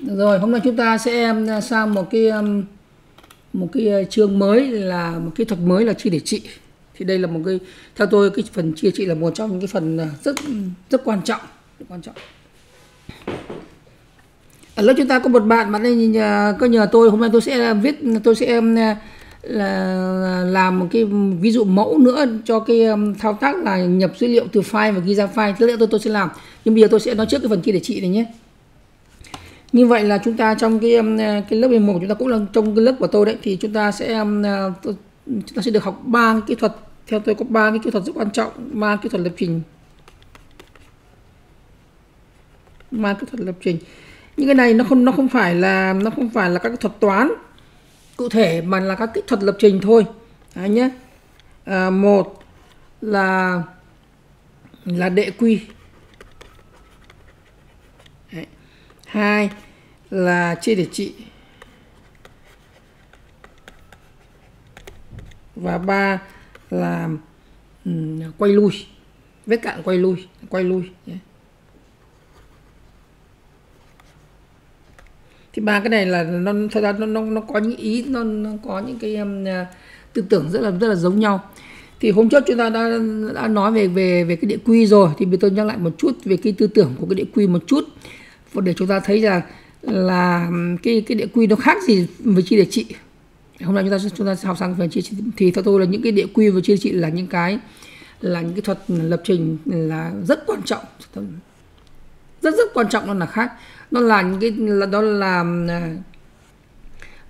rồi, hôm nay chúng ta sẽ à, sang một cái một cái à, chương mới là một kỹ thuật mới là chia để trị. Thì đây là một cái, theo tôi cái phần chia trị là một trong những cái phần à, rất rất quan trọng, rất quan trọng. Ở lớp chúng ta có một bạn bạn ấy có nhờ tôi, hôm nay tôi sẽ viết, tôi sẽ là làm một cái ví dụ mẫu nữa cho cái thao tác là nhập dữ liệu từ file và ghi ra file. Dữ liệu tôi tôi sẽ làm. Nhưng bây giờ tôi sẽ nói trước cái phần chia để trị này nhé như vậy là chúng ta trong cái um, cái lớp 11 chúng ta cũng là trong cái lớp của tôi đấy thì chúng ta sẽ um, à, chúng ta sẽ được học ba cái kỹ thuật theo tôi có ba cái kỹ thuật rất quan trọng ba kỹ thuật lập trình. Ba kỹ thuật lập trình. Những cái này nó không nó không phải là nó không phải là các cái thuật toán cụ thể mà là các kỹ thuật lập trình thôi. Đấy nhé à, một là là đệ quy. Đấy. hai là chia để trị. Và ba là um, quay lui. Vết cạn quay lui quay lui yeah. thì ba cái này là nó thật ra nó nó, nó có những ý nó, nó có những cái um, à, tư tưởng rất là rất là giống nhau. Thì hôm trước chúng ta đã đã nói về về về cái địa quy rồi. Thì bây tôi nhắc lại một chút về cái tư tưởng của cái địa quy một chút. Để chúng ta thấy rằng là cái cái địa quy nó khác gì với chi địa trị. Hôm nay chúng ta chúng ta sẽ học sang phần chi thì theo tôi là những cái địa quy và chi địa trị là những cái là những cái thuật lập trình là rất quan trọng. Rất rất quan trọng nó là khác. Nó là những cái là đó là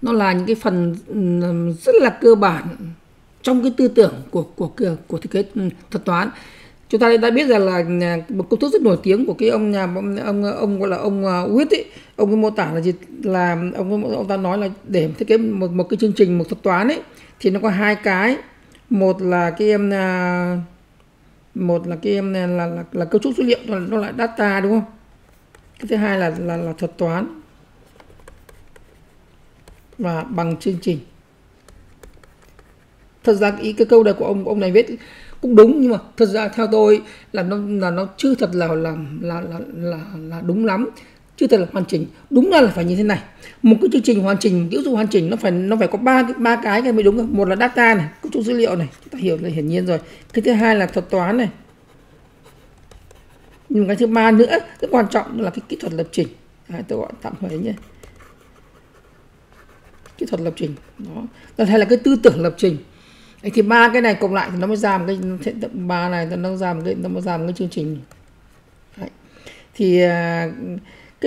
nó là những cái phần rất là cơ bản trong cái tư tưởng của của của, của thiết kế thuật toán. Chúng ta đã biết rằng là một công thức rất nổi tiếng của cái ông nhà ông ông, ông gọi là ông ờ, Witt ấy ông cái mô tả là gì? Là ông ông ta nói là để thiết kế một một cái chương trình một thuật toán ấy thì nó có hai cái. Một là cái em một là cái em là là, là, là cấu trúc dữ liệu nó là data đúng không? Cái thứ hai là là, là thuật toán. Và bằng chương trình. Thật ra ý cái câu này của ông ông này viết cũng đúng nhưng mà thật ra theo tôi là nó là nó chưa thật là là là là là, là đúng lắm chưa thật là hoàn chỉnh. Đúng là, là phải như thế này. Một cái chương trình hoàn chỉnh ví dụ hoàn chỉnh nó phải nó phải có ba ba cái cái mới đúng rồi một là data này cấu trúc dữ liệu này. Chúng ta hiểu là hiển nhiên rồi. Cái thứ hai là thuật toán này. Nhưng cái thứ ba nữa rất quan trọng là cái kỹ thuật lập trình. À, tôi gọi tạm thời nhé. Kỹ thuật lập trình đó. Hay là cái tư tưởng lập trình. Đấy, thì ba cái này cộng lại thì nó mới ra một cái ba này nó ra một cái nó mới ra một cái chương trình. Đấy. thì à,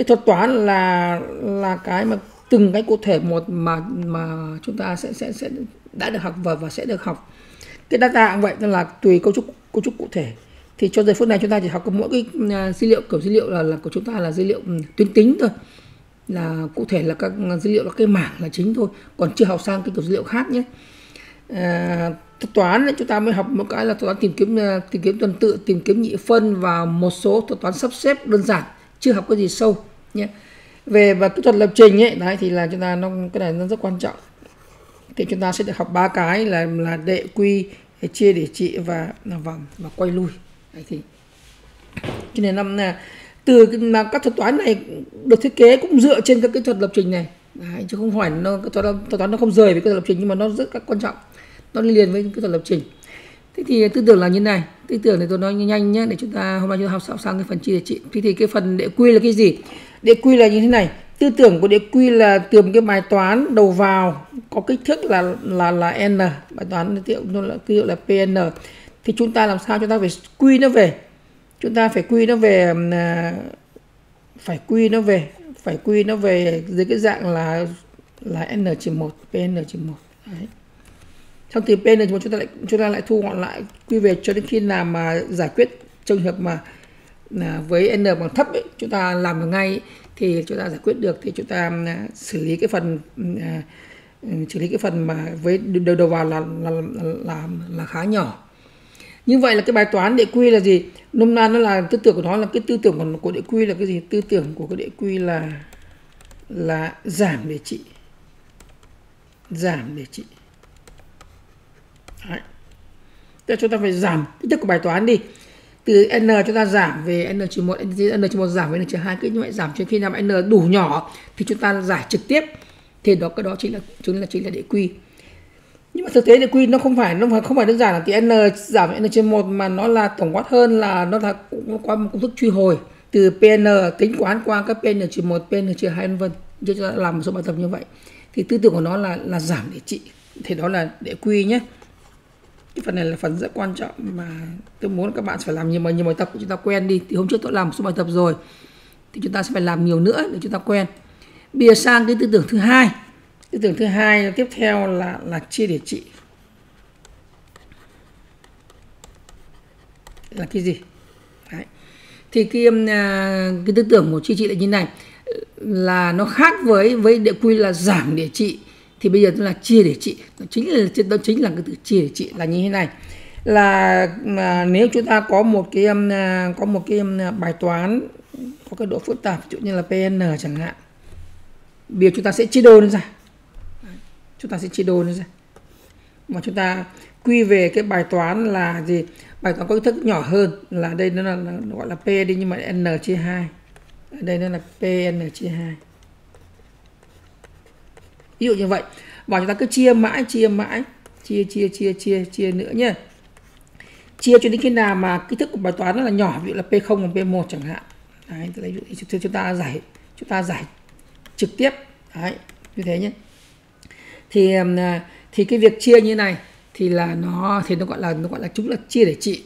cái thuật toán là là cái mà từng cái cụ thể một mà mà chúng ta sẽ sẽ sẽ đã được học và và sẽ được học. Cái data cũng vậy tức là tùy cấu trúc cấu trúc cụ thể. Thì cho giây phút này chúng ta chỉ học có mỗi cái uh, dữ liệu kiểu dữ liệu là là của chúng ta là dữ liệu ừ, tuyến tính thôi. Là cụ thể là các dữ liệu là cái mảng là chính thôi còn chưa học sang cái kiểu dữ liệu khác nhé. À, thuật toán chúng ta mới học một cái là thuật toán tìm kiếm uh, tìm kiếm tuần tự tìm kiếm nhị phân và một số thuật toán sắp xếp đơn giản chưa học cái gì sâu nhé về và kỹ thuật lập trình ấy đấy thì là chúng ta nó cái này nó rất quan trọng. Thì chúng ta sẽ được học ba cái là là đệ quy để chia để trị và và và quay lui. Đấy thì cho nên năm là từ mà các thuật toán này được thiết kế cũng dựa trên các kỹ thuật lập trình này. Đấy, chứ không phải nó thuật toán, thuật toán nó không rời với kỹ thuật lập trình nhưng mà nó rất các quan trọng. Nó liền với kỹ thuật lập trình. Thế thì tư tưởng là như này. Tư tưởng này tôi nói nhanh nhé để chúng ta hôm nay chúng ta học sang cái phần chia để trị. Thế thì cái phần đệ quy là cái gì? Đệ quy là như thế này. Tư tưởng của đệ quy là từ một cái bài toán đầu vào, có kích thước là là là n. Bài toán tiêu nó là, ký hiệu là pn thì chúng ta làm sao? Chúng ta phải quy nó về. Chúng ta phải quy nó về à, phải quy nó về, phải quy nó về dưới cái dạng là là n chỉ một pn chỉ một. Đấy. Trong từ pn chỉ chúng ta lại, chúng ta lại thu gọn lại, quy về cho đến khi nào mà giải quyết trường hợp mà là với n bằng thấp ấy, chúng ta làm được ngay thì chúng ta giải quyết được thì chúng ta à, xử lý cái phần à, ừ, xử lý cái phần mà với đầu đầu vào là là là, là, là khá nhỏ. Như vậy là cái bài toán địa quy là gì? Nôm na nó là tư tưởng của nó là cái tư tưởng của, của địa quy là cái gì? Tư tưởng của cái địa quy là là giảm để trị. Giảm để trị. Đấy. Thế chúng ta phải giảm kích thước của bài toán đi từ n chúng ta giảm về n trừ một, n trừ một giảm về n trừ hai, cứ như vậy giảm. Cho khi nào n đủ nhỏ thì chúng ta giải trực tiếp. Thì đó, cái đó chính là chúng là, chính là đệ quy. Nhưng mà thực tế đệ quy nó không phải, nó không phải đơn giản là thì n giảm n trên một, mà nó là tổng quát hơn là nó là cũng qua một công thức truy hồi từ pn tính quán qua các pn trừ một pn trừ hai, vân vân. Cho chúng ta làm một số bài tập như vậy. Thì tư tưởng của nó là là giảm để trị. Thì đó là đệ quy nhé cái phần này là phần rất quan trọng mà tôi muốn các bạn phải làm nhiều bài nhiều bài tập của chúng ta quen đi. Thì hôm trước tôi làm một số bài tập rồi, thì chúng ta sẽ phải làm nhiều nữa để chúng ta quen. Bây giờ sang cái tư tưởng thứ hai. Tư tưởng thứ hai tiếp theo là là chia để trị. Là cái gì? Đấy. thì cái um, à, cái tư tưởng của chia trị là như này. Là nó khác với với địa quy là giảm địa trị thì bây giờ tôi là chia để trị đó chính là đó chính là cái từ chia để trị là như thế này. Là mà nếu chúng ta có một cái um, à, có một cái um, à, bài toán có cái độ phức tạp ví dụ như là PN chẳng hạn bây giờ chúng ta sẽ chia đôi nó ra. Chúng ta sẽ chia đôi nó ra. Mà chúng ta quy về cái bài toán là gì? Bài toán có kích thước nhỏ hơn là đây nó là, là nó gọi là P đi nhưng mà N chia 2 ở đây nó là PN chia 2 ví dụ như vậy. Và chúng ta cứ chia mãi chia mãi chia chia chia chia chia nữa nhé chia cho đến khi nào mà kích thước của bài toán nó là nhỏ ví dụ là P0 và P1 chẳng hạn. Đấy, lấy dụ chúng ta giải chúng ta giải trực tiếp. Đấy như thế nhé thì à, thì cái việc chia như này thì là nó thì nó gọi là nó gọi là chúng là chia để trị.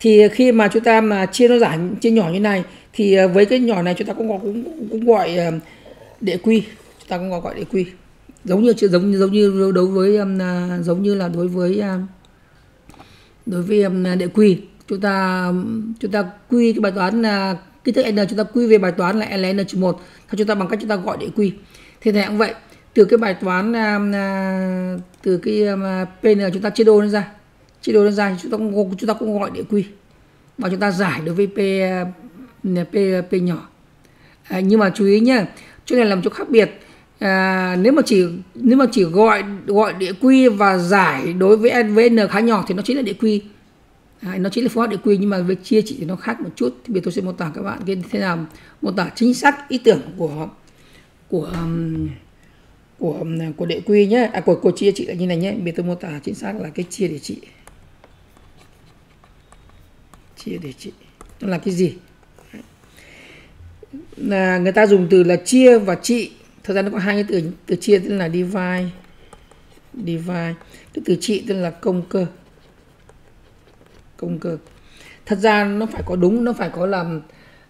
Thì khi mà chúng ta mà chia nó giải chia nhỏ như này thì à, với cái nhỏ này chúng ta cũng gọi cũng, cũng gọi à, đệ quy ta cũng gọi gọi đệ quy. Giống như giống như giống như đối với um, à, giống như là đối với à, đối với um, à, đệ quy. Chúng ta um, chúng ta quy cái bài toán là kích thước n chúng ta quy về bài toán là ln trừ một. Thì chúng ta bằng cách chúng ta gọi đệ quy. Thế này cũng vậy từ cái bài toán từ cái pn chúng ta chia đôi nó ra. Chia đôi nó ra thì chúng ta cũng chúng ta cũng gọi đệ quy. Và chúng ta giải đối với p p p nhỏ. À, nhưng mà chú ý nhá chỗ này làm chỗ khác biệt à, nếu mà chỉ nếu mà chỉ gọi gọi địa quy và giải đối với n với n khá nhỏ thì nó chính là địa quy. À, nó chính là phương pháp địa quy nhưng mà việc chia trị thì nó khác một chút. Thì bây tôi sẽ mô tả các bạn cái thế nào mô tả chính xác ý tưởng của của um, của um, của địa quy nhé à, của của chia trị là như này nhé bây tôi mô tả chính xác là cái chia để trị chia để trị nó là cái gì? Là người ta dùng từ là chia và trị thật ra nó có hai cái từ từ chia tức là divide divide. Cái từ trị tức là công cơ công cơ thật ra nó phải có đúng nó phải có làm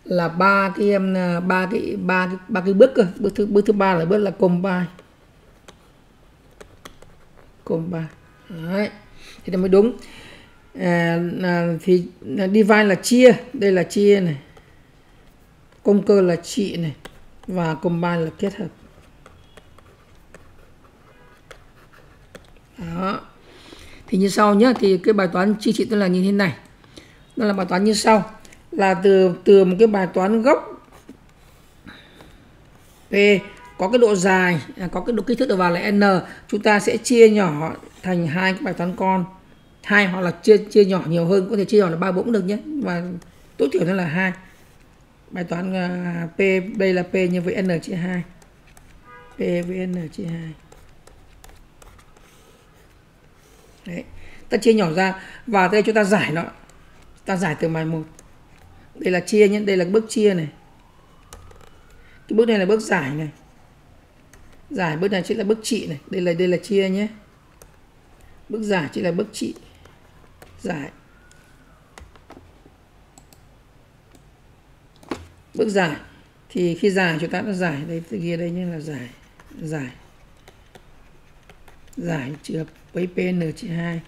là ba cái em ba cái ba cái ba cái bước cơ. Bước thứ bước thứ ba là bước là combine. Combine. Đấy. Thì nó mới đúng. À, à, thì divide là chia. Đây là chia này. Công cơ là trị này. Và combine là kết hợp. Đó. Thì như sau nhé thì cái bài toán chi trị tức là như thế này. Đó là bài toán như sau. Là từ từ một cái bài toán gốc p có cái độ dài à, có cái độ kích thước đầu vào là n. Chúng ta sẽ chia nhỏ thành hai cái bài toán con. Hai hoặc là chia chia nhỏ nhiều hơn có thể chia nhỏ là ba bốn được nhé mà tối thiểu nó là hai. Bài toán uh, p đây là p nhân với n chia 2 p với n chia 2 Đấy. ta chia nhỏ ra và đây chúng ta giải nó. Ta giải từ bài một. Đây là chia nhé, đây là bước chia này. Cái bước này là bước giải này. Giải bước này chính là bước trị này. Đây là đây là chia nhé. Bước giải chỉ là bước trị. Giải. Bước giải. Thì khi giải chúng ta đã giải đây từ kia đây như là giải. Giải. Giải trừ hợp với pn chia 2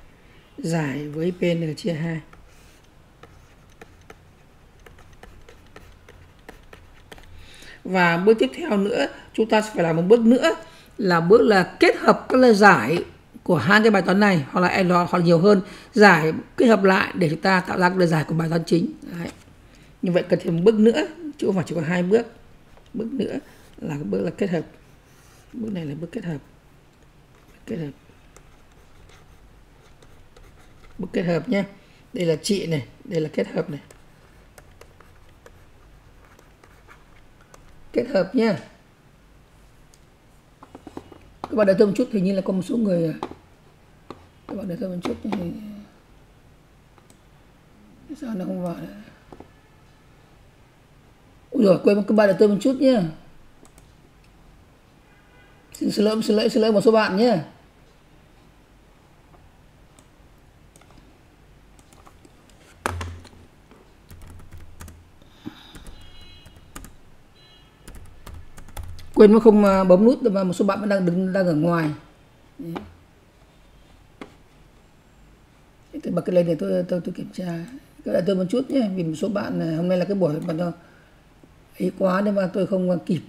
giải với pn chia 2 và bước tiếp theo nữa, chúng ta sẽ phải làm một bước nữa là bước là kết hợp các lời giải của hai cái bài toán này, hoặc là n hoặc là nhiều hơn, giải kết hợp lại để chúng ta tạo ra lời giải của bài toán chính. Đấy. như vậy cần thêm một bước nữa, chứ không phải chỉ có hai bước. Bước nữa là bước là kết hợp. Bước này là bước kết hợp. Kết hợp bước kết hợp nhé đây là trị này đây là kết hợp này. Kết hợp nhé các bạn đợi tôi một chút thì như là có một số người à. các bạn đợi tôi một chút thì sao nó không vào nữa ui rồi quên các bạn đợi tôi một chút nhé xin, xin lỗi xin lỗi xin lỗi một số bạn nhé quên mà không à, bấm nút mà một số bạn vẫn đang đứng, đang ở ngoài. Tôi bật cái lên để tôi tôi tôi kiểm tra. Các bạn tôi một chút nhé, vì một số bạn à, hôm nay là cái buổi mà nó ấy quá nên mà tôi không kịp.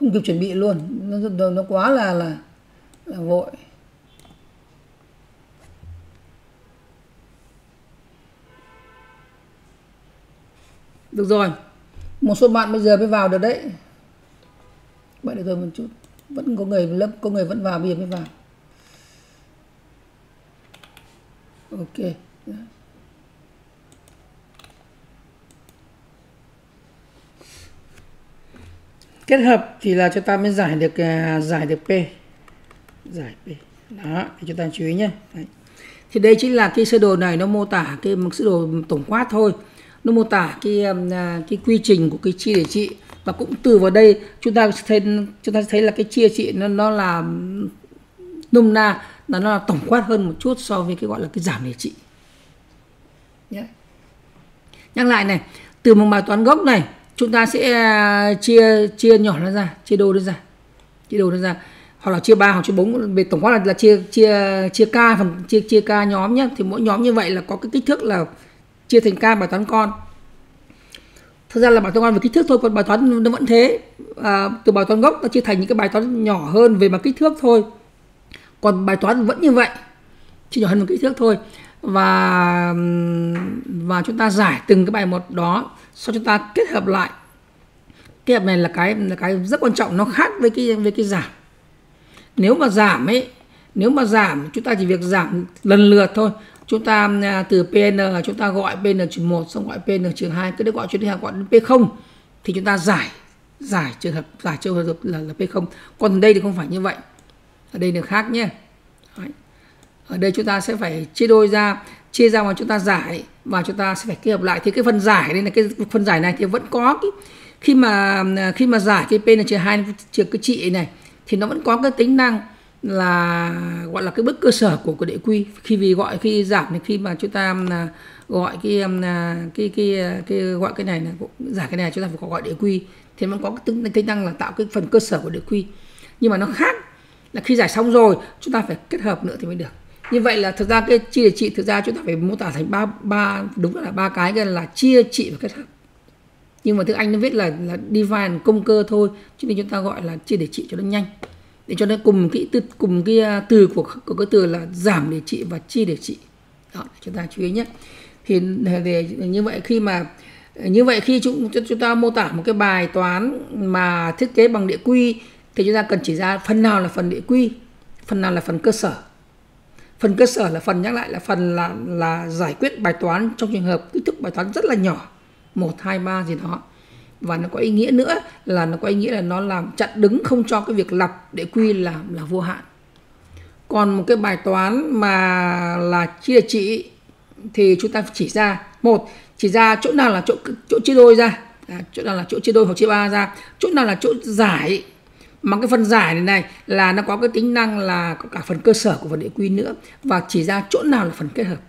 Không kịp chuẩn bị luôn. Nó nó quá là là là vội. Được rồi. Một số bạn bây giờ mới vào được đấy. Bạn để tôi một chút. Vẫn có người lớp, có người vẫn vào, bây giờ mới vào. Ok. Kết hợp thì là chúng ta mới giải được à, giải được p. Giải p. Đó thì chúng ta chú ý nhé. Đấy. thì đây chính là cái sơ đồ này nó mô tả cái một sơ đồ tổng quát thôi nó mô tả cái um, à, cái quy trình của cái chia để trị. Và cũng từ vào đây chúng ta thấy chúng ta thấy là cái chia trị nó nó là um, nôm na là nó là tổng quát hơn một chút so với cái gọi là cái giảm để trị. Yeah. nhắc lại này từ một bài toán gốc này chúng ta sẽ à, chia chia nhỏ nó ra chia đôi nó ra chia đôi nó ra. Hoặc là chia ba hoặc chia bốn về tổng quát là, là chia chia chia ca phần chia chia ca nhóm nhé thì mỗi nhóm như vậy là có cái kích thước là chia thành ca bài toán con. Thực ra là bài toán con về kích thước thôi còn bài toán nó vẫn thế. À, từ bài toán gốc nó chia thành những cái bài toán nhỏ hơn về mặt kích thước thôi. Còn bài toán vẫn như vậy chỉ nhỏ hơn một kích thước thôi. Và và chúng ta giải từng cái bài một đó sau chúng ta kết hợp lại. Kết hợp này là cái là cái rất quan trọng nó khác với cái với cái giảm. Nếu mà giảm ấy nếu mà giảm chúng ta chỉ việc giảm lần lượt thôi chúng ta à, từ pn chúng ta gọi pn trường một xong gọi pn trường hai cứ để gọi chuyến hàng gọi đến p 0 thì chúng ta giải giải trường hợp giải trường hợp là, là p 0 còn đây thì không phải như vậy. Ở đây là khác nhé. Đấy. ở đây chúng ta sẽ phải chia đôi ra chia ra mà chúng ta giải và chúng ta sẽ phải kết hợp lại. Thì cái phần giải đây là cái phần giải này thì vẫn có cái khi mà à, khi mà giải cái pn trừ hai trừ cái trị này thì nó vẫn có cái tính năng là, gọi là cái bước cơ sở của của đệ quy. Khi vì gọi, khi giảm thì khi mà chúng ta um, là gọi cái um, cái cái cái gọi cái này là giải cái này chúng ta phải gọi đệ quy. Thì nó có cái tính tính năng là tạo cái phần cơ sở của đệ quy. Nhưng mà nó khác là khi giải xong rồi, chúng ta phải kết hợp nữa thì mới được. Như vậy là thực ra cái chia trị, thực ra chúng ta phải mô tả thành ba ba, đúng là ba cái cái là chia trị và kết hợp. Nhưng mà tiếng anh nó viết là là divine, công cơ thôi, cho nên chúng ta gọi là chia để trị cho nó nhanh thế cho nên cùng cái từ cùng cái à, từ của của cái từ là giảm để trị và chi để trị. Đó, chúng ta chú ý nhé. Thì để như vậy khi mà, như vậy khi chúng chúng ta mô tả một cái bài toán mà thiết kế bằng địa quy, thì chúng ta cần chỉ ra phần nào là phần địa quy, phần nào là phần cơ sở. Phần cơ sở là phần, nhắc lại là phần là là giải quyết bài toán trong trường hợp kích thước bài toán rất là nhỏ. Một, hai, ba gì đó và nó có ý nghĩa nữa là nó có ý nghĩa là nó làm chặn đứng không cho cái việc lặp để quy là là vô hạn. Còn một cái bài toán mà là chia trị thì chúng ta chỉ ra. Một chỉ ra chỗ nào là chỗ chỗ chia đôi ra. À, chỗ nào là chỗ chia đôi hoặc chia ba ra. Chỗ nào là chỗ giải. Mà cái phần giải này này là nó có cái tính năng là có cả phần cơ sở của phần địa quy nữa. Và chỉ ra chỗ nào là phần kết hợp.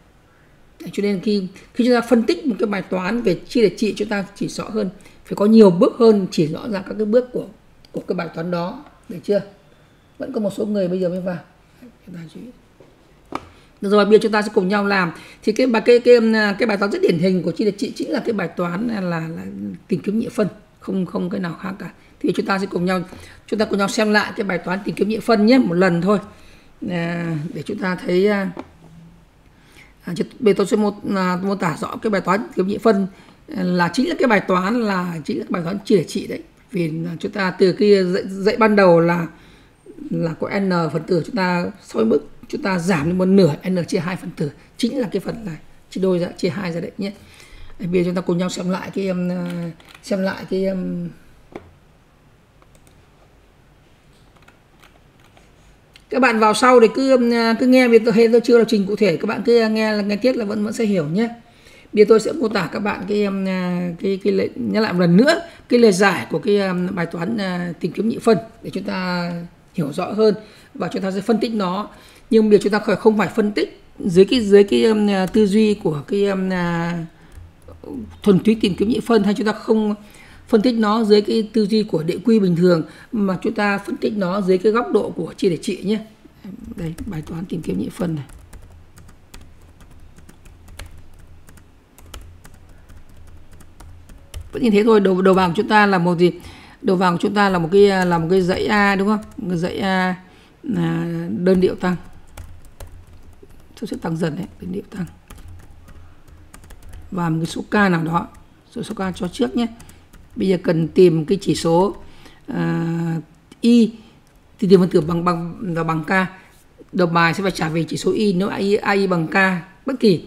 Cho nên khi khi chúng ta phân tích một cái bài toán về chia để trị chúng ta chỉ rõ hơn phải có nhiều bước hơn chỉ rõ ra các cái bước của của cái bài toán đó. Được chưa? Vẫn có một số người bây giờ mới vào. Chúng ta chú ý. Rồi bây giờ chúng ta sẽ cùng nhau làm. Thì cái bài cái cái à, cái bài toán rất điển hình của chị là chị chính là cái bài toán là, là, là tìm kiếm nhị phân không không cái nào khác cả. Thì chúng ta sẽ cùng nhau chúng ta cùng nhau xem lại cái bài toán tìm kiếm nhị phân nhé một lần thôi. À, để chúng ta thấy à, à bây tôi sẽ mô, à, mô tả rõ cái bài toán tìm kiếm nhị phân là chính là cái bài toán là chính là cái bài toán chia trị đấy. Vì chúng ta từ khi dạy, dạy ban đầu là là có n phần tử chúng ta so với mức chúng ta giảm đi một nửa n chia hai phần tử. Chính là cái phần này chia đôi ra chia hai ra đấy nhé. Bây giờ chúng ta cùng nhau xem lại cái em xem lại cái em các bạn vào sau thì cứ um, cứ nghe vì tôi hay tôi chưa lập trình cụ thể. Các bạn cứ nghe nghe tiết là vẫn vẫn sẽ hiểu nhé bây giờ tôi sẽ mô tả các bạn cái um, à, cái cái lệ, nhắc lại một lần nữa cái lời giải của cái um, bài toán à, tìm kiếm nhị phân để chúng ta hiểu rõ hơn và chúng ta sẽ phân tích nó. Nhưng việc chúng ta không phải phân tích dưới cái dưới cái um, à, tư duy của cái um, uh, thuần túy tìm kiếm nhị phân hay chúng ta không phân tích nó dưới cái tư duy của đệ quy bình thường mà chúng ta phân tích nó dưới cái góc độ của chia để trị nhé. Đây bài toán tìm kiếm nhị phân này. Vẫn như thế thôi đầu đầu vào của chúng ta là một gì? Đầu vào của chúng ta là một cái là một cái dãy A đúng không? Một cái dãy A là đơn điệu tăng. Số sẽ tăng dần đấy đơn điệu tăng. Và một cái số k nào đó số số k cho trước nhé. Bây giờ cần tìm cái chỉ số ờ, uh, y thì tìm phân tử bằng bằng và bằng k. Đầu bài sẽ phải trả về chỉ số y nếu ai, ai bằng k bất kỳ.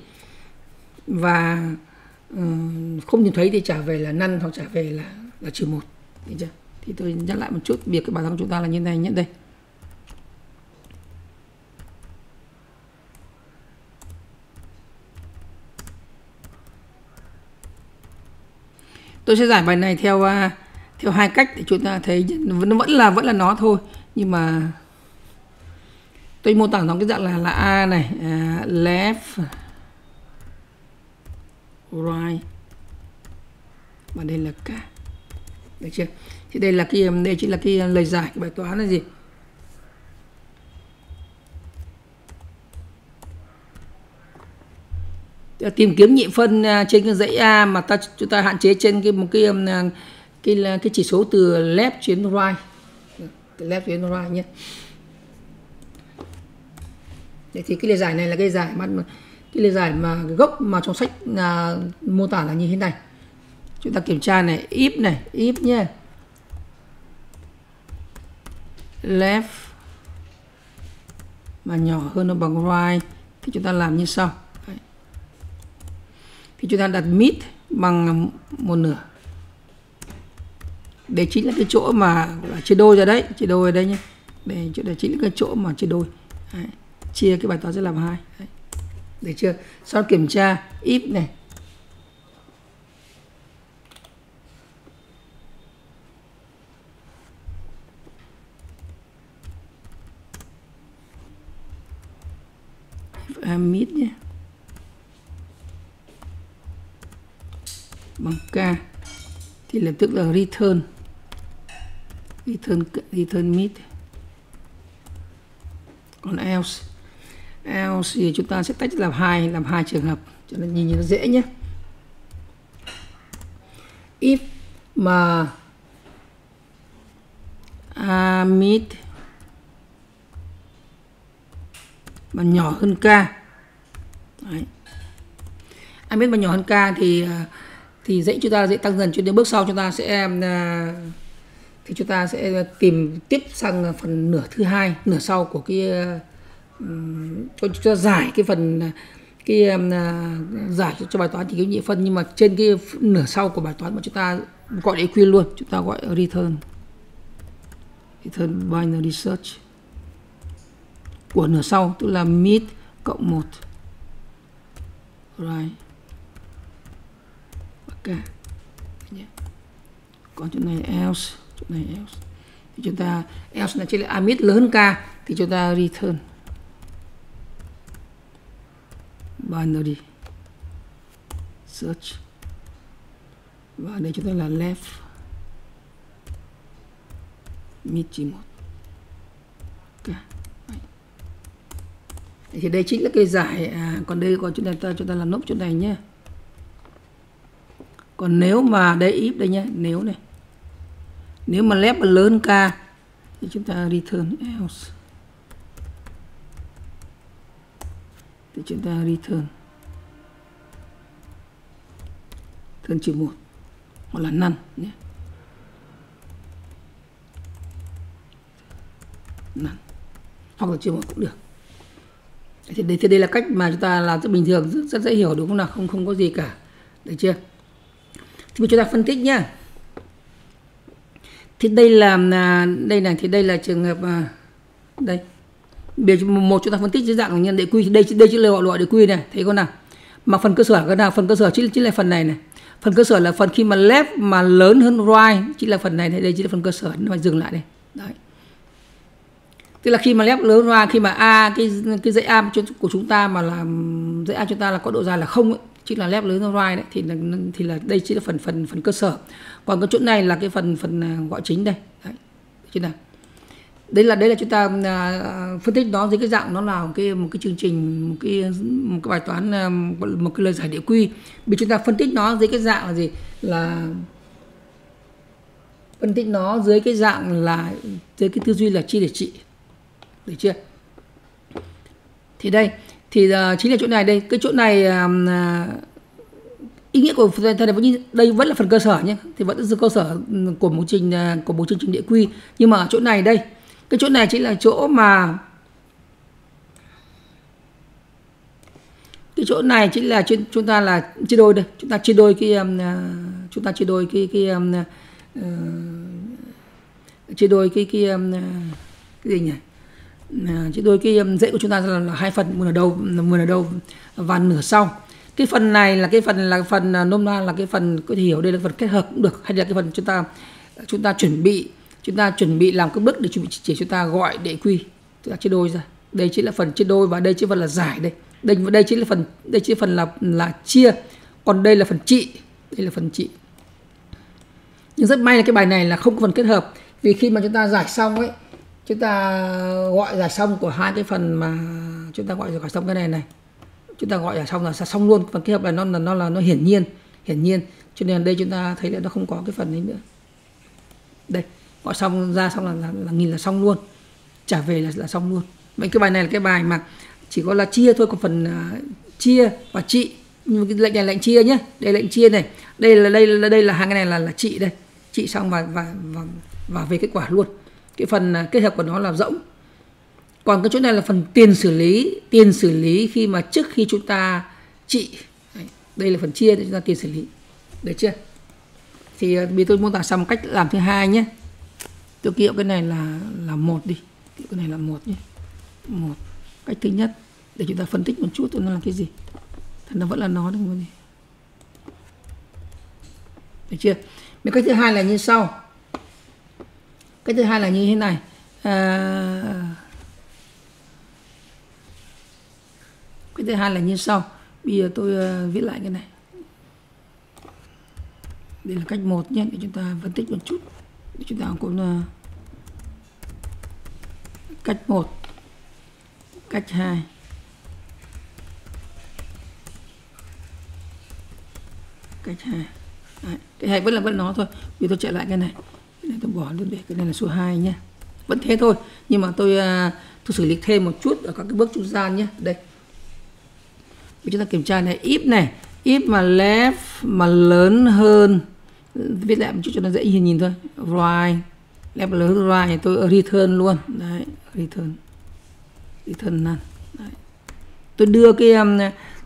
Và Ờ, không nhìn thấy thì trả về là năn hoặc trả về là là trừ một. Chưa? thì tôi nhắc lại một chút việc cái bài toán của chúng ta là như này nhé đây tôi sẽ giải bài này theo à, theo hai cách để chúng ta thấy nó vẫn là vẫn là nó thôi. Nhưng mà tôi mô tả nó cái dạng là là a này uh, left right. Và đây là k được chưa? Thì đây là cái đây chính là cái lời giải của bài toán là gì? Tìm kiếm nhị phân à, trên cái dãy A mà ta chúng ta hạn chế trên cái một cái um, à, cái cái, cái chỉ số từ left chuyển right. Từ left chuyển right nhé. Vậy thì cái lời giải này là cái giải mà cái lời giải mà cái gốc mà trong sách à, mô tả là như thế này. Chúng ta kiểm tra này if này if nhé. Left mà nhỏ hơn nó bằng right thì chúng ta làm như sau. Thì chúng ta đặt mid bằng một nửa. Đây chính là cái chỗ mà là chia đôi ra đấy chia đôi ở đây nhé. Đây chỗ đây chính là cái chỗ mà chia đôi. Đấy. chia cái bài toán sẽ làm hai. Đấy được chưa? Sau kiểm tra, if này. If mid nhé. Bằng k. Thì lập tức là return. Return return mid còn else? Else thì chúng ta sẽ tách làm hai làm hai trường hợp, cho nên nhìn nó dễ nhé if mà Amit mà nhỏ hơn k Đấy. mà nhỏ hơn k thì thì dãy chúng ta dễ tăng dần, cho đến bước sau chúng ta sẽ à, thì chúng ta sẽ tìm tiếp sang phần nửa thứ hai, nửa sau của cái cho giải cái phần à, cái uh, giải cho bài toán thì cái nhị phân nhưng mà trên cái nửa sau của bài toán mà chúng ta gọi EQ luôn chúng ta gọi return. Return binary search. Của nửa sau tức là mid cộng một. Right. Cả còn chỗ này else chỗ này else. Thì chúng ta else là chỉ là amid lớn hơn k thì chúng ta return. Binary. Search. Và đây chúng ta là left. Mid chỉ một thì đây chính là cái giải à, còn đây còn chúng ta chúng ta làm nốt chỗ này nhé. Còn nếu mà đây if đây nhé nếu này. Nếu mà left lớn k thì chúng ta return else. Thì chúng ta return thân trừ một hoặc là năn nhé. Năn. Hoặc là trừ một cũng được. Thì đây, thì đây là cách mà chúng ta làm rất bình thường rất, rất dễ hiểu đúng không nào? Không không có gì cả. Được chưa? Thì chúng ta phân tích nhá. Thì đây là à, đây này thì đây là trường hợp à, đây bây một chúng ta phân tích dưới dạng nhân đệ quy đây đây chính là gọi loại đệ quy này thấy con nào? Mà phần cơ sở cái nào? Phần cơ sở chính, chính là phần này này. Phần cơ sở là phần khi mà left mà lớn hơn right chính là phần này đây chính là phần cơ sở nó phải dừng lại đây. Đấy. Tức là khi mà left lớn ra khi mà a cái cái dãy a của chúng ta mà là dãy a chúng ta là có độ dài là không ấy, chính là left lớn hơn right đấy thì là thì là đây chính là phần phần phần cơ sở. Còn cái chỗ này là cái phần phần à, gọi chính đây. Đấy. Chính là đây là đây là chúng ta uh, phân tích nó dưới cái dạng nó là một cái một cái chương trình một cái một cái bài toán à, một cái lời giải địa quy. Vì chúng ta phân tích nó dưới cái dạng là gì? Là phân tích nó dưới cái dạng là dưới cái tư duy là chi để trị. Được chưa? Thì đây thì uh, chính là chỗ này đây. Cái chỗ này uh, ý nghĩa của thầy này vẫn đây vẫn là phần cơ sở nhé. Thì vẫn là cơ sở của một trình của một chương trình địa quy. Nhưng mà ở chỗ này đây cái chỗ này chính là chỗ mà cái chỗ này chính là chúng ta là chia đôi đây chúng ta chia đôi cái um, à, chúng ta chia đôi cái cái um, uh, chia đôi cái cái um, à, cái gì nhỉ? Uh, chia đôi cái um, dãy của chúng ta là, là hai phần một ở đầu một ở đầu và nửa sau. Cái phần này là cái phần là phần nôm na là cái phần có thể hiểu đây là phần kết hợp cũng được. Hay là cái phần chúng ta chúng ta chuẩn bị chúng ta chuẩn bị làm các bước để chuẩn bị chỉ chúng ta gọi đệ quy. Chúng ta chia đôi ra. Đây chính là phần chia đôi và đây chính phần là giải đây. Đây đây chính là phần, đây chính là phần là là chia. Còn đây là phần trị. Đây là phần trị. Nhưng rất may là cái bài này là không có phần kết hợp. Vì khi mà chúng ta giải xong ấy, chúng ta gọi giải xong của hai cái phần mà chúng ta gọi giải xong cái này này. Chúng ta gọi giải xong là xong luôn. Phần kết hợp này nó là nó là, nó hiển nhiên hiển nhiên. Cho nên đây chúng ta thấy là nó không có cái phần ấy nữa. Đây gọi xong ra xong là, là, là nghìn là xong luôn. Trả về là, là xong luôn. Vậy cái bài này là cái bài mà chỉ có là chia thôi còn phần uh, chia và trị. Nhưng cái lệnh này lệnh chia nhé đây lệnh chia này. Đây là đây là đây là hàng cái này là là trị đây. Trị xong và và và, và về kết quả luôn. Cái phần uh, kết hợp của nó là rỗng. Còn cái chỗ này là phần tiền xử lý. Tiền xử lý khi mà trước khi chúng ta trị. Đây là phần chia để chúng ta tiền xử lý. Được chưa? Thì vì bây tôi mô tả xong cách làm thứ hai nhé tôi kêu cái này là là một đi. Kêu cái này là một nhé. Một. Cách thứ nhất để chúng ta phân tích một chút nó là cái gì? Thì nó vẫn là nó đúng không gì được chưa? Mấy cách thứ hai là như sau. Cách thứ hai là như thế này. À, cách thứ hai là như sau. Bây giờ tôi uh, viết lại cái này. Đây là cách một nhé để chúng ta phân tích một chút. Để chúng ta cũng uh, cách 1 cách 2 cách 2 Đấy, cái này vẫn là vẫn nó thôi. Vì tôi chạy lại cái này. Cái này tôi bỏ luôn để cái này là số 2 nhé vẫn thế thôi. Nhưng mà tôi à, tôi xử lý thêm một chút ở các cái bước trung gian nhé đây. Vì chúng ta kiểm tra này if này. If mà left mà lớn hơn. Viết lại một chút cho nó dễ nhìn thôi. Right left lớn right thì tôi return luôn. Đấy return. Return none. Đấy. tôi đưa cái um,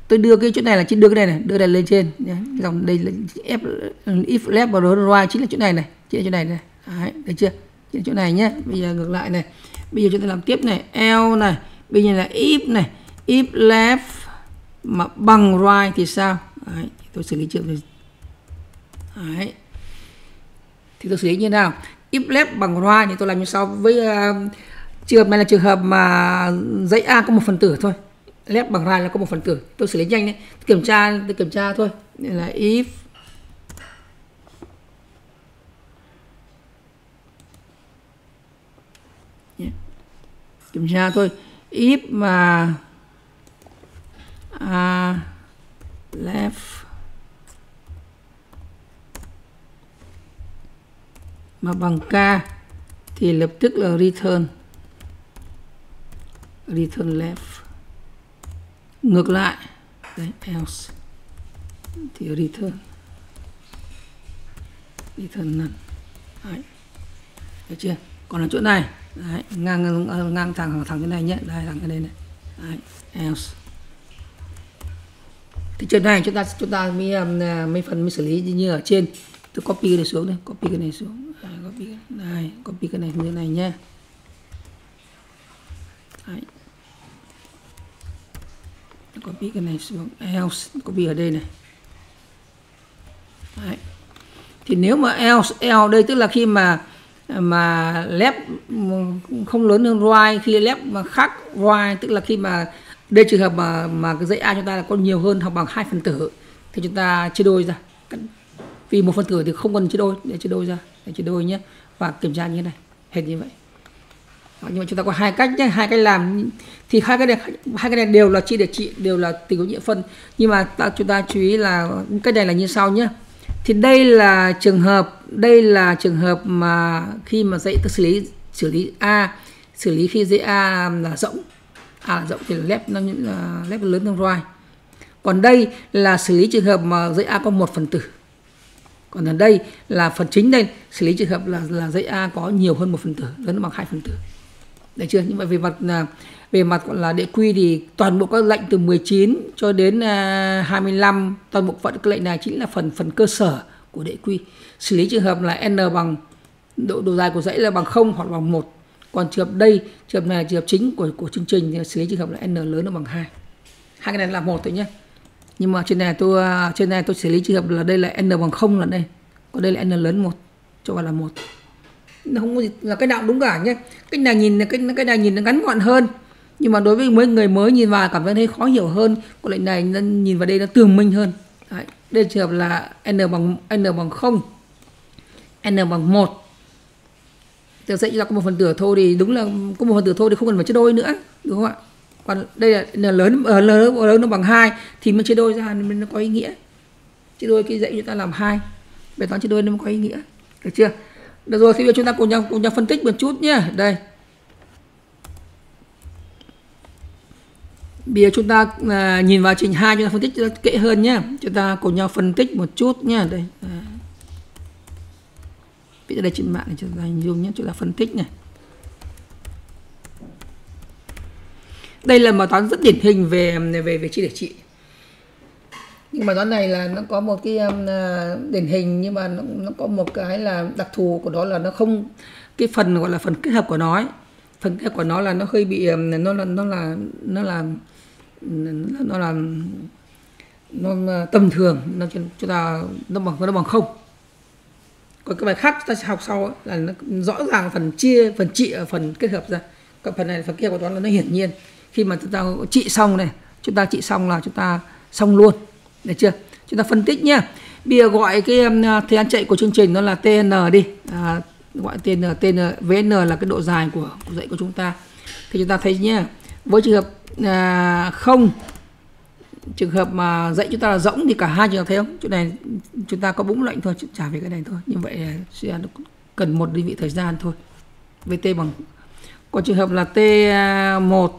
tôi đưa cái chỗ này là chỉ đưa cái này này đưa này lên trên. Nhé dòng đây là f if left và right chính là chỗ này này chính là chỗ này này. Đấy, thấy chưa? Chính là chỗ này nhé. Bây giờ ngược lại này. Bây giờ chúng ta làm tiếp này. L này bây giờ là if này. If left mà bằng right thì sao? Đấy, tôi xử lý trước rồi đấy. Thì tôi xử lý như nào? If left bằng right thì tôi làm như sau. Với uh, trường hợp này là trường hợp mà dãy A có một phần tử thôi. Left bằng right là có một phần tử. Tôi xử lý nhanh đấy. Kiểm tra tôi kiểm tra thôi. Nên là if. Kiểm tra thôi. If mà uh, left mà bằng k thì lập tức là return. Return left. Ngược lại. Đấy else. Thì return. Return none. Đấy. Được chưa? Còn ở chỗ này. Đấy, ngang ngang thẳng thẳng cái này nhé. Đây thẳng cái này này. Đấy, else. Thì chuyện này chúng ta chúng ta mới um, à, mấy phần mới xử lý như ở trên tôi copy cái này xuống đây copy cái này xuống. Đây, copy này. Copy cái này như này nhé Đấy. copy cái này xuống. Else copy ở đây này. Đấy. thì nếu mà else else đây tức là khi mà mà left không lớn hơn right khi left mà khác right tức là khi mà đây trường hợp mà mà cái dãy A chúng ta là có nhiều hơn hoặc bằng hai phần tử thì chúng ta chia đôi ra vì một phần tử thì không cần chia đôi để chia đôi ra để chia đôi nhé. Và kiểm tra như thế này hệt như vậy. Đó, nhưng mà chúng ta có hai cách nhé hai cách làm. Thì hai cái này hai cái này đều là chia để trị đều là tình huống nhị phân. Nhưng mà ta, chúng ta chú ý là cái này là như sau nhé. Thì đây là trường hợp đây là trường hợp mà khi mà dạy xử lý xử lý A xử lý khi dây A là rộng. A là rộng thì là lép nó là lép lớn hơn roi. Còn đây là xử lý trường hợp mà dây A có một phần tử còn ở đây là phần chính đây, xử lý trường hợp là là dãy A có nhiều hơn một phần tử lớn bằng hai phần tử. Được chưa? Nhưng mà về mặt là về mặt gọi là đệ quy thì toàn bộ các lệnh từ 19 cho đến à, 25 toàn bộ phận các lệnh này chính là phần phần cơ sở của đệ quy. Xử lý trường hợp là n bằng độ độ dài của dãy là bằng 0 hoặc bằng 1 còn trường hợp đây, trường hợp này là trường hợp chính của của chương trình thì xử lý trường hợp là n lớn hơn bằng 2 hai cái này là một thôi nhé nhưng mà trên này tôi à, trên này tôi xử lý trường hợp là đây là n bằng không là đây. Còn đây là n lớn một, cho vào là một. Nó không có gì, là cái nào đúng cả nhé. Cái này nhìn, cái cái này nhìn nó ngắn gọn hơn. Nhưng mà đối với mấy người mới nhìn vào cảm thấy khó hiểu hơn. Còn lệnh này nhìn vào đây nó tường minh hơn. Đấy. đây trường hợp là n bằng n bằng không, n bằng một. Thực sự là có một phần tử thôi thì đúng là có một phần tử thôi thì không cần phải chia đôi nữa, đúng không ạ? Còn đây là n lớn ở lớn, lớn nó bằng hai thì mình chia đôi ra nên nó có ý nghĩa. Chia đôi cái dãy chúng ta làm hai. Bài toán chia đôi nó có ý nghĩa. Được chưa? Được rồi thì bây giờ chúng ta cùng nhau cùng nhau phân tích một chút nhé đây. Bây giờ chúng ta à, nhìn vào trình 2 chúng ta phân tích kỹ hơn nhé chúng ta cùng nhau phân tích một chút nhé đây. À. bây giờ đây trên mạng này chúng ta hình dung nhé chúng ta phân tích này. Đây là một toán rất điển hình về về về chi để trị. Nhưng mà toán này là nó có một cái um, à, điển hình nhưng mà nó, nó có một cái là đặc thù của nó là nó không. Cái phần gọi là phần kết hợp của nó ấy. phần kết hợp của nó là nó hơi bị um, nó là nó là nó là nó là nó tầm thường nó chúng ta nó bằng nó bằng không. Còn cái bài khác chúng ta sẽ học sau là nó rõ ràng phần chia phần trị ở phần kết hợp ra. Còn phần này phần kia của nó là nó hiển nhiên khi mà chúng ta trị xong này chúng ta trị xong là chúng ta xong luôn. Được chưa? Chúng ta phân tích nhé bây giờ gọi cái um, thời gian chạy của chương trình nó là tn đi. À, gọi tn tn vn là cái độ dài của, của dãy của chúng ta. Thì chúng ta thấy nhé với trường hợp à, không trường hợp mà dãy chúng ta là rỗng thì cả hai trường hợp thấy không? Chỗ này chúng ta có bốn lệnh thôi trả về cái này thôi. Như vậy à, sẽ cần một đơn vị thời gian thôi. Vt bằng có trường hợp là t1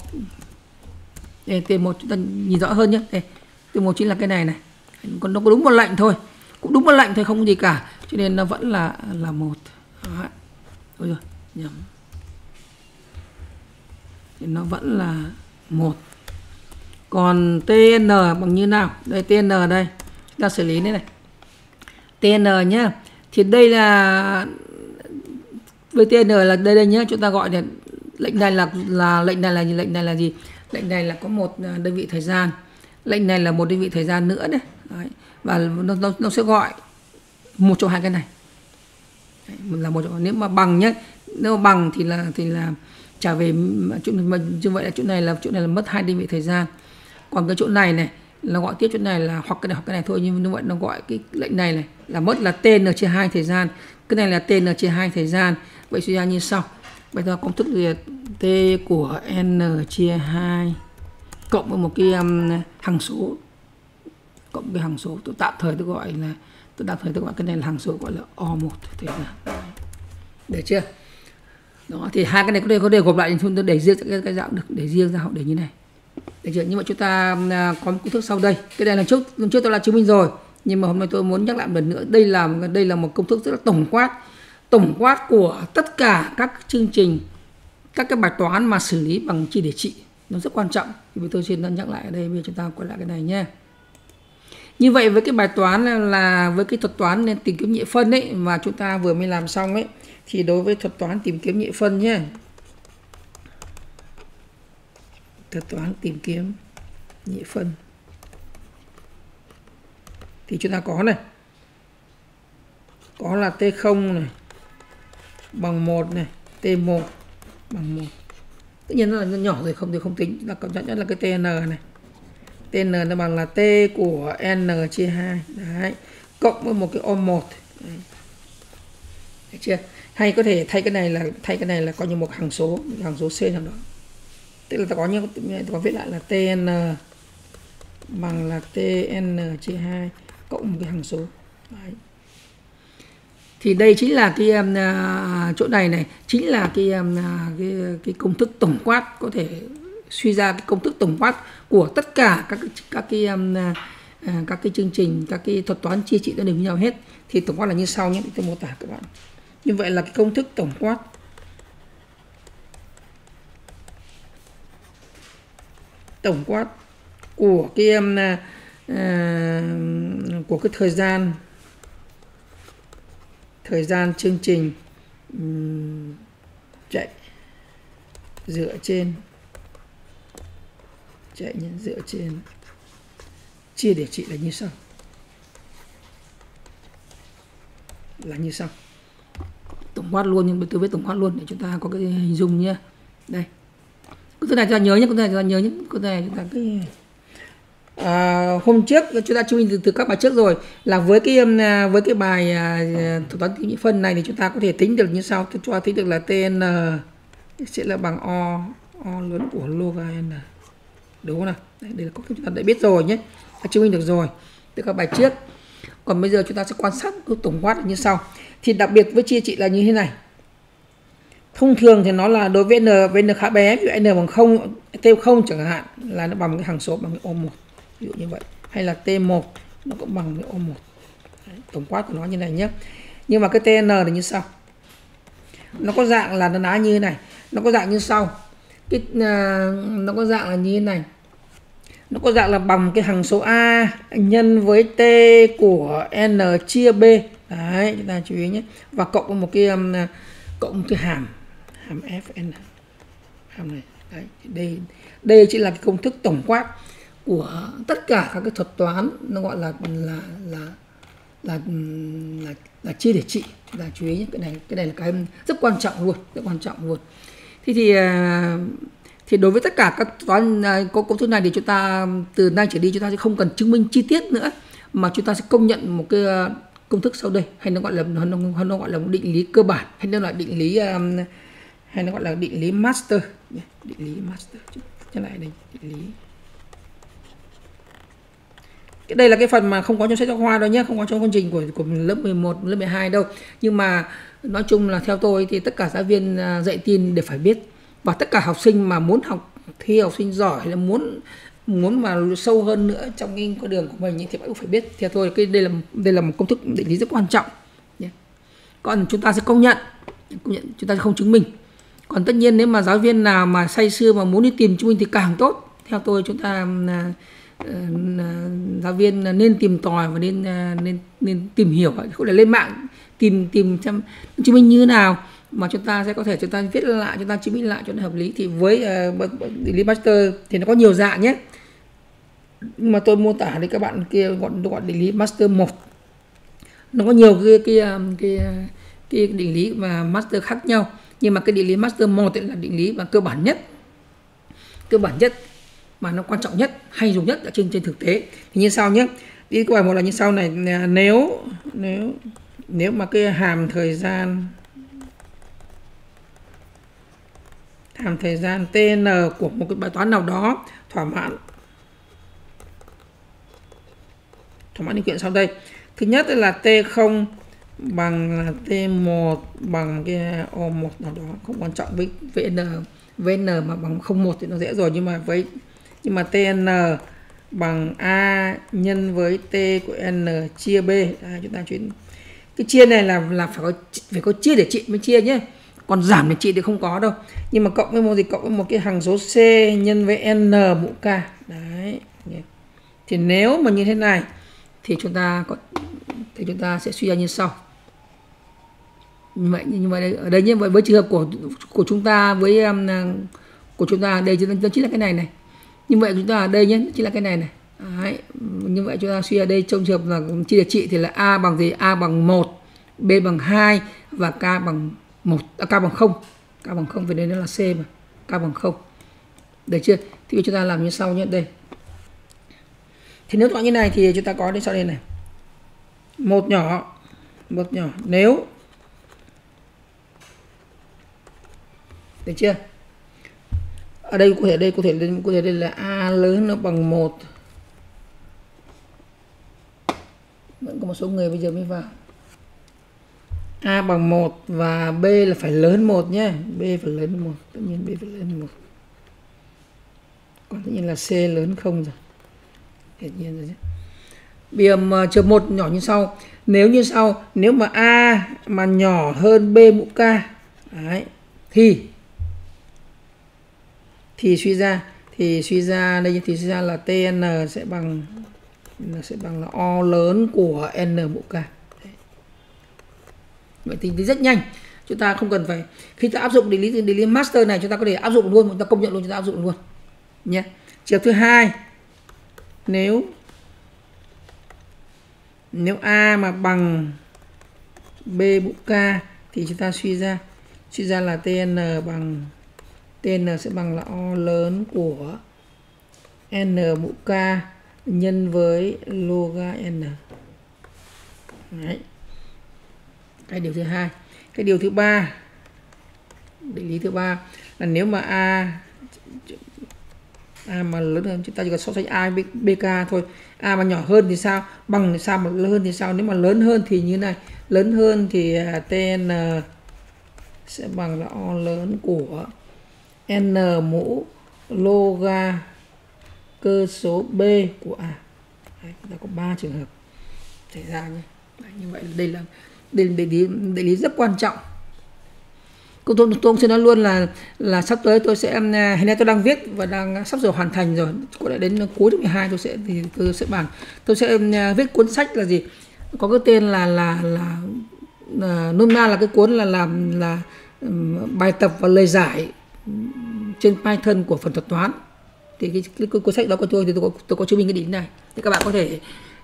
đây, t1 chúng ta nhìn rõ hơn nhé đây t1 chính là cái này này. Còn nó có đúng một lệnh thôi. Cũng đúng một lệnh thôi không có gì cả. Cho nên nó vẫn là là một. Đó. Ôi rồi nhầm. Thì nó vẫn là một. Còn tn bằng như nào? Đây tn đây. Chúng ta xử lý đây này. Tn nhá. Thì đây là với tn là đây đây nhá. Chúng ta gọi là lệnh này là là lệnh này là gì? Lệnh này là gì? Lệnh này là có một à, đơn vị thời gian. Lệnh này là một đơn vị thời gian nữa đấy, đấy. và nó, nó, nó sẽ gọi một trong hai cái này. Đấy, là một trong nếu mà bằng nhé nếu mà bằng thì là thì là trả về chỗ mà như vậy là chỗ này là chỗ này là mất hai đơn vị thời gian. Còn cái chỗ này này là gọi tiếp chỗ này là hoặc cái này hoặc cái này thôi nhưng như vậy nó gọi cái lệnh này này là mất là tn chia hai thời gian. Cái này là tn chia hai thời gian. Vậy suy ra như sau bây giờ công thức là t của n chia 2 cộng với một cái um, hằng số. Cộng cái hằng số tôi tạm thời tôi gọi là tôi tạm thời tôi gọi cái này là hằng số gọi là o1 thế là được chưa? Đó thì hai cái này có thể có thể gộp lại chúng tôi để riêng cái, cái dạng được để riêng ra họ để như này. Được chưa? Nhưng mà chúng ta um, à, có một công thức sau đây. Cái này là trước lần trước tôi đã chứng minh rồi. Nhưng mà hôm nay tôi muốn nhắc lại một lần nữa. Đây là đây là một công thức rất là tổng quát tổng quát của tất cả các chương trình các cái bài toán mà xử lý bằng chi để trị. Nó rất quan trọng. Thì tôi xin nhắc lại ở đây bây giờ chúng ta quay lại cái này nhé. Như vậy với cái bài toán là, là với cái thuật toán nên tìm kiếm nhị phân ấy mà chúng ta vừa mới làm xong ấy thì đối với thuật toán tìm kiếm nhị phân nhé. Thuật toán tìm kiếm nhị phân. Thì chúng ta có này. Có là T0 này bằng 1 này T1 bằng 1 tất nhiên nó là nhỏ rồi, không thì không tính. Là quan trọng nhất là cái TN này. TN nó bằng là T của N chia 2 đấy. Cộng với một cái O1 đấy. Được chưa? Hay có thể thay cái này là, thay cái này là coi như một hằng số một hằng số C nào đó. Tức là ta có như ta có viết lại là TN bằng là TN chia 2 cộng một cái hằng số. Đấy thì đây chính là cái uh, chỗ này này chính là cái, uh, cái cái công thức tổng quát có thể suy ra cái công thức tổng quát của tất cả các các cái um, uh, các cái chương trình các cái thuật toán chia trị nó đều như nhau hết. Thì tổng quát là như sau nhé tôi mô tả các bạn. Như vậy là cái công thức tổng quát. Tổng quát của cái um, uh, của cái thời gian thời gian chương trình um, chạy dựa trên chạy nhân dựa trên chia để trị là như sau. Là như sau. Tổng quát luôn nhưng tôi viết tổng quát luôn để chúng ta có cái hình dung nhé. Đây. Cái này chúng ta nhớ nhé cái này chúng ta nhớ nhé cái này chúng ta cái à, hôm trước chúng ta chứng minh từ, từ các bài trước rồi là với cái um, à, với cái bài à, à thuật toán nhị phân này thì chúng ta có thể tính được như sau chúng cho tính được là tn sẽ là bằng o o lớn của loga n. Đúng không nào? Đây, đây là có chúng ta đã biết rồi nhé. Đã chứng minh được rồi từ các bài trước. Còn bây giờ chúng ta sẽ quan sát tổng quát như sau. Thì đặc biệt với chia trị là như thế này. Thông thường thì nó là đối với n với n khá bé ví dụ n bằng không t không chẳng hạn là nó bằng cái hằng số bằng cái o 1 ví dụ như vậy. Hay là T1 nó cũng bằng với O1 Đấy, tổng quát của nó như này nhé. Nhưng mà cái TN là như sau. Nó có dạng là nó ná như thế này. Nó có dạng như sau. Cái uh, nó có dạng là như thế này. Nó có dạng là bằng cái hằng số A nhân với T của N chia B. Đấy chúng ta chú ý nhé. Và cộng với một cái um, à, cộng một cái hàm. Hàm Fn hàm này. Đấy đây. Đây chỉ là cái công thức tổng quát của tất cả các cái thuật toán nó gọi là là là là là, là chia để trị là chú ý nhé. Cái này cái này là cái rất quan trọng luôn rất quan trọng luôn. Thì thì à, thì đối với tất cả các toán à, có công thức này thì chúng ta từ nay trở đi chúng ta sẽ không cần chứng minh chi tiết nữa mà chúng ta sẽ công nhận một cái à, công thức sau đây. Hay nó gọi là nó, nó, nó gọi là một định lý cơ bản hay nó là định lý um, hay nó gọi là định lý master. Định lý master chứ lại đây định lý cái đây là cái phần mà không có trong sách giáo khoa đâu nhé, không có trong chương trình của của lớp 11 lớp 12 đâu. Nhưng mà nói chung là theo tôi thì tất cả giáo viên à, dạy tin đều phải biết. Và tất cả học sinh mà muốn học, thi học sinh giỏi hay là muốn muốn mà sâu hơn nữa trong cái con đường của mình thì cũng phải biết. Theo tôi, cái đây là đây là một công thức định lý rất quan trọng còn chúng ta sẽ công nhận công nhận chúng ta sẽ không chứng minh. Còn tất nhiên nếu mà giáo viên nào mà say sưa mà muốn đi tìm chứng minh thì càng tốt. Theo tôi chúng ta à, Ờ, giáo viên nên tìm tòi và nên ờ, nên nên tìm hiểu không để lên mạng tìm tìm xem chứng minh như thế nào mà chúng ta sẽ có thể chúng ta viết lại chúng ta chứng minh lại cho nó hợp lý. Thì với ờ, uh, định lý master thì nó có nhiều dạng nhé. Nhưng mà tôi mô tả thì các bạn kia gọi gọi định lý master 1 nó có nhiều cái cái cái cái định lý và master khác nhau. Nhưng mà cái định lý master 1 là định lý và cơ bản nhất. Cơ bản nhất mà nó quan trọng nhất, hay dùng nhất ở trên trên thực tế. Thì như sau nhé. Đi câu hỏi một là như sau này nếu nếu nếu mà cái hàm thời gian, hàm thời gian tn của một cái bài toán nào đó thỏa mãn thỏa mãn điều kiện sau đây. Thứ nhất là t0 bằng t1 bằng cái o1 nào đó không quan trọng với vn vn mà bằng 01 thì nó dễ rồi, nhưng mà với nhưng mà tn bằng a nhân với t của n chia b. À, chúng ta chuyển. Cái chia này là là phải có phải có chia để trị mới chia nhé. Còn giảm để trị thì không có đâu. Nhưng mà cộng với một gì cộng với một cái hằng số c nhân với n mũ k. Đấy thì nếu mà như thế này thì chúng ta có thì chúng ta sẽ suy ra như sau. Như vậy như vậy ở đây như vậy với trường hợp của của chúng ta với um, của chúng ta đây chúng ta chính là cái này này như vậy chúng ta ở đây nhé chính là cái này này. Đấy. như vậy chúng ta suy ở đây trong trường hợp là chia được trị thì là a bằng gì? A bằng 1 b bằng 2 và k bằng 1 à, k bằng 0 k bằng 0 vì đây nó là c mà k bằng 0 được chưa? Thì chúng ta làm như sau nhé đây. Thì nếu gọi như này thì chúng ta có đến sau đây này. Một nhỏ một nhỏ. Nếu được chưa? Ở đây có thể đây có thể lên có thể đây là a lớn nó bằng một. Vẫn có một số người bây giờ mới vào. A bằng 1 và b là phải lớn một nhé b phải lớn một tất nhiên b phải lớn một. Còn tất nhiên là c lớn không rồi. Hiển nhiên rồi chứ. Bây giờ mà trường một nhỏ như sau. Nếu như sau nếu mà a mà nhỏ hơn b mũ k đấy, thì thì suy ra thì suy ra đây thì suy ra là tn sẽ bằng nó sẽ bằng là o lớn của n mũ k. Vậy thì, thì rất nhanh. Chúng ta không cần phải khi ta áp dụng định lý định lý master này chúng ta có thể áp dụng luôn chúng ta công nhận luôn chúng ta áp dụng luôn. Nhé. Trường thứ hai nếu nếu a mà bằng b mũ k thì chúng ta suy ra suy ra là tn bằng tn sẽ bằng là o lớn của n mũ k nhân với loga n. Đấy. cái điều thứ hai. Cái điều thứ ba. Định lý thứ ba là nếu mà a a mà lớn hơn, chúng ta chỉ cần so sánh a với bk thôi. A mà nhỏ hơn thì sao? Bằng thì sao? Mà lớn hơn thì sao? Nếu mà lớn hơn thì như này. Lớn hơn thì à, tn sẽ bằng là o lớn của n mũ loga cơ số b của a Đấy, chúng ta có ba trường hợp xảy ra nhé. Đấy, như vậy đây là đây là định lý, định lý rất quan trọng. Cô tôi tôi sẽ nói luôn là là sắp tới tôi sẽ à, hiện nay tôi đang viết và đang sắp sửa hoàn thành rồi. Có lẽ đến cuối tháng 12 tôi sẽ thì tôi sẽ bàn, tôi sẽ à, viết cuốn sách là gì? Có cái tên là là là, là nôm na là cái cuốn là làm là, là bài tập và lời giải trên Python của phần thuật toán. Thì cái, cái, cái cuốn sách đó của tôi thì tôi có, tôi có chứng minh cái định này. Thì các bạn có thể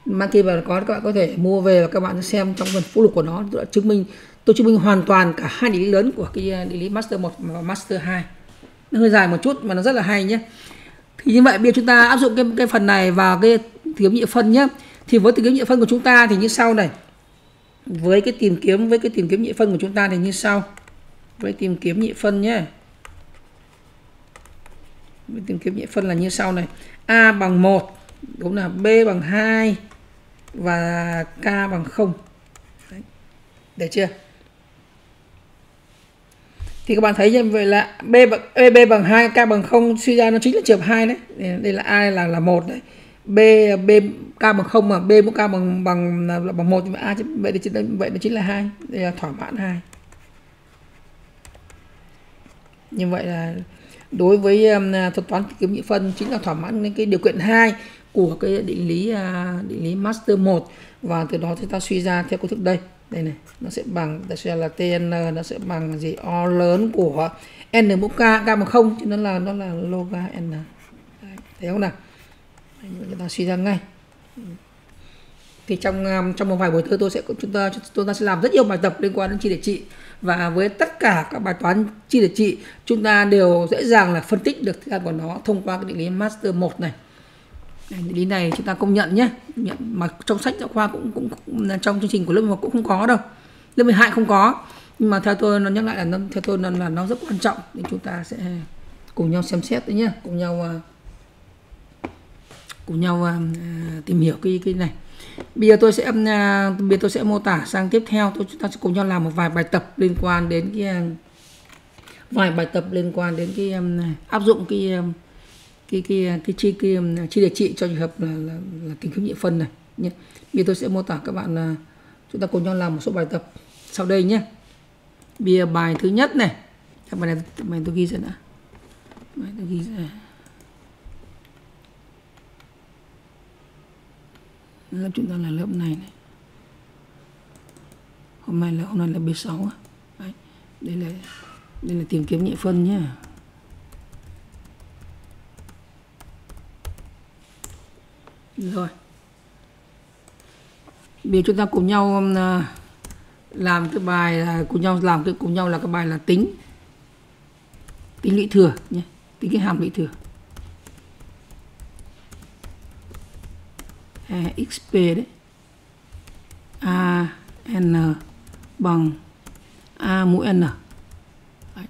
mang kia vào có các bạn có thể mua về và các bạn xem trong phần phụ lục của nó. Tôi đã chứng minh tôi chứng minh hoàn toàn cả hai định lý lớn của cái uh, định lý master 1 và master 2 nó hơi dài một chút mà nó rất là hay nhé. Thì như vậy bây giờ chúng ta áp dụng cái cái phần này vào cái tìm nhị phân nhé. Thì với tìm kiếm nhị phân của chúng ta thì như sau này. Với cái tìm kiếm với cái tìm kiếm nhị phân của chúng ta thì như sau. Với tìm kiếm nhị phân nhé với tìm kiếm nhị phân là như sau này. A bằng 1 đúng là b bằng 2 và k bằng 0 Đấy. được chưa? Thì các bạn thấy như vậy là b bằng b bằng 2 k bằng 0 suy ra nó chính là trường hợp 2 đấy. Đây là a là là 1 đấy. B b, k bằng 0 mà, b mũ k bằng bằng, là bằng 1 thì a vậy thì vậy nó chính là 2 đây là thỏa mãn 2 như vậy là đối với um, à, thuật toán kiếm nhị phân chính là thỏa mãn những cái điều kiện hai của cái định lý à, định lý master 1 và từ đó chúng ta suy ra theo công thức đây. Đây này nó sẽ bằng ta sẽ là tn nó sẽ bằng gì? O lớn của n mũ k k bằng không chứ nó là nó là loga n. Đấy, thấy không nào? Đấy, chúng ta suy ra ngay thì trong um, trong một vài buổi tới tôi sẽ chúng ta chúng ta sẽ làm rất nhiều bài tập liên quan đến chi địa trị. Và với tất cả các bài toán chi địa trị chúng ta đều dễ dàng là phân tích được thức của nó thông qua cái định lý master 1 này. Định lý này chúng ta công nhận nhé. Nhận mà trong sách giáo khoa cũng, cũng cũng trong chương trình của lớp 11 cũng không có đâu. Lớp 12 không có. Nhưng mà theo tôi nó nhắc lại là nó, theo tôi là, là nó rất quan trọng. Thì chúng ta sẽ cùng nhau xem xét đấy nhé. Cùng nhau uh, cùng nhau um, uh, tìm hiểu cái cái này bây giờ tôi sẽ à, bây giờ tôi sẽ mô tả sang tiếp theo. Tôi chúng ta sẽ cùng nhau làm một vài bài tập liên quan đến cái à, vài bài tập liên quan đến cái à, áp dụng cái cái cái cái chi cái, chi địa trị cho trường hợp là là, là tình kiếm nhị phân này nhé. Bây tôi sẽ mô tả các bạn là chúng ta cùng nhau làm một số bài tập sau đây nhé. Bây giờ bài thứ nhất này. Các bài này bài tôi ghi ra đã. Bài tôi ghi ra. Lớp chúng ta là lớp này này. Hôm nay là, hôm nay là B6 á. Đấy. đây là đây là tìm kiếm nhị phân nhé rồi. Bây giờ chúng ta cùng nhau um, à, làm cái bài là, cùng nhau làm cái, cùng nhau là cái bài là tính. Tính lũy thừa nhé tính cái hàm lũy thừa. Exp đấy a n bằng a mũ n. Đấy.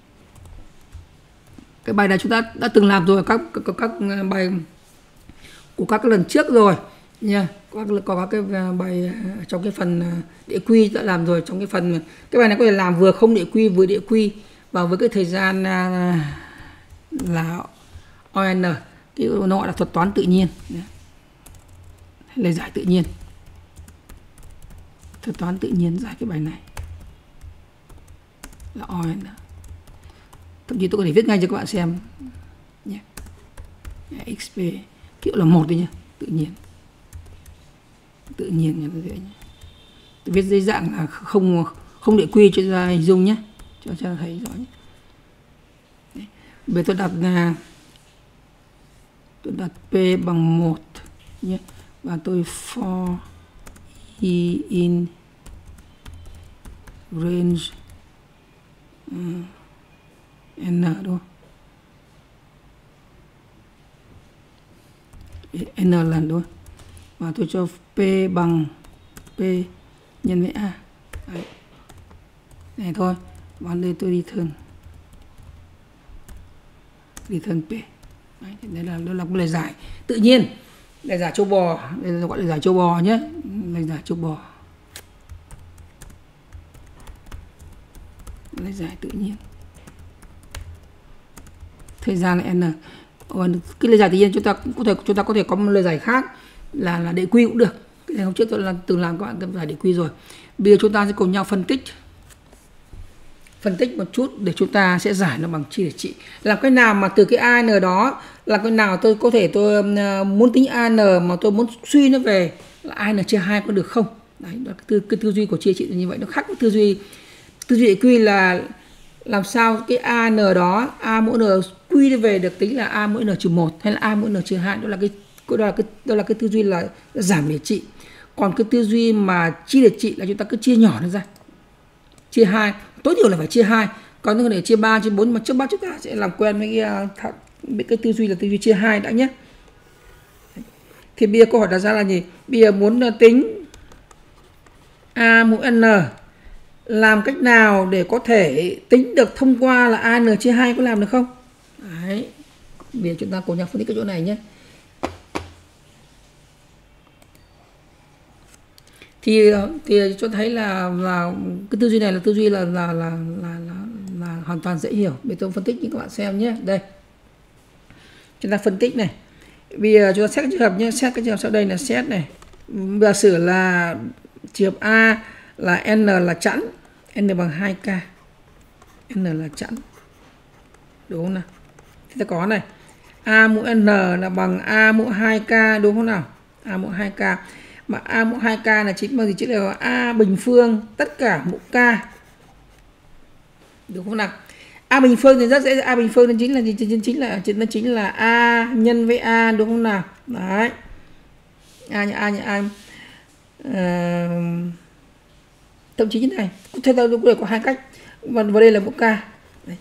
cái bài này chúng ta đã từng làm rồi các các, các bài của các lần trước rồi nha. Có có các cái à, bài à, trong cái phần à, địa quy đã làm rồi trong cái phần cái bài này có thể làm vừa không địa quy vừa địa quy và với cái thời gian là ON cái nó gọi là thuật toán tự nhiên lời giải tự nhiên. Thuật toán tự nhiên giải cái bài này. Là ON thậm chí tôi có thể viết ngay cho các bạn xem. Nhé. XP kiểu là một thôi nhá, tự nhiên. Tự nhiên nha quý nhé tôi viết dưới dạng là không không để quy cho ra hình dung nhé cho cho thấy rõ nhé bây tôi đặt là tôi đặt p bằng một nhé và tôi for e in range ừ, uh, n đúng không? N lần đúng không? Và tôi cho p bằng p nhân với a. Đấy. này thôi và đây tôi đi thân đi thân p Đấy, đây là đó là một lời giải. Tự nhiên lời giải châu bò. Đây là gọi là giải châu bò nhé. Đây giải châu bò. Lời giải tự nhiên. Thời gian là n. Còn cái lời giải tự nhiên chúng ta có thể chúng ta có thể có một lời giải khác là là đệ quy cũng được. Cái này hôm trước tôi là, từng làm các bạn cái giải đệ quy rồi. Bây giờ chúng ta sẽ cùng nhau phân tích. Phân tích một chút để chúng ta sẽ giải nó bằng chi để trị. Làm cái nào mà từ cái an đó là cái nào tôi có thể tôi um, à, muốn tính an mà tôi muốn suy nó về là an chia hai có được không? Đấy đó cái tư, cái tư duy của chia trị như vậy. Nó khác với tư duy tư duy quy là làm sao cái an đó a mỗi n quy về được tính là a mỗi n trừ một hay là a mỗi n trừ hai. Đó là cái đó là cái đó là cái tư duy là giảm để trị còn cái tư duy mà chia để trị là chúng ta cứ chia nhỏ nó ra. Chia hai tối thiểu là phải chia hai. Còn những để chia ba chia bốn mà trước mắt chúng ta sẽ làm quen với cái, à, cái tư duy là tư duy chia hai đã nhé. Thì bây giờ câu hỏi đặt ra là gì? Bây giờ muốn ờ, tính a mũ n làm cách nào để có thể tính được thông qua là an chia hai có làm được không? Đấy. Bây giờ chúng ta cùng nhau phân tích cái chỗ này nhé. Thì ờ, thì cho thấy là là cái tư duy này là tư duy là là là là là, là hoàn toàn dễ hiểu. Bây tôi phân tích cho các bạn xem nhé. Đây chúng ta phân tích này. Bây giờ chúng ta xét cái trường hợp nhé, xét cái trường hợp sau đây là xét này. Giả sử là trường hợp a là n là chẵn, n bằng 2k n là chẵn. Đúng không nào? Chúng ta có này. A mũ n là bằng a mũ 2k đúng không nào? A mũ 2k mà a mũ 2k là chính bằng gì? Chứ là a bình phương, tất cả mũ k. Đúng không nào? A bình phương thì rất dễ a bình phương nó chính là gì? Chính chính là nó chính là a nhân với a đúng không nào? Đấy. A nhân a nhân a uh, thậm chí như này thay tôi cũng có hai cách và vào đây là một k đấy.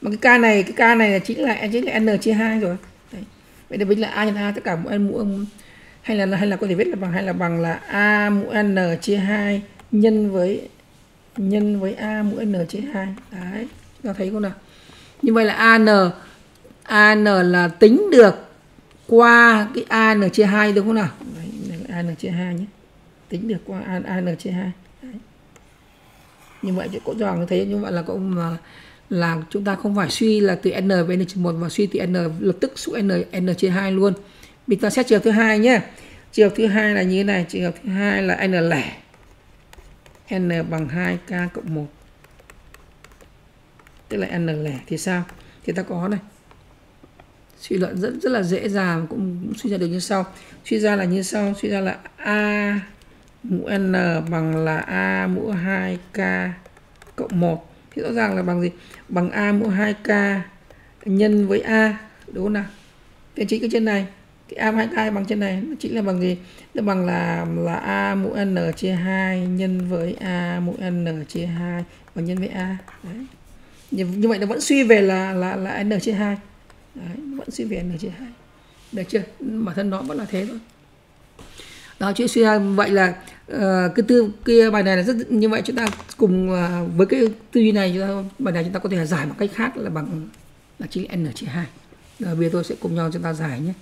mà cái k này cái k này là chính là chính là n chia hai rồi. Đấy. vậy thì chính là a nhân a tất cả mũ n mũ hay là hay là có thể viết là bằng hay là bằng là a mũ n chia 2 nhân với nhân với a mũ n chia 2 đấy ta thấy không nào? Như vậy là an an là tính được qua cái an chia 2 đúng không nào? Đấy, an chia 2 nhé. Tính được qua an an chia 2 đấy. như vậy thì cũng dòng thấy như vậy là cũng là là chúng ta không phải suy là từ n về n trừ một và suy từ n lập tức xúc n n chia 2 luôn. Mình ta xét trường thứ hai nhé. Trường thứ hai là như thế này trường thứ hai là n lẻ. n bằng 2k cộng 1 tức là n lẻ thì sao? Thì ta có này. Suy luận rất rất là dễ dàng, cũng cũng suy ra được như sau. Suy ra là như sau, suy ra là a mũ n bằng là a mũ 2k cộng 1 thì rõ ràng là bằng gì? Bằng a mũ 2k nhân với a. Đúng không nào? Thì chính cái trên này, cái a 2k bằng trên này, nó chính là bằng gì? Nó bằng là là a mũ n chia 2 nhân với a mũ n chia 2 và nhân với a. Đấy như, vậy nó vẫn suy về là là là n trên hai. Vẫn suy về n trên hai. Được chưa? Bản thân nó vẫn là thế thôi. Đó chữ suy ra vậy là uh, cái tư cái bài này là rất như vậy chúng ta cùng uh, với cái tư duy này chúng ta bài này chúng ta có thể giải một cách khác là bằng là chính n chia hai. Bây giờ tôi sẽ cùng nhau chúng ta giải nhé.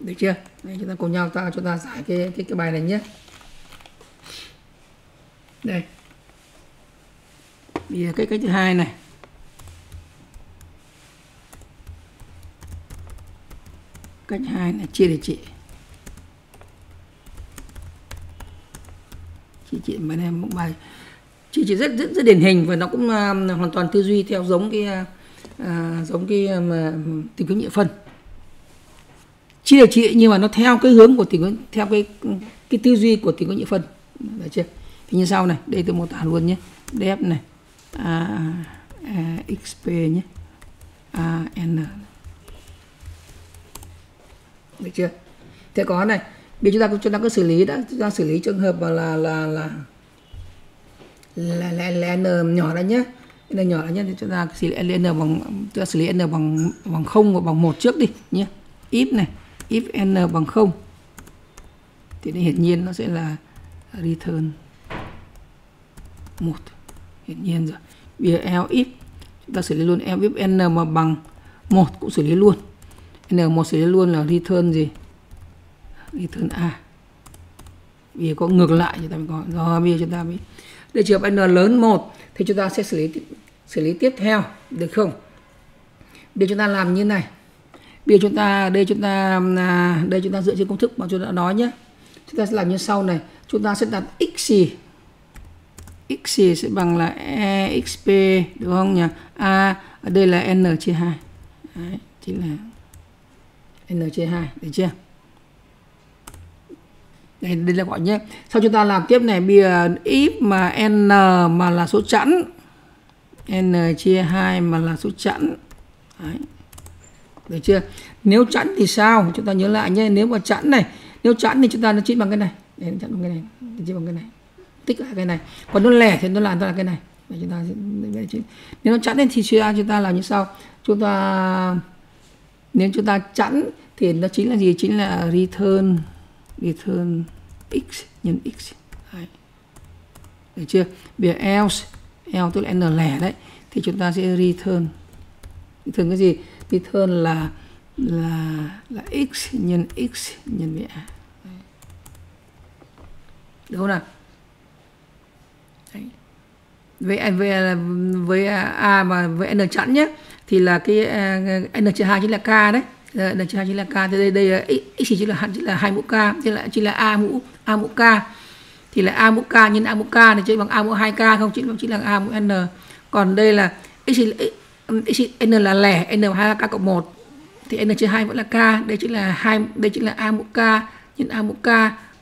Được chưa? Đây, chúng ta cùng nhau ta chúng ta giải cái cái cái bài này nhé đây. Bây giờ cái cái thứ hai này. Cách hai là chia để trị chị chị bên em cũng bài. Chị chị rất rất rất điển hình và nó cũng uh, hoàn toàn tư duy theo giống cái uh, giống cái uh, tìm kiếm nhị phân. Chia để trị nhưng mà nó theo cái hướng của tìm theo cái cái tư duy của tìm kiếm nhị phân. Được chưa? Thì như sau này đây tôi mô tả luôn nhé. Df này. À, à, xp nhé. À, n. Được chưa? Thế có này bây giờ chúng ta chúng ta cứ xử lý đã chúng ta xử lý trường hợp là là là là là, là, là n nhỏ ra nhé. N nhỏ ra nhé thì chúng ta xử lý n bằng chúng ta xử lý n bằng bằng không và bằng một trước đi nhé. If này if n bằng không thì hiển nhiên nó sẽ là return một. Hiển nhiên rồi. Bây giờ else if chúng ta xử lý luôn l if n mà bằng một cũng xử lý luôn. N1 xử lý luôn là return gì? Return a. Vì có ngược lại, chúng ta mới có. Rồi, bây giờ chúng ta mới để trường hợp n lớn một, thì chúng ta sẽ xử lý xử lý tiếp theo. Được không? Bây giờ chúng ta làm như này. Bây giờ chúng ta đây chúng ta à, đây chúng ta dựa trên công thức mà chúng ta đã nói nhé. Chúng ta sẽ làm như sau này. Chúng ta sẽ đặt x gì? X gì sẽ bằng là exp đúng không nhỉ? A ở đây là n chia 2 Đấy, chính là n chia 2 được chưa? Đây, đây là gọi nhé. Sau chúng ta làm tiếp này bây giờ if mà n mà là số chẵn n chia 2 mà là số chẵn. Đấy. được chưa? Nếu chẵn thì sao? Chúng ta nhớ lại nhé nếu mà chẵn này nếu chẵn thì chúng ta nó chỉ bằng cái này. Đây chẵn bằng cái này chỉ bằng cái này tích lại cái này. Còn nó lẻ thì nó làm ra là cái này. Để chúng ta nếu nó chẵn thì ra chúng ta làm như sau. Chúng ta nếu chúng ta chẵn thì nó chính là gì? Chính là return return x nhân x. Đấy. được chưa? Bây giờ else else tức là n lẻ đấy, thì chúng ta sẽ return. Return cái gì? Return là là là x nhân x nhân với a. Được không nào với với à, với à, a mà với n chẵn nhé thì là cái à, n trừ hai chính là k đấy. N trừ hai chính là k. Thì đây đây là x, chính chỉ là chính là hai mũ k thì là chỉ là a mũ a mũ k. Thì là a mũ k nhân a mũ k thì chơi bằng a mũ 2 k không chính bằng chính là a mũ n. Còn đây là x, x n là lẻ n 2 k cộng 1 thì n trừ 2 vẫn là k đây chính là hai đây chính là a mũ k nhân a mũ k.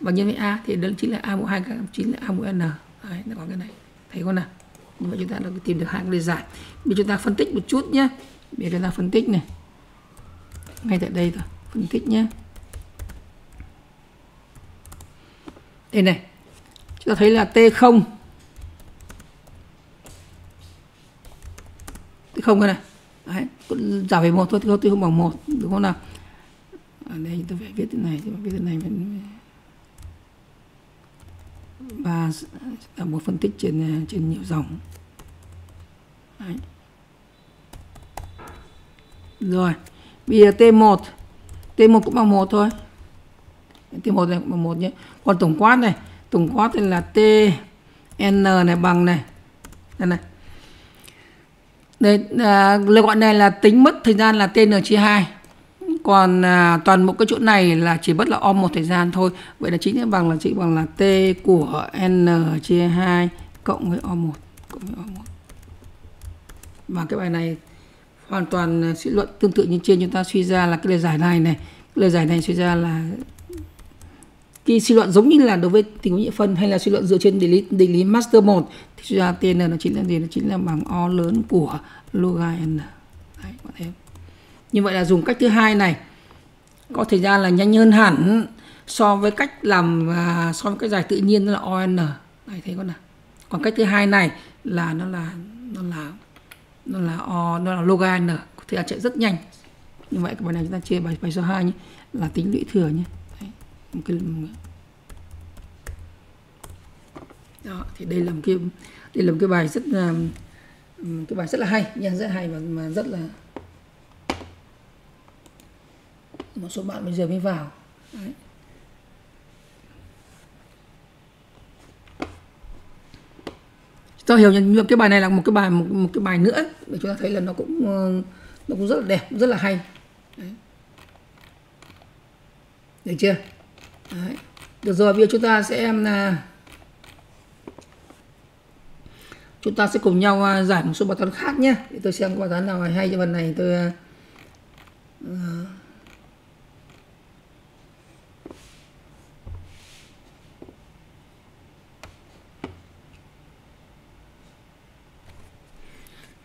Và nhân với a thì đơn chính là a mũ 2 k chính là a mũ n. Đấy nó có cái này. Thấy không nào? Vậy chúng ta đã tìm được hai cái lời giải. Bây chúng ta phân tích một chút nhé. Bây giờ chúng ta phân tích này. Ngay tại đây thôi. Phân tích nhé. Đây này. Chúng ta thấy là t không. T không này. Đấy giả về một thôi thì không bằng một, đúng không nào? Ở đây tôi phải viết thế này thì viết thế này mình và một phân tích trên ờ, trên nhiều dòng. Đấy. rồi bây giờ T1 T1 cũng bằng 1 thôi. T1 này cũng bằng 1 nhé. Còn tổng quát này tổng quát thì là T N này bằng này. Đây này. Đây à, lời gọi này là tính mất thời gian là TN chia 2 còn à, toàn bộ cái chỗ này là chỉ bất là om một thời gian thôi. Vậy là chính bằng là chỉ bằng là t của n chia 2 cộng với o1 cộng với om 1 và cái bài này hoàn toàn à, suy luận tương tự như trên. Chúng ta suy ra là cái lời giải này này cái lời giải này suy ra là cái suy luận giống như là đối với tình huống nhị phân hay là suy luận dựa trên định lý, định lý master 1 thì suy ra tn nó chính là gì? Nó chính là bằng o lớn của loga n. Đấy, bạn em như vậy là dùng cách thứ hai này. Có thời gian là nhanh hơn hẳn so với cách làm à, so với cái giải tự nhiên là on này thấy con nào? Còn cách thứ hai này là nó là nó là nó là o nó là log n. Có thể chạy rất nhanh. Như vậy các bài này chúng ta chia bài bài số 2 nhé. Là tính lũy thừa nhé. Đấy, một cái đó thì đây là một cái đây là một cái bài rất là cái bài rất là hay nha rất hay và mà rất là một số bạn bây giờ mới vào Đấy. tôi hiểu nhận cái bài này là một cái bài một, một cái bài nữa để chúng ta thấy là nó cũng nó cũng rất là đẹp rất là hay Đấy. được chưa Đấy. được rồi bây giờ chúng ta sẽ em là chúng ta sẽ cùng nhau à, giải một số bài toán khác nhé để tôi xem có bài toán nào hay cho phần này tôi uh,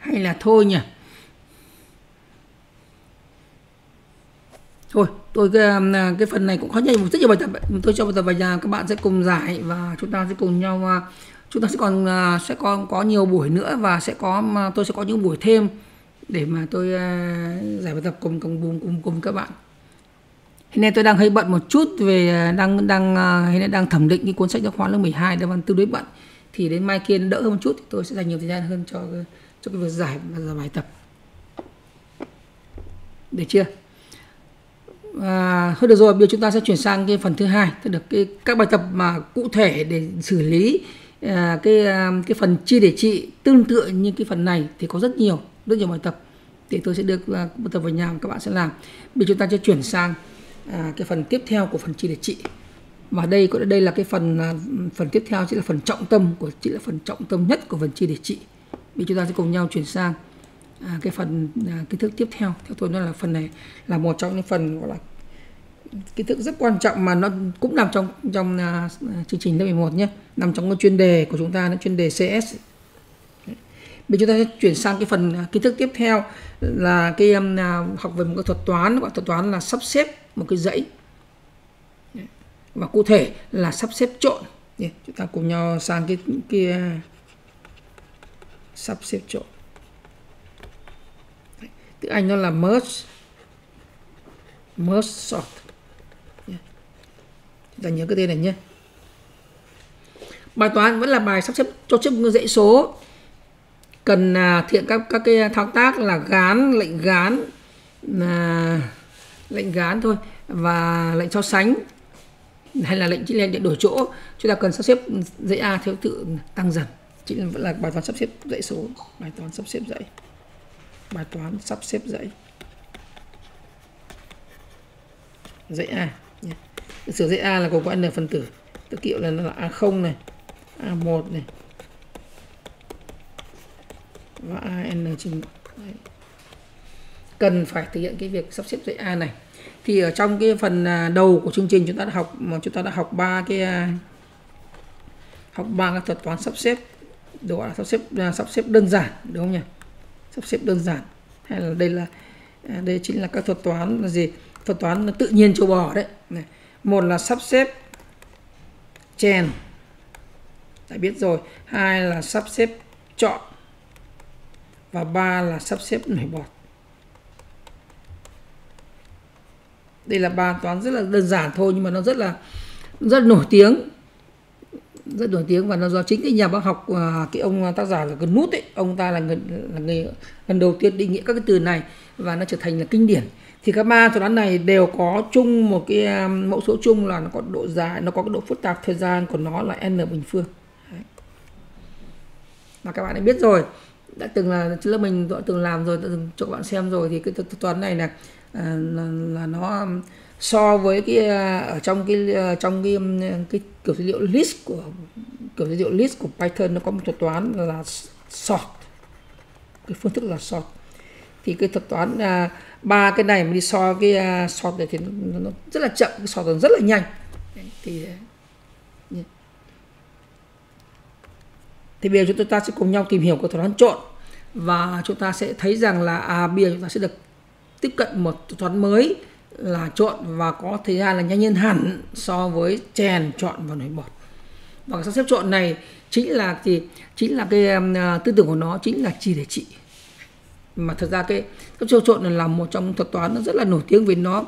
hay là thôi nhỉ? Thôi tôi cái, um, à, cái phần này cũng khó nhảy một rất nhiều bài tập tôi cho bài tập về nhà các bạn sẽ cùng giải và chúng ta sẽ cùng nhau à, chúng ta sẽ còn à, sẽ còn có nhiều buổi nữa và sẽ có tôi sẽ có những buổi thêm để mà tôi giải bài tập cùng cùng cùng cùng, cùng các bạn. Hiện nay tôi đang hơi bận một chút về đang đang hiện nay đang thẩm định cái cuốn sách giáo khoa lớp 12 đang tương đối bận. Thì đến mai kia đỡ hơn một chút thì tôi sẽ dành nhiều thời gian hơn cho cho cái việc giải và bài tập. Được chưa? Và thôi được rồi bây giờ chúng ta sẽ chuyển sang cái phần thứ hai. Tức được cái các bài tập mà cụ thể để xử lý à, cái à, cái phần chi để trị tương tự như cái phần này thì có rất nhiều rất nhiều bài tập. Thì tôi sẽ được uh, à, bài tập về nhà các bạn sẽ làm. Bây giờ chúng ta sẽ chuyển sang à, cái phần tiếp theo của phần chi để trị. Và đây có đây là cái phần à, phần tiếp theo sẽ là phần trọng tâm của chỉ là phần trọng tâm nhất của phần chi để trị bây chúng ta sẽ cùng nhau chuyển sang à, cái phần à, kiến thức tiếp theo. Theo tôi nó là phần này là một trong những phần gọi là kiến thức rất quan trọng mà nó cũng nằm trong trong à, chương trình lớp 11 nhé. Nằm trong cái chuyên đề của chúng ta là chuyên đề CS bây chúng ta sẽ chuyển sang cái phần à, kiến thức tiếp theo là cái um, à, học về một cái thuật toán. Gọi thuật toán là sắp xếp một cái dãy. Và cụ thể là sắp xếp trộn. Chúng ta cùng nhau sang cái kia sắp xếp trộn tiếng Anh nó là merge. Merge sort. Chúng ta nhớ cái tên này nhé bài toán vẫn là bài sắp xếp cho chữ dãy số. Cần uh, thiện các các cái à, thao tác là gán lệnh gán là lệnh gán thôi và lệnh so sánh hay là lệnh chỉ lên để đổi chỗ. Chúng ta cần sắp xếp dãy A theo tự tăng dần chị vẫn là bài toán sắp xếp dãy số. Bài toán sắp xếp dãy. Bài toán sắp xếp dãy. Dãy A, nhé. sửa dãy A là gồm có n phân tử. Tức kiểu là là A0 này A1 này. Và AN trên cần phải thực hiện cái việc sắp xếp dãy A này. Thì ở trong cái phần à, đầu của chương trình chúng ta đã học, mà chúng ta đã học ba cái à, học ba các thuật toán sắp xếp đó là sắp xếp là sắp xếp đơn giản, đúng không nhỉ? Sắp xếp đơn giản. Hay là đây là à, đây chính là các thuật toán là gì? Thuật toán là tự nhiên châu bò đấy. Này. một là sắp xếp chèn. Đã biết rồi. Hai là sắp xếp chọn. Và ba là sắp xếp nổi bọt. Đây là ba toán rất là đơn giản thôi, nhưng mà nó rất là rất là nổi tiếng rất nổi tiếng và nó do chính cái nhà bác học à, cái ông tác giả là nút ấy ông ta là người là người lần đầu tiên định nghĩa các cái từ này và nó trở thành là kinh điển thì các ba thuật toán này đều có chung một cái à, mẫu số chung là nó có độ dài nó có cái độ phức tạp thời gian của nó là n bình phương Đấy. mà các bạn đã biết rồi đã từng là lớp mình đã từng làm rồi đã từng cho các bạn xem rồi thì cái thuật toán này là là, là nó so với cái ờ, ở trong cái ờ, trong cái cái kiểu dữ liệu list của kiểu dữ liệu list của Python nó có một thuật toán là sort. Cái phương thức là sort. Thì cái thuật toán à, ba cái này mà đi so cái à, sort này thì nó, nó rất là chậm cái sort rất là nhanh. Thì ờ, thì bây giờ chúng ta sẽ cùng nhau tìm hiểu cái thuật toán trộn và chúng ta sẽ thấy rằng là à bây giờ chúng ta sẽ được tiếp cận một thuật toán mới là trộn và có thời gian là nhanh hơn hẳn so với chèn trộn và nổi bọt. Và sắp xếp trộn này chính là thì chính là cái uh, tư tưởng của nó chính là chỉ để trị. Mà thật ra cái sắp xếp trộn này là một trong thuật toán nó rất là nổi tiếng vì nó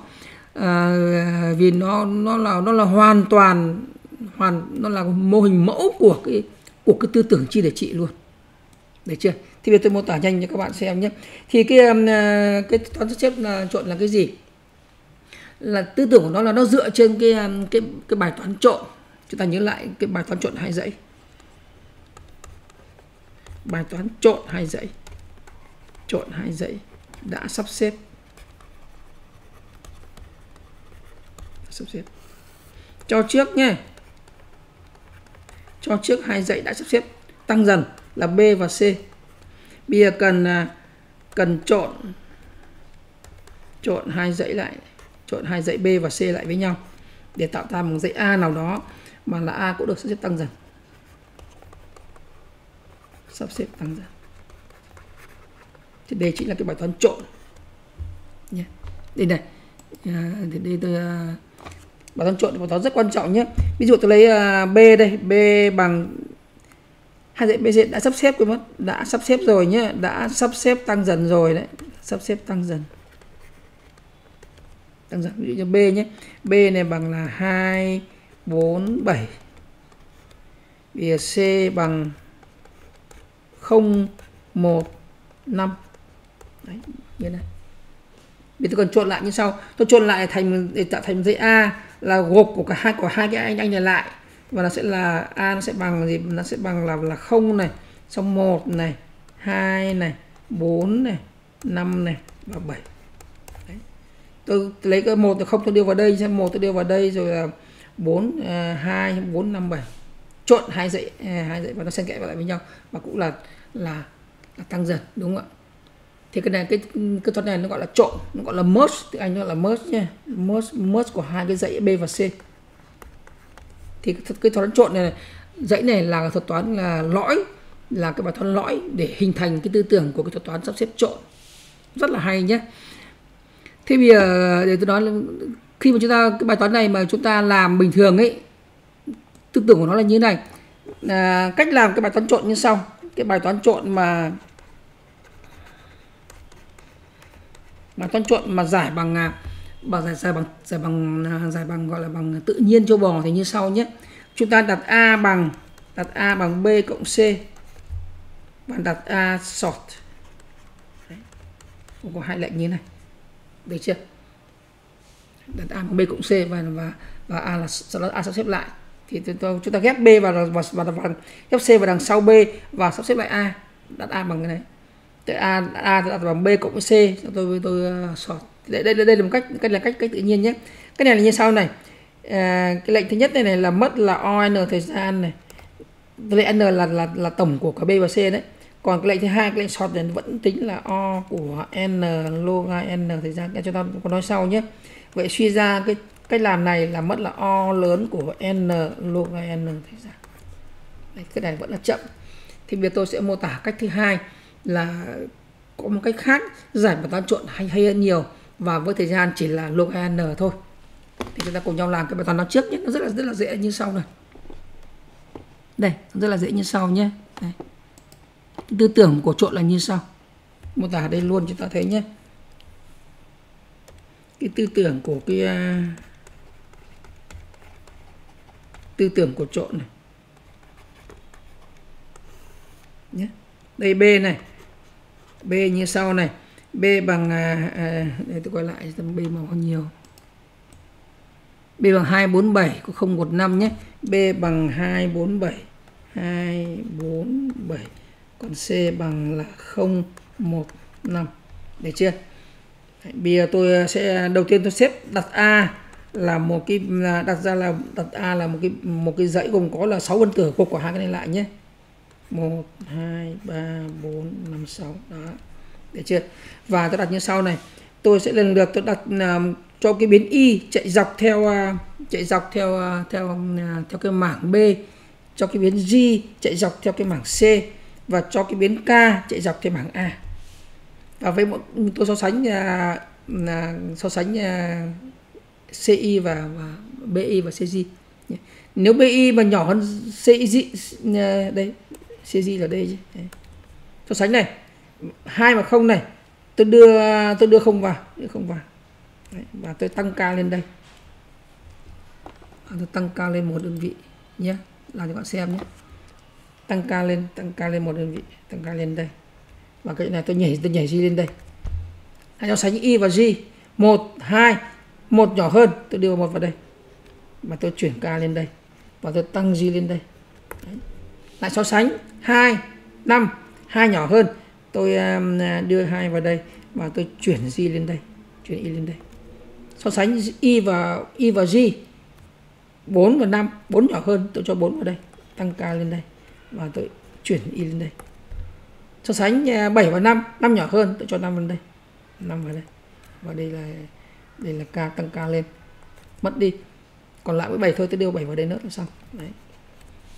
uh, vì nó nó là nó là hoàn toàn hoàn nó là mô hình mẫu của cái của cái tư tưởng chi để trị luôn. Được chưa? Thì bây giờ tôi mô tả nhanh cho các bạn xem nhé. Thì cái um, à, cái toán sắp xếp là trộn là cái gì? Là tư tưởng của nó là nó dựa trên cái um, cái cái bài toán trộn. Chúng ta nhớ lại cái bài toán trộn hai dãy. Bài toán trộn hai dãy. Trộn hai dãy đã sắp xếp. Sắp xếp. Cho trước nhé. Cho trước hai dãy đã sắp xếp. Tăng dần là B và C. Bây giờ cần à, cần trộn trộn hai dãy lại trộn hai dãy B và C lại với nhau để tạo ra một dãy A nào đó mà là A cũng được sắp xếp tăng dần. Sắp xếp tăng dần. Thì đây chính là cái bài toán trộn nhé. Đây này. À, thì đây tôi à, bài toán trộn bài toán rất quan trọng nhé. Ví dụ tôi lấy à, B đây B bằng hai dãy BC đã sắp xếp quên mất đã sắp xếp rồi nhé đã sắp xếp tăng dần rồi đấy sắp xếp tăng dần tăng dần ví dụ như B nhé. B này bằng là 2 4 7 bây C bằng 0 1 5 đấy, như này. Bây tôi còn trộn lại như sau. Tôi trộn lại thành, để tạo thành dãy A là gộp của cả hai, của hai cái anh anh này lại. Và nó sẽ là, a nó sẽ bằng gì? Nó sẽ bằng là là không này. Xong một này, hai này, bốn này, năm này và bảy tôi lấy cái một không tôi đưa vào đây xem một tôi đưa vào đây rồi là bốn à, hai bốn năm bảy. Trộn hai dãy à, hai dãy và nó xen kẽ vào lại với nhau. Và cũng là là, là tăng dần đúng không ạ? Thì cái này cái cái thuật này nó gọi là trộn nó gọi là merge tiếng anh nó gọi là merge nha merge merge của hai cái dãy b và c. Thì cái thuật trộn này, này dãy này là thuật toán là lõi là cái bài toán lõi để hình thành cái tư tưởng của cái thuật toán sắp xếp trộn rất là hay nhé thế bây giờ để tôi nói là khi mà chúng ta cái bài toán này mà chúng ta làm bình thường ấy tư tưởng của nó là như thế này. À, cách làm cái bài toán trộn như sau. Cái bài toán trộn mà bài toán trộn mà giải bằng à, bằng giải, giải bằng giải bằng à, giải bằng gọi là bằng tự nhiên cho bò thì như sau nhé. Chúng ta đặt a bằng đặt a bằng b cộng c và đặt a sort. Đấy. có hai lệnh như này được chưa? Đặt a bằng b cộng c và và và a là sau đó a sắp xếp lại. Thì chúng ta ghép b vào và, và, và ghép c vào đằng sau b và sắp xếp lại a. Đặt a bằng cái này. Tại a a đặt bằng b cộng c. Cho tôi tôi ờ, sort. Đây, đây đây là một cách cách là cách cách tự nhiên nhé. Cái này là như sau này. À, cái lệnh thứ nhất này này là mất là o n thời gian này. Lệnh n là là là tổng của cả b và c đấy còn cái lệnh thứ hai cái lệnh sort này vẫn tính là o của n log n thời gian. Cho ta có nói sau nhé. Vậy suy ra cái cách làm này là mất là o lớn của n log n thời gian. Đấy, cái này vẫn là chậm. Thì bây giờ tôi sẽ mô tả cách thứ hai là có một cách khác giải bài toán trộn hay hay hơn nhiều và với thời gian chỉ là log n thôi. Thì chúng ta cùng nhau làm cái bài toán đó trước nhé. Nó rất là rất là dễ như sau này. Đây rất là dễ như sau nhé. Đây tư tưởng của trộn là như sau. Mô tả đây luôn chúng ta thấy nhé. Cái tư tưởng của cái uh, tư tưởng của trộn này. Nhé. Đây b này. B như sau này. B bằng à, à, để tôi quay lại xem b màu bao nhiêu. B bằng 247 có 015 nhé. B bằng 247 247 còn C bằng là 0 1 5 được chưa? Đấy, bây giờ tôi ờ, sẽ ờ, đầu tiên tôi xếp đặt A là một cái là đặt ra là đặt A là một cái một cái dãy gồm có là 6 phân tử gộp của hai cái này lại nhé. 1 2 3 4 5 6 đó. Để chưa? Và tôi đặt như sau này. Tôi sẽ lần lượt tôi đặt um, cho cái biến y chạy dọc theo uh, chạy dọc theo uh, theo uh, theo cái mảng B cho cái biến G chạy dọc theo cái mảng C và cho cái biến K chạy dọc theo mảng A. Và với một tôi so sánh là, là so sánh là CI và, và BI và CG nếu BI mà nhỏ hơn CG à, đây CG là đây chứ. So sánh này hai mà không này tôi đưa tôi đưa không vào đưa không vào. Đấy, và tôi tăng k lên đây. Tôi tăng k lên một đơn vị nhé làm cho bạn xem nhé tăng ca lên tăng ca lên một đơn vị tăng ca lên đây. Và cái này tôi nhảy tôi nhảy gì lên đây. Hãy so sánh y và g. Một hai một nhỏ hơn tôi đưa một vào đây. Mà tôi chuyển ca lên đây. Và tôi tăng g lên đây. Đấy. lại so sánh. Hai năm hai nhỏ hơn. Tôi um, đưa hai vào đây và tôi chuyển g lên đây. Chuyển y lên đây. So sánh y và y và g. 4 và 5 4 nhỏ hơn tôi cho 4 vào đây. Tăng k lên đây và tôi chuyển y lên đây. So sánh à, 7 và 5 5 nhỏ hơn, tôi cho 5 lên đây. 5 vào đây. Và đây là đây là k tăng k lên. Mất đi. Còn lại với 7 thôi, tôi đưa 7 vào đây nữa là xong đấy.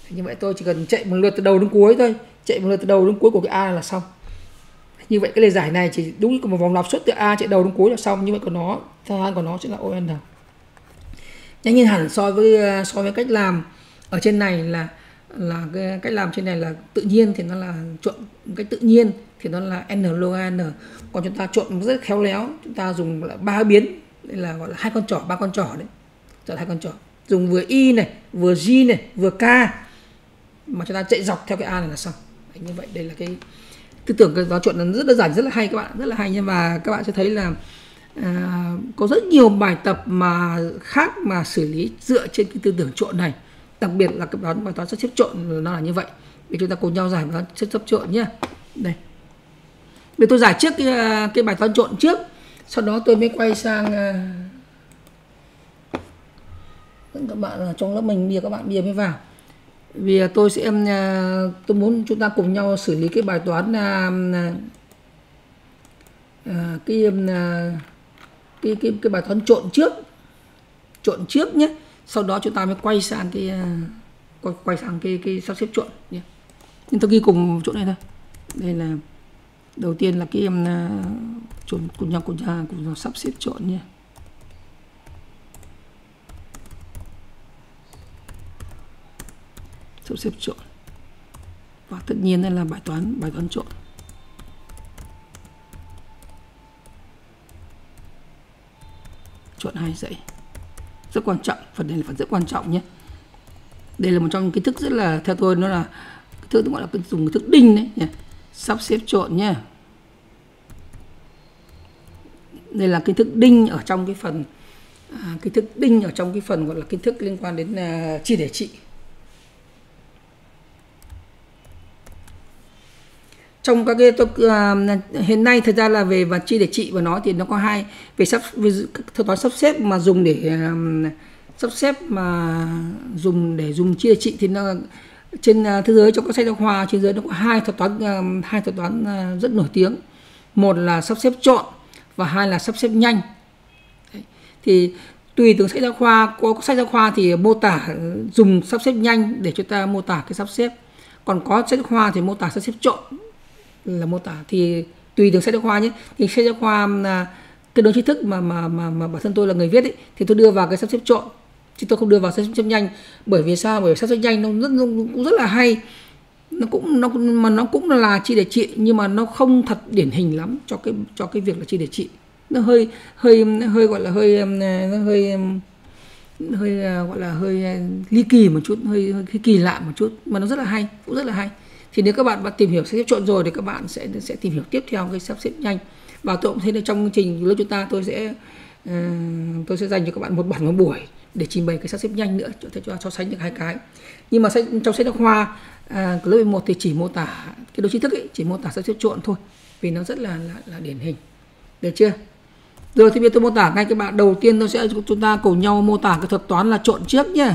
Thì như vậy tôi chỉ cần chạy một lượt từ đầu đến cuối thôi. Chạy một lượt từ đầu đến cuối của cái a là xong. Như vậy cái lời giải này chỉ đúng như một vòng lặp suốt từ a chạy đầu đến cuối là xong. Như vậy của nó thời gian của nó sẽ là on nhanh hơn hẳn so với à, so với cách làm ở trên này là là cái cách làm trên này là tự nhiên thì nó là trộn cách tự nhiên thì nó là n log n. Còn chúng ta trộn rất khéo léo chúng ta dùng là ba biến đây là gọi là hai con trỏ ba con trỏ đấy chọn hai con trỏ. Dùng vừa y này vừa g này vừa k mà chúng ta chạy dọc theo cái a này là xong. Đấy, như vậy đây là cái tư tưởng cái giáo chuẩn là rất đơn giản rất là hay các bạn rất là hay nhưng mà các bạn sẽ thấy là à, có rất nhiều bài tập mà khác mà xử lý dựa trên cái tư tưởng trộn này đặc biệt là cái toán bài toán sắp xếp trộn nó là như vậy. Để chúng ta cùng nhau giải bài toán sắp xếp trộn nhé. Đây. Để tôi giải trước cái, à, cái bài toán trộn trước. Sau đó tôi mới quay sang à, các bạn trong lớp mình bây giờ các bạn bây giờ mới vào. Vì tôi sẽ em tôi muốn chúng ta cùng nhau xử lý cái bài toán à, cái cái cái cái bài toán trộn trước. Trộn trước nhé sau đó chúng ta mới quay sang cái à, quay, quay sang cái cái sắp xếp trộn nhé. Nhưng tôi ghi cùng chỗ này thôi. Đây là đầu tiên là cái à, em trộn cùng nhau cùng nhau cùng nhau sắp xếp trộn nhé. Sắp xếp trộn và tất nhiên đây là bài toán bài toán trộn trộn hai dãy rất quan trọng phần này là phần rất quan trọng nhé. Đây là một trong những kiến thức rất là theo tôi nó là thức gọi là dùng kiến thức đinh đấy nhé. sắp xếp trộn nhé. Đây là kiến thức đinh ở trong cái phần à, kiến thức đinh ở trong cái phần gọi là kiến thức liên quan đến uh, chi để trị. Trong các cái uh, hiện nay thời gian là về và chi để trị và nó thì nó có hai về sắp về thuật toán sắp xếp mà dùng để uh, sắp xếp mà dùng để dùng chi để trị thì nó trên uh, thế giới trong các sách giáo khoa trên giới nó có hai thuật toán uh, hai thuật toán uh, rất nổi tiếng. Một là sắp xếp chọn và hai là sắp xếp nhanh. Đấy. thì tùy từng sách giáo khoa có sách giáo khoa thì mô tả dùng sắp xếp nhanh để chúng ta mô tả cái sắp xếp. Còn có sách giáo khoa thì mô tả sắp xếp chọn là mô tả thì tùy từng sách giáo khoa nhé. Thì sách giáo khoa là cái đối tri thức mà mà mà mà bản thân tôi là người viết ấy, thì tôi đưa vào cái sắp xếp trộn chứ tôi không đưa vào sắp xếp nhanh bởi vì sao? Bởi vì sắp xếp nhanh nó rất nó cũng rất là hay. Nó cũng nó mà nó cũng là chi để trị nhưng mà nó không thật điển hình lắm cho cái cho cái việc là chi để trị. Nó hơi hơi hơi gọi là hơi um, nó hơi um, hơi à, gọi là hơi à, ly kỳ một chút hơi, hơi kỳ lạ một chút mà nó rất là hay cũng rất là hay thì nếu các bạn đã tìm hiểu sắp xếp trộn rồi thì các bạn sẽ sẽ tìm hiểu tiếp theo cái sắp xếp nhanh. Và tôi cũng thấy là trong chương trình lớp chúng ta tôi sẽ uh, tôi sẽ dành cho các bạn một bản một buổi để trình bày cái sắp xếp nhanh nữa cho cho so sánh được hai cái. Nhưng mà trong sách giáo khoa à, lớp 11 thì chỉ mô tả cái đồ tri thức ấy, chỉ mô tả sắp xếp trộn thôi vì nó rất là là, là điển hình. Được chưa? Rồi thì bây giờ tôi mô tả ngay cái bạn đầu tiên tôi sẽ chúng ta cùng nhau mô tả cái thuật toán là trộn trước nhé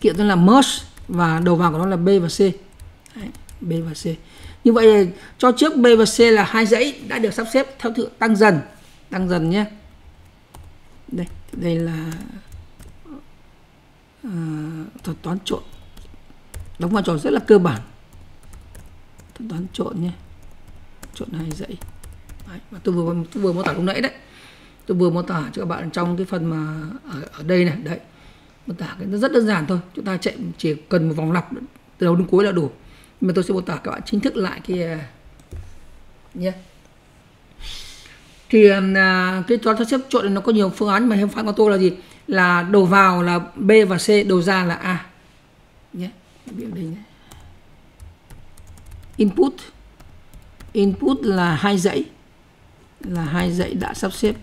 kiện tên là merge và đầu vào của nó là b và c. Đấy, b và c. Như vậy cho trước b và c là hai dãy đã được sắp xếp theo thứ tăng dần. Tăng dần nhé. Đây đây là uh, thuật toán trộn. Đóng vai trò rất là cơ bản. Thuật toán trộn nhé. Trộn hai dãy. Đấy, mà tôi vừa tôi vừa mô tả lúc nãy đấy. Tôi vừa mô tả cho các bạn trong cái phần mà ở, ở đây này. Đấy mô tả cái nó rất đơn giản thôi. Chúng ta chạy chỉ cần một vòng lặp từ đầu đến cuối là đủ. Nhưng mà tôi sẽ mô tả các bạn chính thức lại cái à, nhé. Yeah thì à, cái toán sắp xếp trộn này nó có nhiều phương án mà phương án của tôi là gì? Là đầu vào là b và c đầu ra là a. Nhé. Biểu đây nhé. Input. Input là hai dãy. Là hai dãy đã sắp xếp.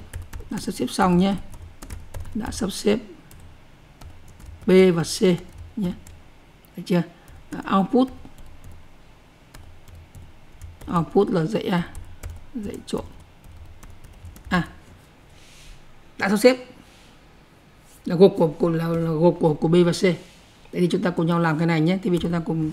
Đã sắp xếp xong nhé. Đã sắp xếp b và c nhé. Được chưa? Output. Output là dãy a dãy trộn à đã sắp xếp. Là gộp của, của là, là gộp của của B và C. Đây thì chúng ta cùng nhau làm cái này nhé. Thì bây chúng ta cùng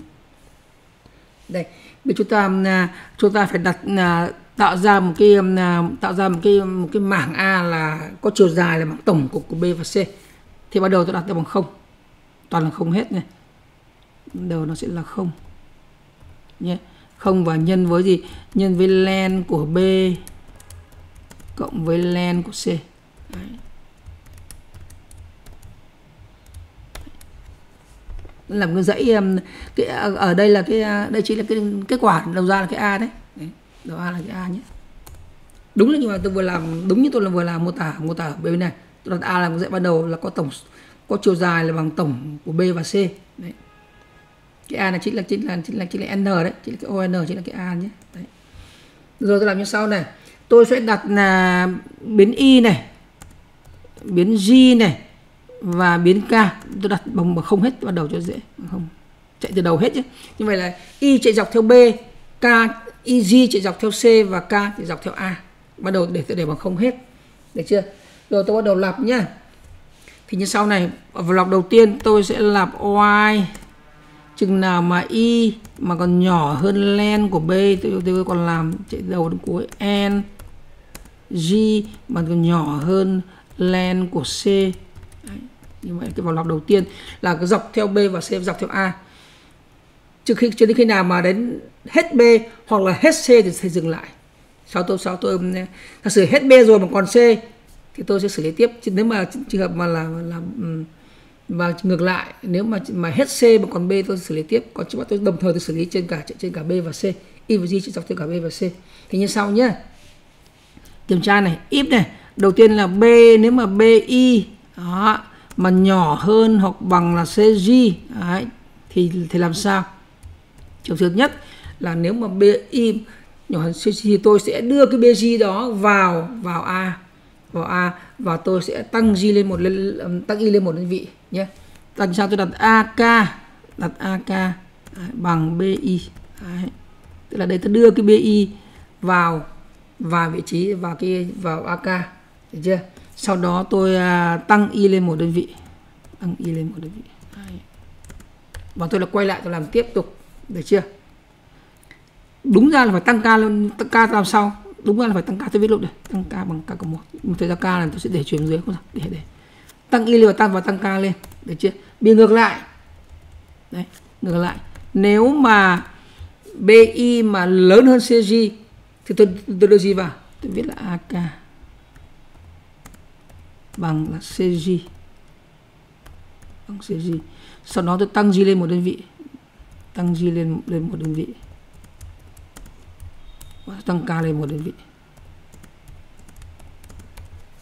đây bây chúng ta à, chúng ta phải đặt à, tạo ra một cái à, tạo ra một cái một cái mảng A là có chiều dài là mảng tổng của của B và C. Thì bắt đầu tôi đặt ra bằng không toàn là không hết này đầu nó sẽ là không. Nhé. Không và nhân với gì? Nhân với len của B cộng với len của C. Đấy. làm cái dãy um, cái ở đây là cái đây chỉ là cái kết quả đầu ra là cái a đấy. đấy đầu a là cái a nhé. Đúng là như mà tôi vừa làm đúng như tôi là vừa làm mô tả mô tả bên này. Tôi đặt a là một dãy ban đầu là có tổng có chiều dài là bằng tổng của b và c. Đấy. Cái a này chính là chính là chính là chính là n đấy. Chính là cái on chính là cái a nhé. Đấy. Rồi tôi làm như sau này. Tôi sẽ đặt là biến y này, biến g này và biến k. Tôi đặt bằng không hết, bắt đầu cho dễ. Không, chạy từ đầu hết chứ như vậy là y chạy dọc theo b, k y g chạy dọc theo c và k chạy dọc theo a. Bắt đầu để tôi để bằng không hết. Được chưa? Rồi tôi bắt đầu lặp nhá thì như sau này ở lọc đầu tiên tôi sẽ làm OI chừng nào mà y mà còn nhỏ hơn len của b tôi, tôi còn làm chạy đầu đến cuối n G mà còn nhỏ hơn len của C Đấy. như vậy cái vòng lọc đầu tiên là cái dọc theo B và C dọc theo A trước khi cho đến khi nào mà đến hết B hoặc là hết C thì sẽ dừng lại sau tôi sau tôi thật sự hết B rồi mà còn C thì tôi sẽ xử lý tiếp. Chứ nếu mà trường hợp mà là là ừ, và ngược lại nếu mà mà hết C mà còn B tôi xử lý tiếp. Còn chứ tôi đồng thời tôi xử lý trên cả trên cả B và C. Y và G trên dọc trên cả B và C. Thì như sau nhé kiểm tra này if này. Đầu tiên là b nếu mà bi đó, mà nhỏ hơn hoặc bằng là cg đấy, thì thì làm sao? Trường thứ nhất là nếu mà bi nhỏ hơn cg thì tôi sẽ đưa cái bg đó vào vào a vào a à, và tôi sẽ tăng g lên một lên tăng y lên một đơn vị nhé tăng sao tôi đặt ak đặt ak đấy, bằng bi đấy. tức là đây tôi đưa cái bi vào vào vị trí vào cái vào AK được chưa sau đó tôi à, tăng y lên một đơn vị tăng y lên một đơn vị Đấy. và tôi là quay lại tôi làm tiếp tục được chưa đúng ra là phải tăng ca lên tăng ca làm sau đúng ra là phải tăng ca tôi viết lộn này. Tăng ca bằng ca cộng một một thời gian ca là tôi sẽ để chuyển dưới không để để. Tăng y lên tăng và tăng ca lên. Được chưa? Bị ngược lại. Đấy ngược lại. Nếu mà bi mà lớn hơn cg thì tôi, tôi đưa gì vào. Tôi viết là AK bằng là CG bằng CG sau đó tôi tăng G lên một đơn vị. Tăng G lên lên một đơn vị tăng K lên một đơn vị.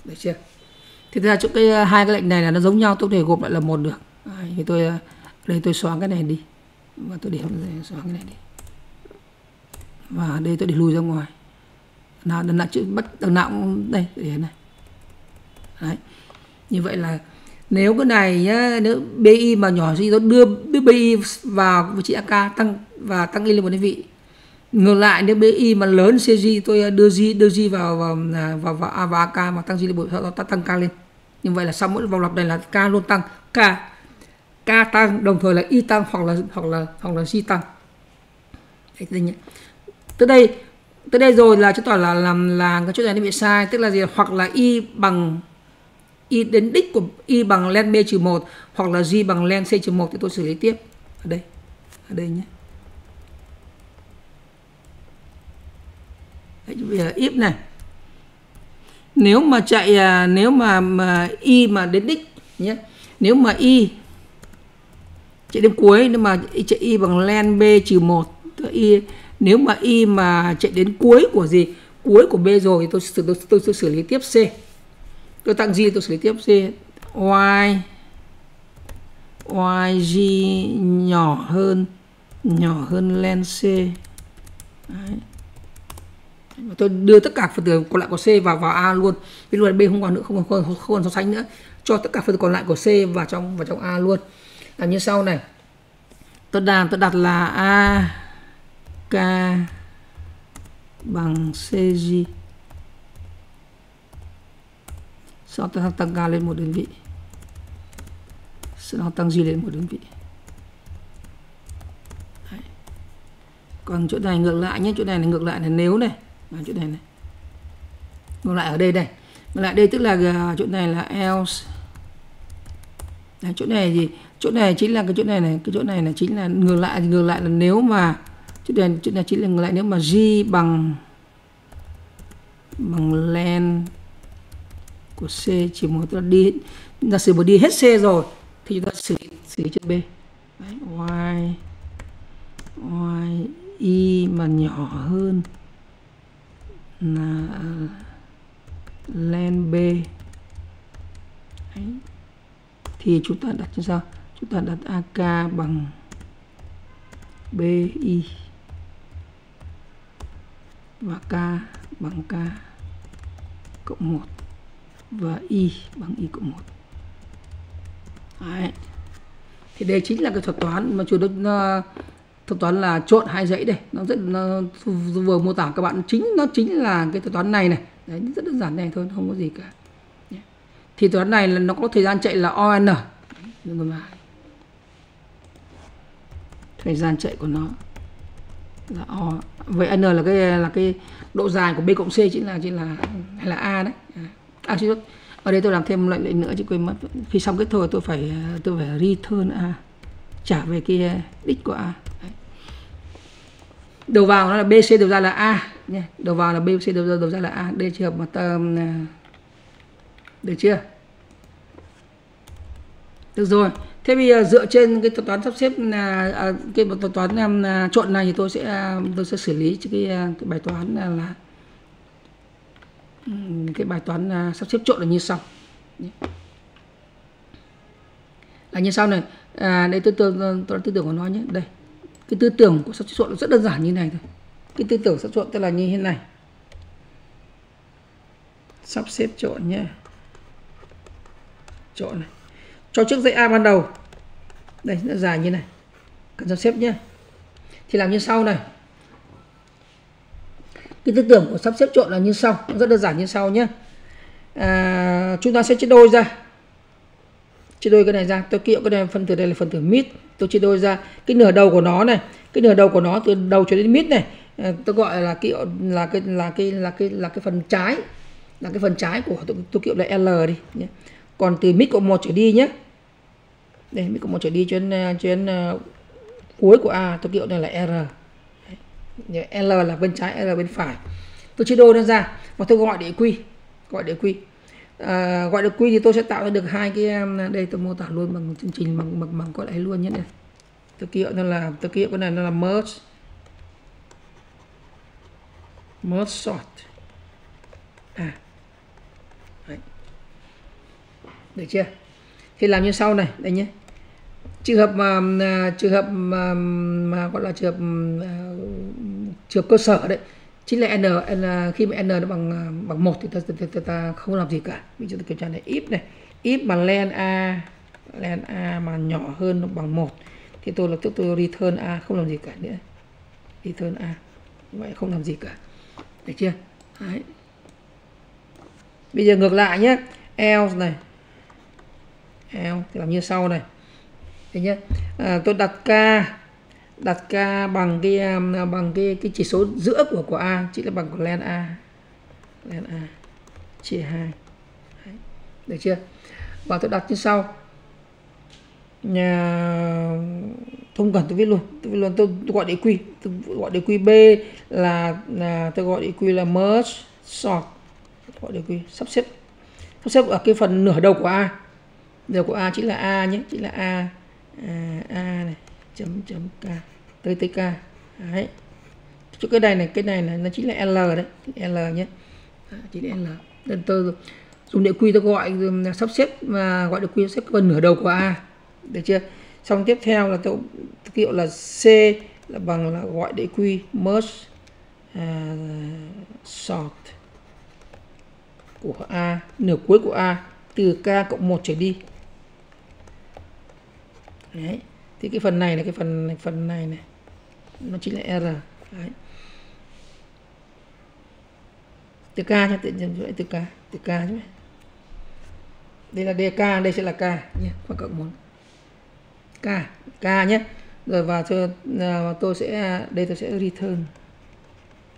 Được chưa? Thì ra chỗ cái ờ, hai cái lệnh này là nó giống nhau, tôi có thể gộp lại là một được. À, thì tôi ờ, đây tôi xóa cái này đi. Và tôi để xóa cái này đi. Và đây tôi để lùi ra ngoài. Nào, đằng nào chữ bắt đằng nào cũng đây để này. Đấy. Như vậy là nếu cái này nhá, nếu BI mà nhỏ gì tôi đưa BI vào vị trí AK tăng, và tăng y lên một đơn vị ngược lại nếu BI mà lớn CG tôi ờ, đưa G đưa G vào vào à, vào, vào, A và AK mà tăng G lên bộ nó tăng K lên. Như vậy là sau mỗi vòng lặp này là K luôn tăng. K K tăng đồng thời là Y tăng hoặc là hoặc là hoặc là G tăng. Đấy, nhé. tới đây tới đây rồi là chứng tỏ là làm là cái chỗ này nó bị sai tức là gì? Hoặc là Y bằng y đến đích của y bằng len b trừ một hoặc là g bằng len c trừ một thì tôi xử lý tiếp. Ở đây ở đây nhé. Đấy, bây giờ if này. Nếu mà chạy à, nếu mà, mà y mà đến đích nhé nếu mà y chạy đến cuối nếu mà chạy y bằng len b trừ một y nếu mà y mà chạy đến cuối của gì? Cuối của b rồi thì tôi tôi, tôi, tôi, tôi xử lý tiếp c. Tôi tặng gì tôi xử lý tiếp c. Y yg nhỏ hơn nhỏ hơn len c. Đấy tôi đưa tất cả phần tử còn lại của c vào vào a luôn. Ví dụ b không còn nữa không còn không, không còn so sánh nữa. Cho tất cả phần tử còn lại của c vào trong vào trong a luôn. Làm như sau này. Tôi đặt tôi đặt là a k bằng cg sau đó tăng ga lên một đơn vị. Sau đó tăng gì lên một đơn vị. Đấy. còn chỗ này ngược lại nhé chỗ này là ngược lại là nếu này là chỗ này này. Ngược lại ở đây đây. Ngược lại đây tức là à, chỗ này là else. Đấy, chỗ này gì chỗ này chính là cái chỗ này này. Cái chỗ này là chính là ngược lại ngược lại là nếu mà chỗ này chỗ này chính là ngược lại nếu mà g bằng bằng len của C chỉ một là đi giả sử một đi hết C rồi thì chúng ta xử xử chữ chất B. Đấy, y y mà nhỏ hơn len B Đấy. thì chúng ta đặt như sau chúng ta đặt AK bằng BI và K bằng K cộng 1 và y bằng y cộng 1 Đấy. thì đây chính là cái thuật toán mà chủ uh, thuật toán là trộn hai dãy đây. Nó rất, nó vừa mô tả các bạn, chính, nó chính là cái thuật toán này này. Đấy, rất đơn giản này thôi, không có gì cả. Thì thuật toán này là nó có thời gian chạy là on thời gian chạy của nó là o. Vậy n là cái là cái độ dài của b cộng c chính là chính là, hay là a đấy. À, à chứ, ở đây tôi làm thêm lệnh lệnh nữa chứ quên mất. Khi xong cái thôi tôi phải tôi phải return a trả về cái ờ, đích của a. Đấy. đầu vào nó là bc đầu ra là a nhé đầu vào là bc đầu ra đầu ra là a. Đây trường hợp mà ta được chưa? Được rồi. Thế bây giờ dựa trên cái thuật toán sắp xếp là à, cái thuật toán là, trộn này thì tôi sẽ à, tôi sẽ xử lý cái, à, cái bài toán à, là, là cái bài toán à, sắp xếp trộn là như sau. Là như sau này à, đây tư tưởng tư tưởng của nó nhé. Đây cái tư tưởng của sắp suất trộn rất đơn giản như này thôi. Cái tư tưởng sắp suất trộn tức là như thế này. Sắp xếp trộn nhé. Trộn này. Cho trước dãy a ban đầu. Đây nó dài như này. Cần sắp xếp nhé. Thì làm như sau này. Cái tư tưởng của sắp xếp trộn là như sau. Rất đơn giản như sau nhé. À, chúng ta sẽ chia đôi ra chia đôi cái này ra tôi kêu cái này phần tử đây là phần tử mid tôi chia đôi ra cái nửa đầu của nó này cái nửa đầu của nó từ đầu cho đến mid này. Ờ, tôi gọi là cái là cái là cái là cái là cái phần trái là cái phần trái của tôi, tôi kêu là L đi nhé. còn từ mid cộng một trở đi nhé đây mid cộng một trở đi trên trên uh, cuối của A tôi kêu này là R. L là bên trái L bên phải. Tôi chia đôi nó ra và tôi gọi để quy gọi để quy à, gọi được quy thì tôi sẽ tạo ra được hai cái đây tôi mô tả luôn bằng chương trình bằng bằng bằng gọi lại luôn nhé này tôi kêu nó là tôi kêu cái này nó là merge. Merge sort. À Đấy. được chưa? Thì làm như sau này đây nhé. Trường hợp mà à, trường hợp mà, mà gọi là trường hợp à, trường hợp cơ sở đấy chính là n, n khi mà n nó bằng bằng một thì ta, ta, ta, ta không làm gì cả. Ví dụ tôi kiểm tra này. If này. If mà len a len a mà nhỏ hơn bằng một thì tôi lập tức tôi return a không làm gì cả nữa. Return a. Vậy không làm gì cả. Được chưa? Đấy. bây giờ ngược lại nhé else này. Else thì làm như sau này. Đấy nhé à, tôi đặt k đặt k bằng cái um, bằng cái cái chỉ số giữa của của a chỉ là bằng của len a. Len a chia hai. Được chưa? Và tôi đặt như sau. Nhà không cần tôi viết luôn. Tôi viết luôn tôi, tôi gọi địa quy. Tôi gọi địa quy b là là tôi gọi địa quy là merge sort. Gọi địa quy sắp xếp. Sắp xếp ở cái phần nửa đầu của a. Đầu của a chính là a nhé chính là a à, a này chấm chấm k tới tới k đấy. Chỗ cái này này cái này là nó chính là l đấy. L nhé. À, chính là l. Nên tôi dùng địa quy tôi gọi sắp xếp mà gọi được quy sắp xếp phần nửa đầu của a. Được chưa? Xong tiếp theo là tôi thực hiện là c là bằng là gọi địa quy merge uh, sort của a nửa cuối của a từ k cộng 1 trở đi. Đấy thì cái phần này là cái phần này, phần này này. Nó chính là r. Đấy. từ k cho tiện nhân nhiên từ k từ k chứ đây là dk đây sẽ là k nhé khoảng cộng một k k nhé rồi và tôi à, và tôi sẽ à, đây tôi sẽ return.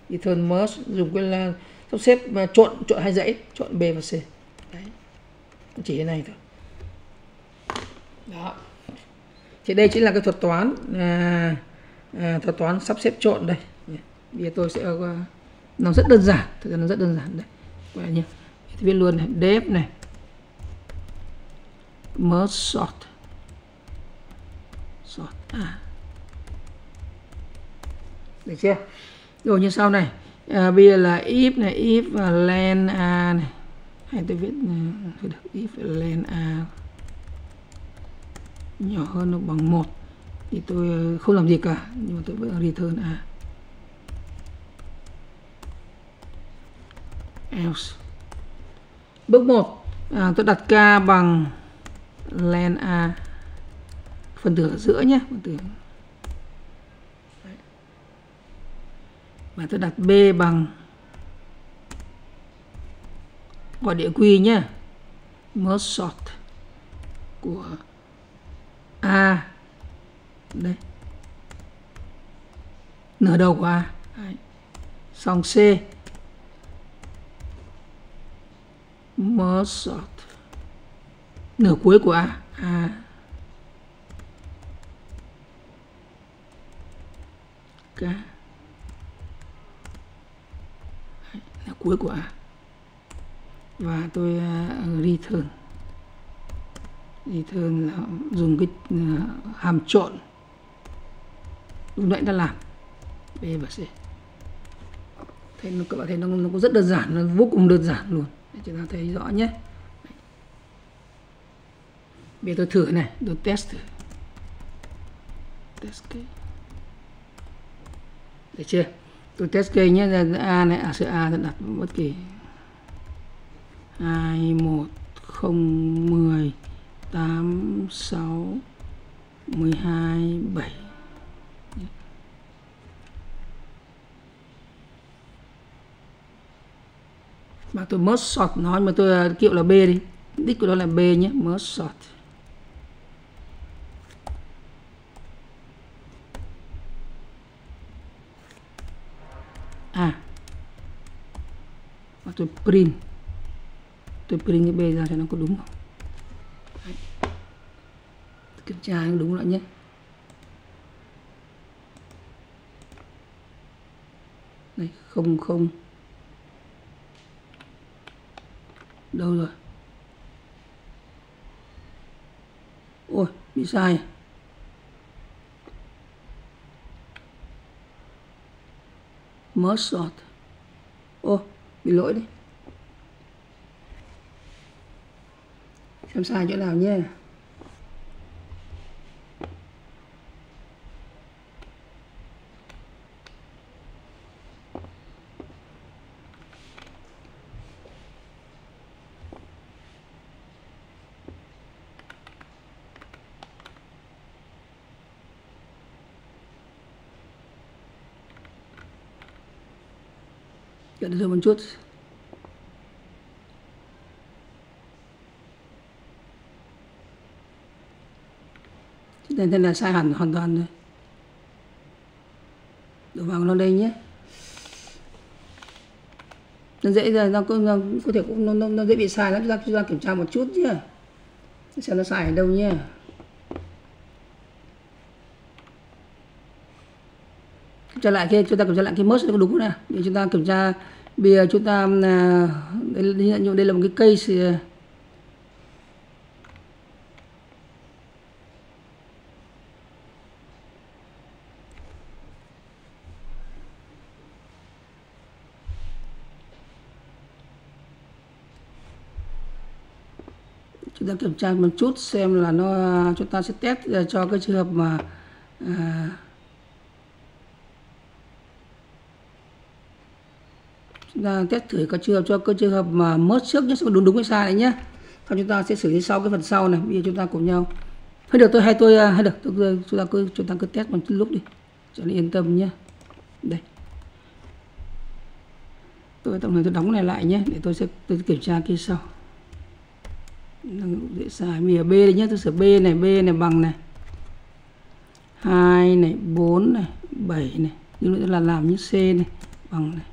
Return merge dùng cái là sắp xếp và chọn chọn hai dãy chọn b và c. Đấy. Chỉ cái này thôi. Đó thì đây chính là cái thuật toán à, à, thuật toán sắp xếp trộn đây. Bây giờ tôi sẽ uh, nó rất đơn giản thực ra nó rất đơn giản đây. Vậy nhé viết luôn này def này merge sort sort à. Được chưa? Rồi như sau này à, bây giờ là if này if và len a này. Hay tôi viết uh, được if len a nhỏ hơn hoặc bằng một. Thì tôi ờ, không làm gì cả nhưng mà tôi vẫn return a à. else. Bước 1 à, tôi đặt k bằng len a. Phần tử ở giữa nhé phần tử. Và tôi đặt b bằng gọi địa quy nhé. Merge sort của a đây. Nửa đầu của a. Đấy. xong c. Merge sort nửa cuối của a. A k. Là cuối của a. Và tôi uh, return thì thường là dùng cái à, hàm trộn. Lúc nãy đã làm. B và C thế nó các bạn thấy nó, nó cũng rất đơn giản nó vô cùng đơn giản luôn. Để chúng ta thấy rõ nhé. Bây giờ tôi thử này tôi test thử. Test cái. Được chưa? Tôi test cây nhé a này à sự a tôi đặt bất kỳ. Hai một không mười. 8 6 12 7 mà tôi merge sort nó mà tôi à, kiểu là B đi. Đích của nó là B nhé merge sort à. Mà tôi print. Tôi print cái B ra cho nó có đúng không? Kiểm tra đúng lại nhé? Đây không không. Đâu rồi? Ôi, bị sai à? mất sọt. Ô, bị lỗi đấy. Xem sai chỗ nào nhé. Chuyện tôi một chút. Nên thế là sai hẳn hoàn toàn rồi. Đổ vào nó đây nhé. Nó dễ ra nó có, nó có thể cũng nó, nó, nó dễ bị sai lắm chúng ta kiểm tra một chút nhé. Xem nó sai ở đâu nhé. Tra lại kia chúng ta kiểm tra lại cái mớt có đúng không nào? để chúng ta kiểm tra bây giờ chúng ta à, đây, đây, đây là một cái case à. chúng ta kiểm tra một chút xem là nó à, chúng ta sẽ test cho cái trường hợp mà à, ra ta test thử có trường hợp cho cơ trường hợp mà mất trước nhé xem đúng đúng hay sai đấy nhé sau chúng ta sẽ xử lý sau cái phần sau này bây giờ chúng ta cùng nhau. Hay được tôi hay tôi hay được tôi, chúng ta cứ chúng ta cứ test một lúc đi cho nên yên tâm nhé đây. Tôi tổng này tôi đóng này lại nhé để tôi sẽ tôi kiểm tra kia sau. Dễ sai bây giờ b đấy nhé tôi sửa b này b này bằng này. Hai này bốn này bảy này. Nhưng nữa là làm như c này bằng này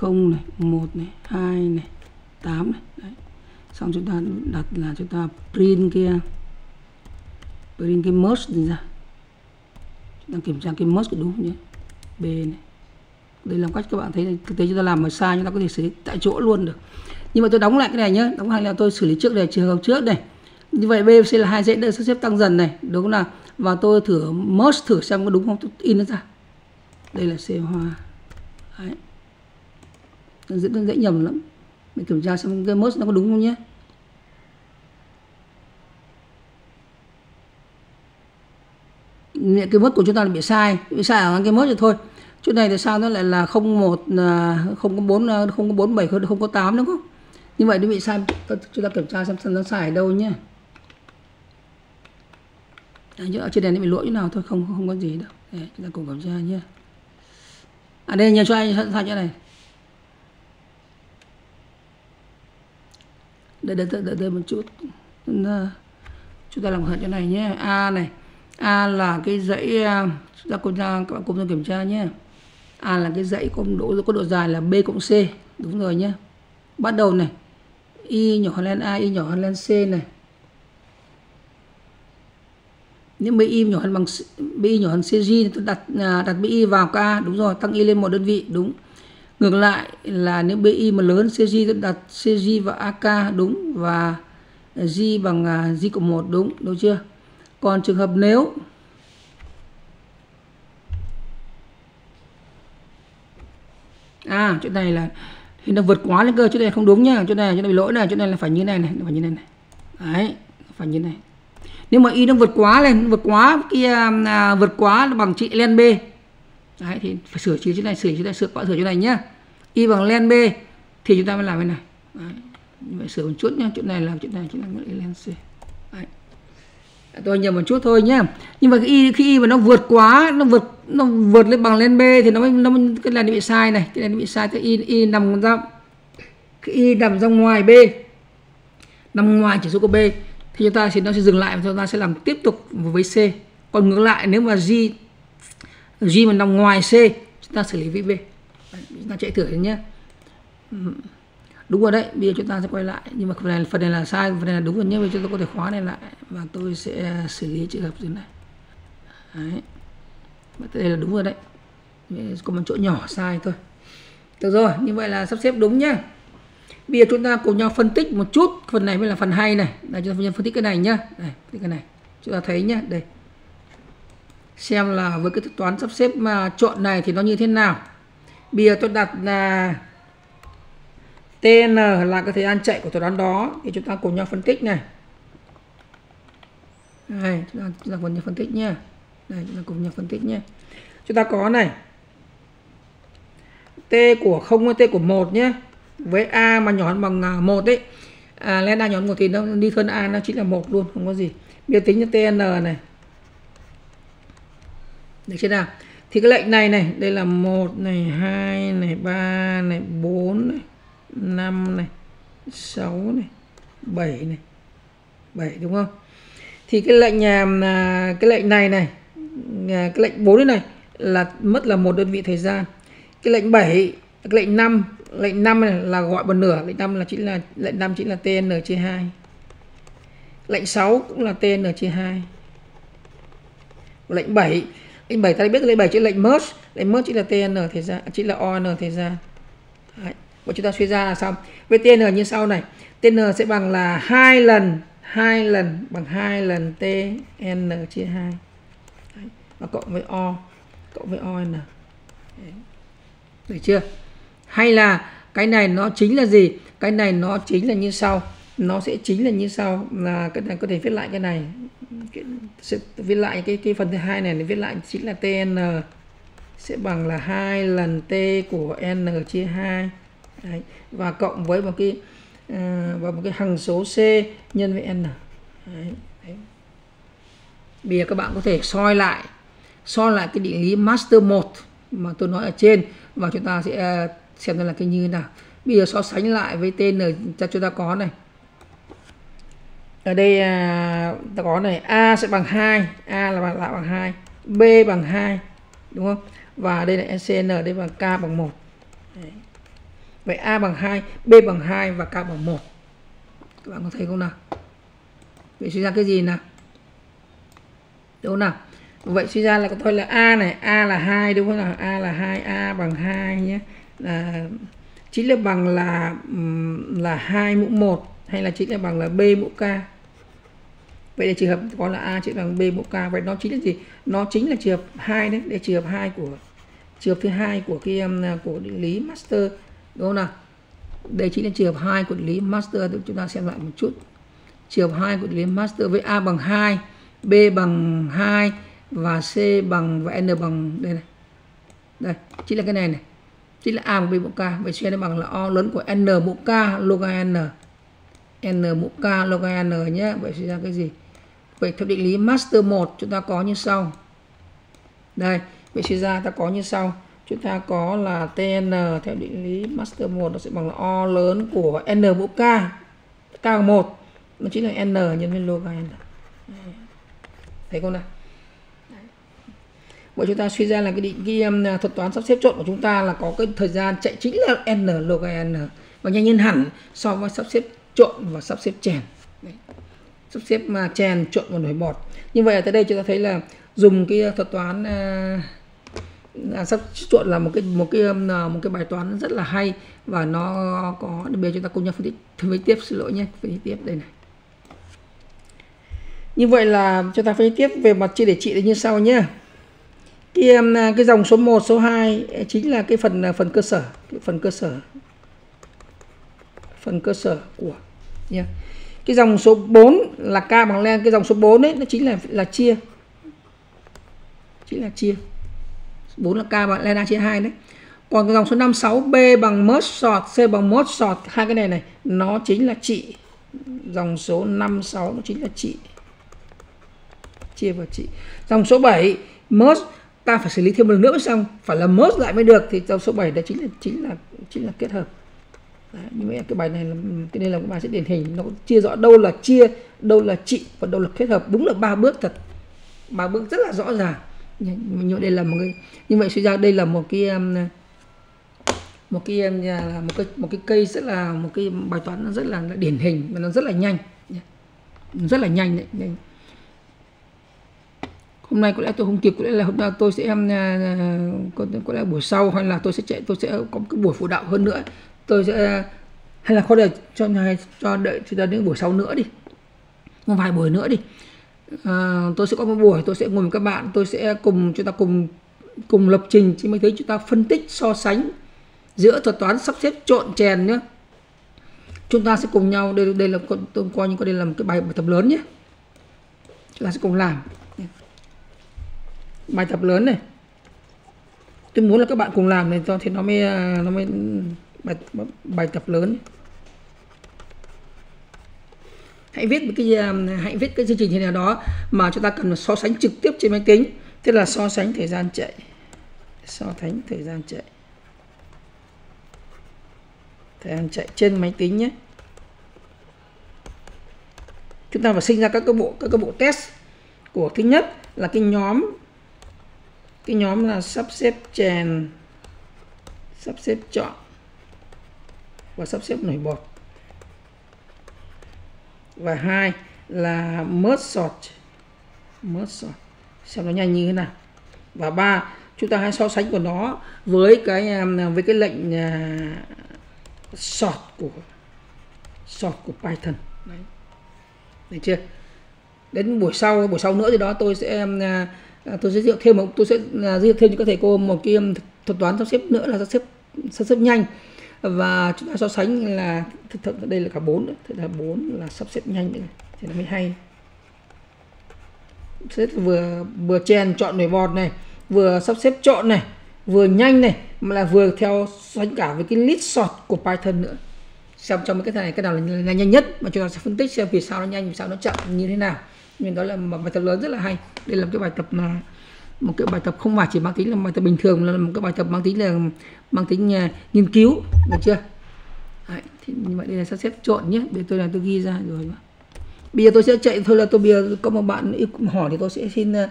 không này, một này, hai này, tám này. Đấy. xong chúng ta đặt là chúng ta print kia print cái merge ra. Chúng ta kiểm tra cái merge có đúng nhé. B này. Đây là cách các bạn thấy, thực tế chúng ta làm mà sai, chúng ta có thể xử lý tại chỗ luôn được. Nhưng mà tôi đóng lại cái này nhé. Đóng lại là tôi xử lý trước này trường hợp trước này như vậy BFC là hai dãy sắp xếp tăng dần này. Đúng không nào? Và tôi thử merge thử xem có đúng không? Tôi in nó ra. Đây là C hoa Đấy dễ, dễ nhầm lắm. Mình kiểm tra xem cái mốt nó có đúng không nhé. Cái mốt của chúng ta là bị sai. Bị sai ở cái mốt rồi thôi. Chỗ này tại sao nó lại là không một à, không có bốn à, không có bốn bảy không có tám đúng không? Như vậy nó bị sai. Chúng ta kiểm tra xem, xem nó sai ở đâu nhé. Đấy, ở trên đèn nó bị lỗi như nào thôi không không có gì đâu. Đấy, chúng ta cùng kiểm tra nhé. À đây nhờ cho anh sao chỗ này. Đợi đợi đợi, đợi một chút. À, chúng ta làm thật chỗ này nhé. A này a là cái dãy à, chúng ta cùng ra các bạn cùng kiểm tra nhé. A là cái dãy có độ có độ dài là b cộng c. Đúng rồi nhé. Bắt đầu này. Y nhỏ hơn lên a y nhỏ hơn lên c này. Nếu bi nhỏ hơn bằng bi nhỏ hơn cg thì tôi đặt à, đặt bi vào k. Đúng rồi tăng y lên một đơn vị. Đúng ngược lại là nếu bi mà lớn cg đặt cg và ak đúng và g bằng à, g cộng một đúng đúng chưa? Còn trường hợp nếu à chỗ này là thì nó vượt quá lên cơ chỗ này không đúng nhá chỗ này chỗ này bị lỗi này chỗ này là phải như này này phải như này này. Đấy phải như này. Nếu mà y nó vượt quá lên vượt quá kia à, à, vượt quá bằng trị len b đấy thì phải sửa chữa chỗ này sửa chỗ này sửa sửa chỗ này nhá y bằng len b thì chúng ta mới làm cái này đấy. vậy sửa một chút nhá chỗ này làm chỗ này chỗ này mới len c đấy. tôi nhầm một chút thôi nhá nhưng mà cái y khi y mà nó vượt quá nó vượt nó vượt lên bằng len b thì nó mới nó mới, cái này nó bị sai này cái này nó bị sai cái y y nằm ra cái y nằm ra ngoài b nằm ngoài chỉ số của b thì chúng ta sẽ nó sẽ dừng lại và chúng ta sẽ làm tiếp tục với c còn ngược lại nếu mà g g mà nằm ngoài c, chúng ta xử lý với b. Chúng ta chạy thử nhé. Đúng rồi đấy, bây giờ chúng ta sẽ quay lại. Nhưng mà phần này phần này là sai, phần này là đúng rồi nhé. Bây giờ chúng ta có thể khóa này lại và tôi sẽ xử lý trường hợp như này. Đấy. Đây là đúng rồi đấy. Có một chỗ nhỏ sai thôi. Được rồi, như vậy là sắp xếp đúng nhá bây giờ chúng ta cùng nhau phân tích một chút phần này mới là phần hay này. Là chúng ta phân tích cái này nhá này phân tích cái này. Chúng ta thấy nhá đây xem là với cái thuật toán sắp xếp mà chọn này thì nó như thế nào. Bây giờ tôi đặt là TN là cái thời gian chạy của thuật toán đó. Thì chúng ta cùng nhau phân tích này. Đây chúng ta, chúng ta cùng nhau phân tích nhé. Đây chúng ta cùng nhau phân tích nhé. Chúng ta có này. T của 0 với t của 1 nhé. Với a mà nhỏ hơn bằng 1 đấy à, à lên a nhỏ hơn 1 thì nó đi hơn a nó chính là một luôn không có gì. Bây giờ tính cho tn này được chưa nào? Thì cái lệnh này này, đây là một này, hai này, ba này, bốn này, năm này, sáu này, bảy này. Bảy, đúng không? Thì cái lệnh nhà cái lệnh này này à, cái lệnh 4 này là mất là một đơn vị thời gian. Cái lệnh 7 cái lệnh 5 lệnh 5 này là gọi bằng nửa, lệnh 5 là chính là, lệnh 5 chính là TN chia 2 lệnh 6 cũng là TN chia 2 lệnh 7 lệnh 7 ta biết lệnh 7 chữ lệnh merge. Lệnh merge chính là TN thời gian chính là ON thời gian Đấy. và chúng ta suy ra là xong với TN như sau này. TN sẽ bằng là hai lần hai lần bằng hai lần TN chia 2 Đấy. và cộng với O, cộng với ON Đấy. được chưa? Hay là cái này nó chính là gì? Cái này nó chính là như sau. Nó sẽ chính là như sau là cái này có thể viết lại cái này cái, sẽ viết lại cái cái phần thứ hai này để viết lại chính là tn sẽ bằng là hai lần t của n chia 2 Đấy. và cộng với một cái à, uh, và một cái hằng số c nhân với n Đấy. Đấy. bây giờ các bạn có thể soi lại soi lại cái định lý master 1 mà tôi nói ở trên và chúng ta sẽ à, xem xem là cái như thế nào bây giờ so sánh lại với Tn cho chúng ta có này ở đây à, ta có này a sẽ bằng 2 a là bằng lại bằng 2 b bằng 2 đúng không? Và đây là cn đây bằng k bằng 1 Đấy. vậy a bằng 2 b bằng 2 và k bằng 1 các bạn có thấy không nào? Vậy suy ra cái gì nào? Đúng không nào? Vậy suy ra là thôi là a này a là 2 đúng không nào? A là 2 a bằng 2 nhé. Là chính là bằng là là 2 mũ 1 hay là chính là bằng là b mũ k? Vậy là trường hợp có là a chính bằng b mũ k vậy nó chính là gì? Nó chính là trường hợp hai đấy để trường hợp hai của trường hợp thứ hai của cái um, của định lý master đúng không nào? Đây chính là trường hợp hai của định lý master chúng ta xem lại một chút. Trường hợp hai của định lý master với a bằng 2 b bằng 2 và c bằng và n bằng đây này. Đây chính là cái này này. Chính là a bằng b mũ k. Vậy suy ra bằng là o lớn của n mũ k log n. N mũ k log n nhé vậy suy ra cái gì? Vậy theo định lý master 1 chúng ta có như sau. Đây vậy suy ra ta có như sau. Chúng ta có là tn theo định lý master 1 nó sẽ bằng là o lớn của n mũ k. K bằng 1 nó chính là n nhân với log n thấy không nào? Vậy chúng ta suy ra là cái định cái um, thuật toán sắp xếp trộn của chúng ta là có cái thời gian chạy chính là n log n. Và nhanh hơn hẳn so với sắp xếp trộn và sắp xếp chèn sắp xếp mà chèn trộn và nổi bọt. Như vậy ở tới đây chúng ta thấy là dùng cái ờ, thuật toán ờ, à, sắp trộn là một cái một cái ờ, một cái bài toán rất là hay và nó có bây giờ chúng ta cùng nhau phân tích phân tích tiếp xin lỗi nhé phân tích tiếp đây này. Như vậy là chúng ta phân tích tiếp về mặt chia để trị như sau nhé. Cái à, cái dòng số 1, số 2 chính là cái phần phần cơ sở cái phần cơ sở phần cơ sở của nhé cái dòng số 4 là k bằng len, cái dòng số 4 đấy nó chính là là chia. Chính là chia. 4 là k bằng len a chia 2 đấy. Còn cái dòng số 56 b bằng mớt sọt c bằng mớt sọt hai cái này này, nó chính là trị. Dòng số 56 nó chính là trị. Chia vào trị. Dòng số 7 mớt ta phải xử lý thêm một lần nữa xong. Phải là mớt lại mới được, thì dòng số 7 đó chính là chính là chính là kết hợp. Đấy, như vậy cái bài này là cái đây là cái bài sẽ điển hình. Nó chia rõ đâu là chia đâu là trị và đâu là kết hợp. Đúng là ba bước thật. Ba bước rất là rõ ràng. Như đây là một cái như vậy suy ra đây là một cái um, một cái um, một cái một cái cây rất là một cái bài toán nó rất là điển hình và nó rất là nhanh. Rất là nhanh đấy hôm nay có lẽ tôi không kịp có lẽ là hôm nay tôi sẽ em có, có lẽ buổi sau hay là tôi sẽ chạy tôi sẽ có một cái buổi phụ đạo hơn nữa tôi sẽ hay là có để cho cho đợi cho đến buổi sau nữa đi. Một vài buổi nữa đi. À, tôi sẽ có một buổi tôi sẽ ngồi với các bạn. Tôi sẽ cùng chúng ta cùng cùng lập trình. Trên máy tính chúng ta phân tích so sánh giữa thuật toán sắp xếp trộn chèn nhé chúng ta sẽ cùng nhau đây đây là tôi coi như có đây là một cái bài, bài tập lớn nhé. Chúng ta sẽ cùng làm. Bài tập lớn này. Tôi muốn là các bạn cùng làm này cho thì nó mới à, nó mới bài bài tập lớn. Hãy viết cái um, hãy viết cái chương trình thế nào đó mà chúng ta cần so sánh trực tiếp trên máy tính. Tức là so sánh thời gian chạy. So sánh thời gian chạy. Thời gian chạy trên máy tính nhé. Chúng ta phải sinh ra các cái bộ các cái bộ test của thứ nhất là cái nhóm cái nhóm là sắp xếp chèn sắp xếp chọn và sắp xếp nổi bọt. Và hai là merge sort. Merge sort. Xem nó nhanh như thế nào. Và ba, chúng ta hãy so sánh của nó với cái um, với cái lệnh à, sort của sort của Python. Đấy. Được chưa? Đến buổi sau buổi sau nữa thì đó tôi sẽ um, à, à, tôi sẽ giới thiệu thêm một, tôi sẽ giới thiệu thêm cho các thầy cô một cái um, thuật toán sắp xếp nữa là sắp xếp sắp xếp nhanh và chúng ta so sánh là thực thực đây là cả bốn thế là bốn là sắp xếp nhanh nữa thì nó mới hay. Xếp vừa vừa chèn chọn nổi bọt này vừa sắp xếp chọn này vừa nhanh này mà là vừa theo sánh cả với cái list sort của Python nữa. Xem trong cái này cái nào là, là nhanh nhất mà chúng ta sẽ phân tích xem vì sao nó nhanh vì sao nó chậm như thế nào. Nhưng đó là một bài tập lớn rất là hay. Đây là cái bài tập mà một cái bài tập không phải chỉ mang tính là bài tập bình thường là một cái bài tập mang tính là mang tính uh, nghiên cứu được chưa? Đấy, thì như vậy đây là sắp xếp trộn nhé. Để tôi là tôi ghi ra rồi bây giờ tôi sẽ chạy thôi là tôi bây giờ có một bạn yêu hỏi thì tôi sẽ xin uh,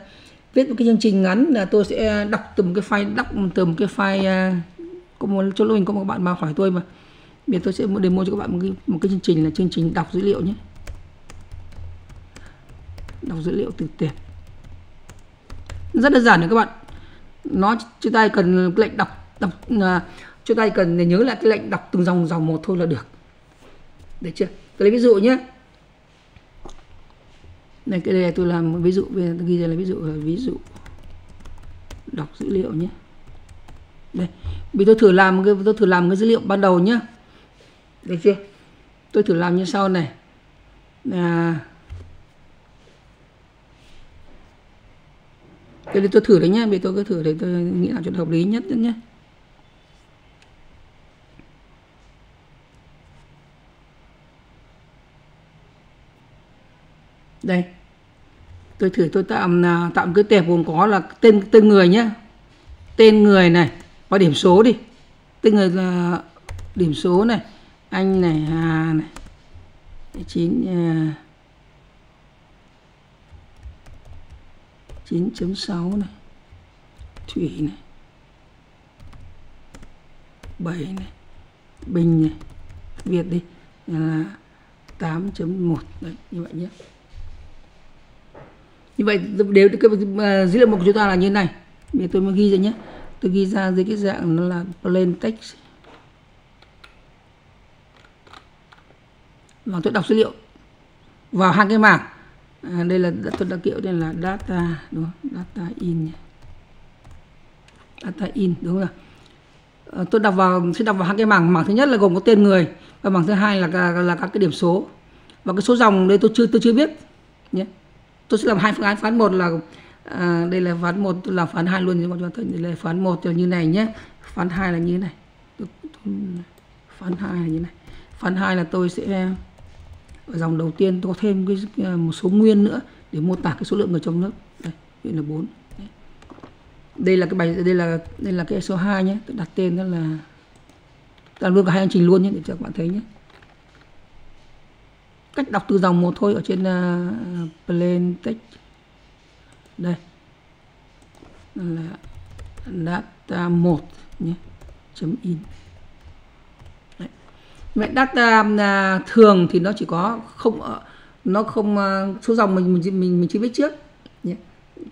viết một cái chương trình ngắn là tôi sẽ đọc từng cái file đọc từng cái file uh, có một chỗ mình có một bạn mà hỏi tôi mà. Bây giờ tôi sẽ demo cho các bạn một cái, một cái chương trình là chương trình đọc dữ liệu nhé. Đọc dữ liệu từ tiền rất đơn giản đấy các bạn. Nó chúng ta cần lệnh đọc đọc uh, chúng ta cần nhớ lại cái lệnh đọc từng dòng dòng một thôi là được. Được chưa? Tôi lấy ví dụ nhé. Đây cái này tôi làm một ví dụ về tôi ghi ra là ví dụ là ví dụ đọc dữ liệu nhé. Đây vì tôi thử làm cái tôi thử làm cái dữ liệu ban đầu nhé. Được chưa? Tôi thử làm như sau này. À, Thế thì tôi thử đấy nhé, vì tôi cứ thử để tôi nghĩ là cho hợp lý nhất nhé. Đây. Tôi thử tôi tạm à, tạm cứ cái tệp gồm có là tên tên người nhé. Tên người này và điểm số đi. Tên người là điểm số này, anh này, Hà này. 9 9.6 này Thủy này 7 này Bình này Việt đi là 8.1 Đấy, như vậy nhé. Như vậy đều cái uh, dữ liệu mục của chúng ta là như thế này bây tôi mới ghi ra nhé. Tôi ghi ra dưới cái dạng nó là plain text. Và tôi đọc dữ liệu vào hai cái mảng à, đây là tôi đã kiểu tên là data đúng không? Data in. Data in đúng không à, tôi đọc vào sẽ đọc vào hai cái mảng. Mảng thứ nhất là gồm có tên người và mảng thứ hai là là, là các cái điểm số. Và cái số dòng đây tôi chưa tôi chưa biết nhé. Tôi sẽ làm hai phương án. Phán một là à, đây là phán một tôi làm phán hai luôn nhưng mà cho thấy đây là phán một là như này nhé. Phán hai là như thế này phán hai là như này. Phán hai là tôi sẽ ở dòng đầu tiên tôi có thêm cái à, một số nguyên nữa để mô tả cái số lượng người trong lớp đây nguyên là 4 đây là cái bài đây là đây là cái số 2 nhé. Tôi đặt tên đó là ta luôn cả hai hành trình luôn nhé để cho các bạn thấy nhé. Cách đọc từ dòng một thôi ở trên uh, plain text. Đây. Là data một nhé chấm in vậy data à, à, thường thì nó chỉ có không ờ, nó không ờ, số dòng mình mình mình mình chỉ biết trước. Nhé.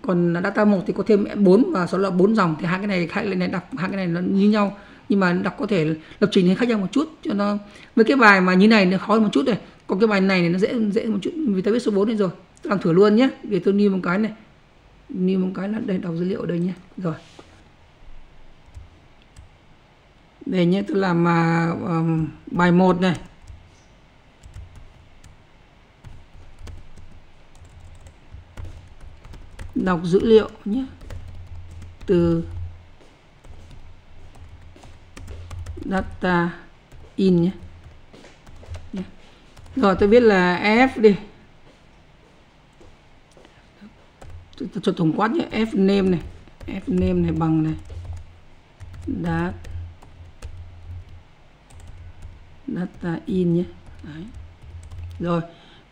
còn data một thì có thêm 4 và số là bốn dòng. Thì hai cái này hai cái này đọc hai cái này nó như nhau. Nhưng mà đọc có thể lập trình thì khác nhau một chút cho nó với cái bài mà như này nó khó một chút này. Còn cái bài này, này nó dễ dễ một chút. Vì ta biết số 4 này rồi. Làm thử luôn nhé. Để tôi lưu một cái này. Lưu một cái là đây đọc dữ liệu ở đây nhé. Rồi. Để nhé tôi làm uh, um, bài 1 này. Đọc dữ liệu nhé. Từ data in nhé. Rồi tôi biết là f đi. Tôi cho tổng quát nhé. F name này. F name này bằng này. Data data in nhé. Đấy. rồi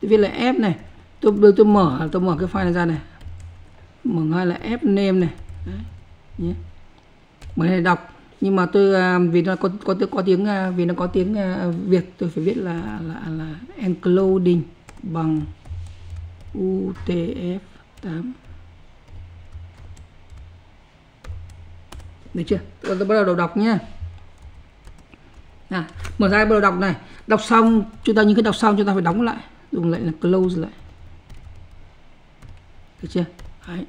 tôi viết là f này. Tôi tôi mở tôi mở cái file này ra này. Mở ngay là f name này. Đấy. nhé. Mở này đọc. Nhưng mà tôi à, vì nó có có có tiếng à, vì nó có tiếng à, Việt, tôi phải viết là là là encoding bằng UTF-8 được chưa? Tôi bắt đầu đọc nhé à, mở ra bắt đầu đọc này. Đọc xong chúng ta những cái đọc xong chúng ta phải đóng lại. Dùng lại là close lại. Được chưa? Đấy.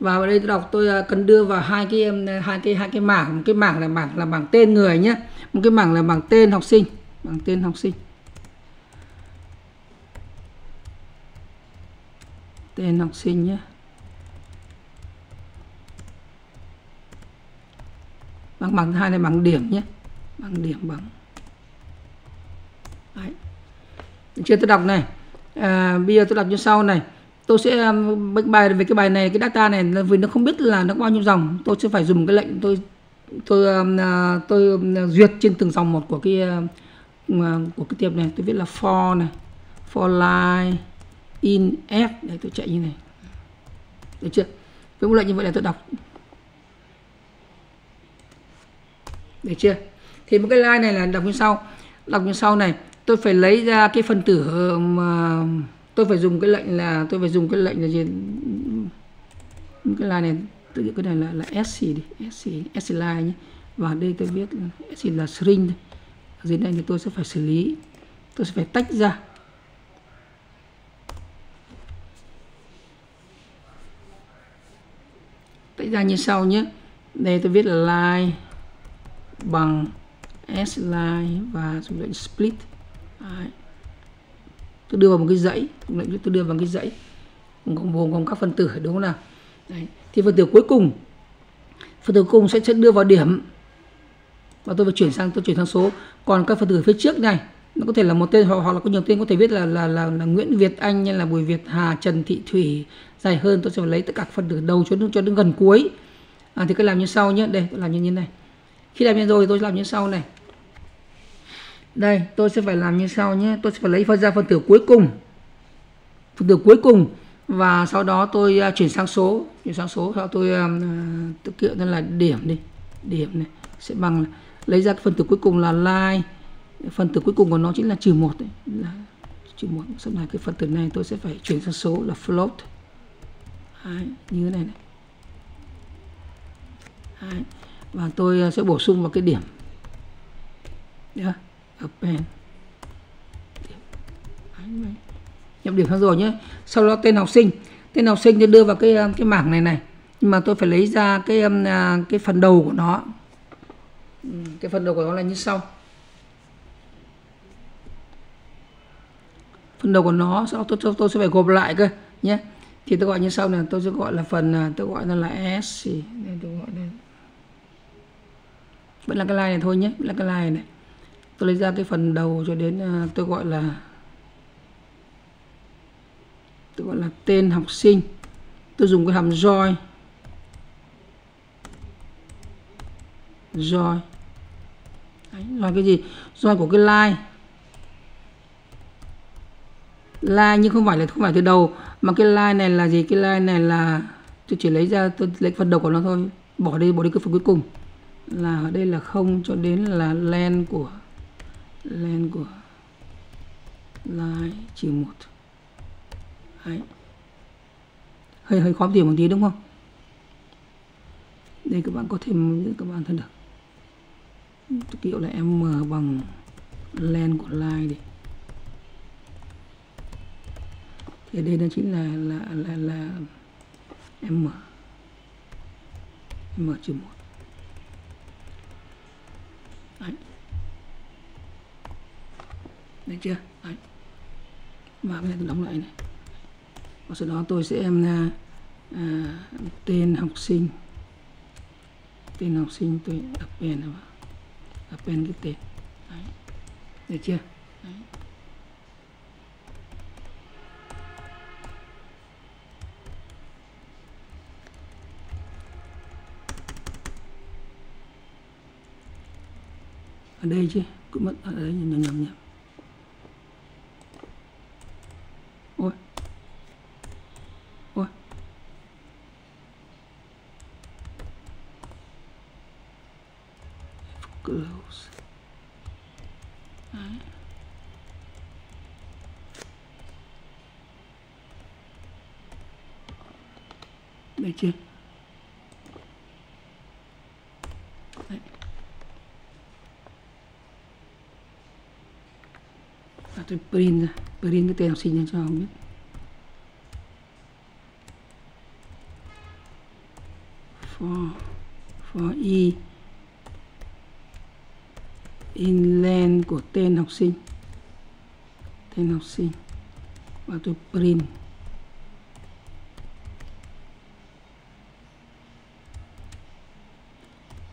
và ở đây tôi đọc tôi à, cần đưa vào hai cái hai cái hai cái mảng. Một cái mảng là mảng là bảng tên người nhé một cái mảng là bảng tên học sinh. Bảng tên học sinh. Tên học sinh nhé bằng bằng hai này bằng điểm nhé bằng điểm bằng. Đấy. chưa? Tôi đọc này. À, bây giờ tôi đọc như sau này. Tôi sẽ um, bài về cái bài này cái data này vì nó không biết là nó bao nhiêu dòng. Tôi sẽ phải dùng cái lệnh. Tôi tôi uh, tôi um, à, duyệt trên từng dòng một của cái uh, của cái tiệp này. Tôi viết là for này. For line in f. Để tôi chạy như này. Được chưa? Với một lệnh như vậy là tôi đọc. Được chưa? Thì một cái line này là đọc như sau. Đọc như sau này, tôi phải lấy ra cái phần tử mà tôi phải dùng cái lệnh là, tôi phải dùng cái lệnh là gì? Cái line này, tự cái này là là sc đi sc sc line nhé. Và đây tôi viết sc là string dưới đây thì tôi sẽ phải xử lý. Tôi sẽ phải tách ra. Tách ra như sau nhé. Đây tôi viết là line bằng s line và dùng lệnh split. Đấy. tôi đưa vào một cái dãy lệnh tôi đưa vào cái dãy. Gồm gồm gồm các phần tử đúng không nào? Đấy. thì phần tử cuối cùng phần tử cuối cùng sẽ, sẽ đưa vào điểm. Và tôi phải chuyển sang tôi chuyển sang số. Còn các phần tử phía trước này nó có thể là một tên hoặc, hoặc là có nhiều tên có thể viết là là là, là Nguyễn Việt Anh hay là Bùi Việt Hà Trần Thị Thủy dài hơn. Tôi sẽ lấy tất cả phần tử đầu cho đến cho đến gần cuối. À, thì cứ làm như sau nhé. Đây tôi làm như thế này. Khi làm như rồi tôi làm như sau này đây tôi sẽ phải làm như sau nhé. Tôi sẽ phải lấy phân ra phân tử cuối cùng. Phân tử cuối cùng. Và sau đó tôi uh, chuyển sang số. Chuyển sang số sau tôi à, uh, thực hiện nên là điểm đi. Điểm này sẽ bằng lấy ra phân phần tử cuối cùng là line phần tử cuối cùng của nó chính là trừ một là trừ một. Sau này cái phần tử này tôi sẽ phải chuyển sang số là float. Đấy, như thế này này. Đấy. và tôi à, sẽ bổ sung vào cái điểm. Yeah append nhập điểm xong rồi nhé sau đó tên học sinh. Tên học sinh tôi đưa vào cái cái mảng này này. Nhưng mà tôi phải lấy ra cái um, à, cái phần đầu của nó. Ừ, cái phần đầu của nó là như sau. Phần đầu của nó sau tôi, tôi, tôi sẽ phải gộp lại cơ nhé thì tôi gọi như sau này tôi sẽ gọi là phần à, tôi gọi nó là s đây tôi gọi đây vẫn là cái line này thôi nhé vẫn là cái line này tôi lấy ra cái phần đầu cho đến ờ, tôi gọi là, tôi gọi là tên học sinh. Tôi dùng cái hàm join. Join. Join cái gì? Join của cái line. Line nhưng không phải là, không phải từ đầu, mà cái line này là gì? Cái line này là, tôi chỉ lấy ra, tôi lấy phần đầu của nó thôi. Bỏ đi bỏ đi cái phần cuối cùng. Là ở đây là không cho đến là len của len của line chỉ một. Đấy. hơi hơi khó tìm một tí đúng không? Đây, các bạn có thêm các bạn thân được. Kiểu là em m bằng len của line đi. Thì đây nó chính là là là là em m m trừ một. Đấy được chưa? Đấy. Và cái này tôi đóng lại này. Và sau đó tôi sẽ em à, à tên học sinh. Tên học sinh tôi append vào. Append cái tên. Đấy. được chưa? Đấy. ở đây chứ? Cũng mất ở đây nhầm nhầm nhầm. Ôi ôi close Đấy. đây chưa Đấy. À, tôi print ra print cái tên học sinh cho không biết for for e. Inland của tên học sinh. Tên học sinh. Và tôi print.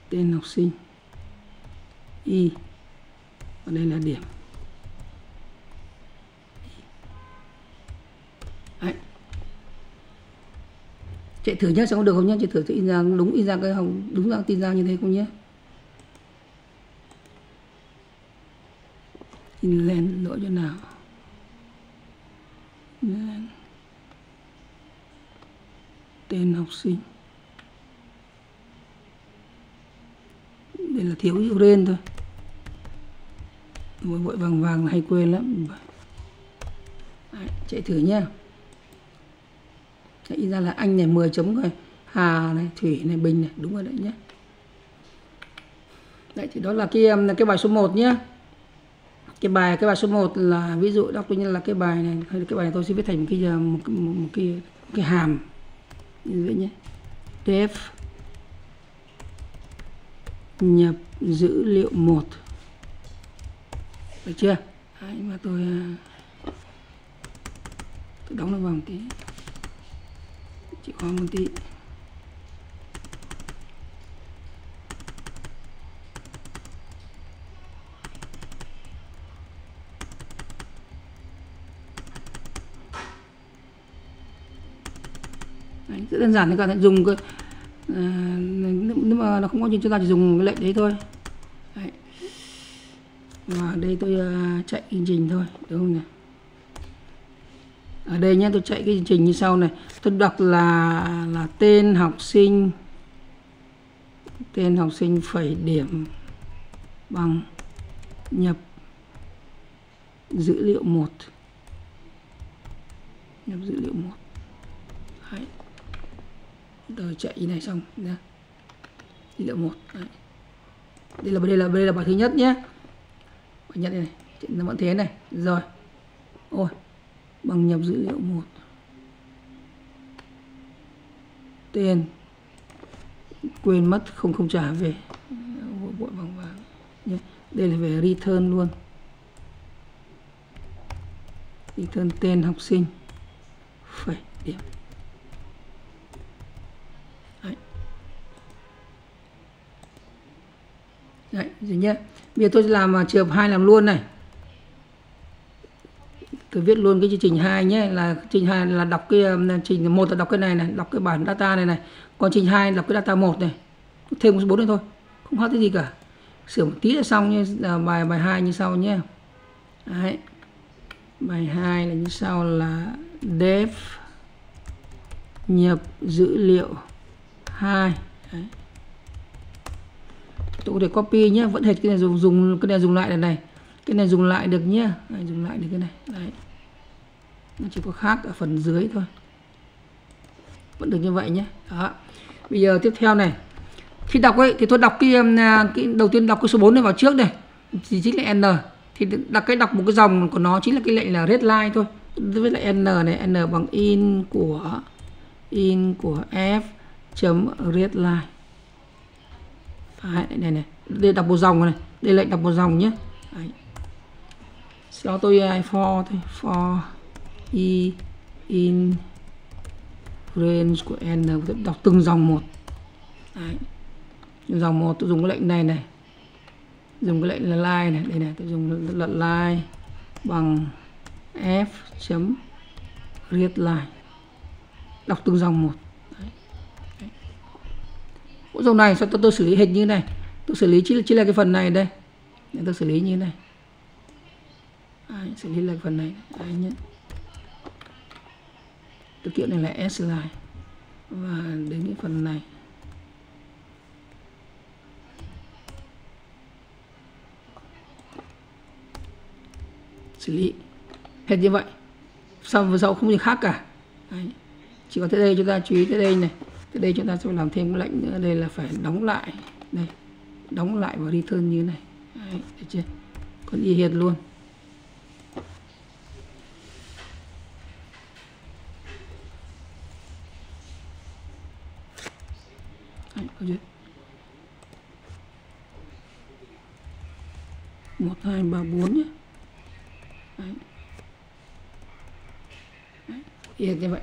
Tên học sinh. E. Y và đây là điểm Đấy thử nhé xem có được không nhé chị thử thì in ra đúng in ra cái hồng đúng ra tin ra như thế không nhé in lên lỗi chỗ nào? Lên. tên học sinh. Đây là thiếu chữ lên thôi. Vội vội vàng vàng hay quên lắm. Đấy, chạy thử nhá. Đấy, ra là anh này 10 chấm rồi. Hà này thủy này bình này. Đúng rồi đấy nhé đấy thì đó là cái um, là cái bài số 1 nhé. cái bài cái bài số 1 là ví dụ đọc như là cái bài này hay cái bài này tôi sẽ viết thành một cái um, một, một, một cái một cái hàm. Như vậy nhé def nhập dữ liệu một. Được chưa? Đấy, mà tôi uh, tôi đóng nó vào một tí chỉ có một tí Đấy, rất đơn giản thì các bạn dùng cái à, ờ, nếu mà nó không có gì chúng ta chỉ dùng cái lệnh đấy thôi. Đấy. và đây tôi uh, chạy chương trình thôi đúng không nhỉ? Ở đây nhé, tôi chạy cái chương trình như sau này. Tôi đọc là là tên học sinh, tên học sinh phẩy điểm bằng nhập dữ liệu một. Nhập dữ liệu một. Đấy. Rồi chạy này xong nhé dữ liệu một, Đấy. đây là đây là đây là bài thứ nhất nhé. Bài nhất này. Nó vẫn thế này. Rồi. Ôi bằng nhập dữ liệu một. Tên quên mất không không trả về. Bội vội vàng. Vàng đây là về return luôn. Return tên học sinh. Phải điểm. Đấy, gì nhé. Bây giờ tôi làm trường hợp 2 làm luôn này. Tôi viết luôn cái chương trình 2 nhé, là chương trình 2 là đọc cái um, trình một là đọc cái này này, đọc cái bản data này này. Còn trình 2 đọc cái data 1 này. Thêm một số 4 nữa thôi. Không hết cái gì cả. Sửa một tí là xong như là bài bài 2 như sau nhé. Đấy. Bài 2 là như sau là def nhập dữ liệu 2. Đấy tôi có thể copy nhé vẫn hệt cái này dùng dùng cái này dùng lại này này cái này dùng lại được nhé này, dùng lại được cái này đấy nó chỉ có khác ở phần dưới thôi. Vẫn được như vậy nhé. Đó. Bây giờ tiếp theo này. Khi đọc ấy thì tôi đọc cái, um, à, cái đầu tiên đọc cái số 4 này vào trước này thì chính là n. Thì đặt cái đọc một cái dòng của nó chính là cái lệnh là red line thôi. Với lại n này n bằng in của in của f chấm red line. Đấy, này này. Đây đọc một dòng này. Đây lệnh đọc một dòng nhé. Đấy. sau đó tôi à, for thôi. For e in range của n tôi đọc từng dòng một. Đấy. dòng một tôi dùng cái lệnh này này. Dùng cái lệnh là line này. Đây này tôi dùng lệnh line bằng f chấm read line. Đọc từng dòng một. Mỗi dòng này sao tôi, tôi xử lý hình như này? Tôi xử lý chỉ, chỉ là cái phần này đây. Để tôi xử lý như thế này. Đấy, xử lý là phần này. Đấy nhé thực kiện này là S line và đến cái phần này. Xử lý. Hết như vậy. Sau vừa sau không gì khác cả? Đấy. chỉ có tới đây chúng ta chú ý tới đây này. Tới đây chúng ta sẽ làm thêm cái lệnh nữa. Đây là phải đóng lại. Đây. Đóng lại và return như thế này. Đấy, được chưa? Còn y hệt luôn. Đấy, có chưa? một hai ba bốn nhé Đấy. Đấy. Yên như vậy.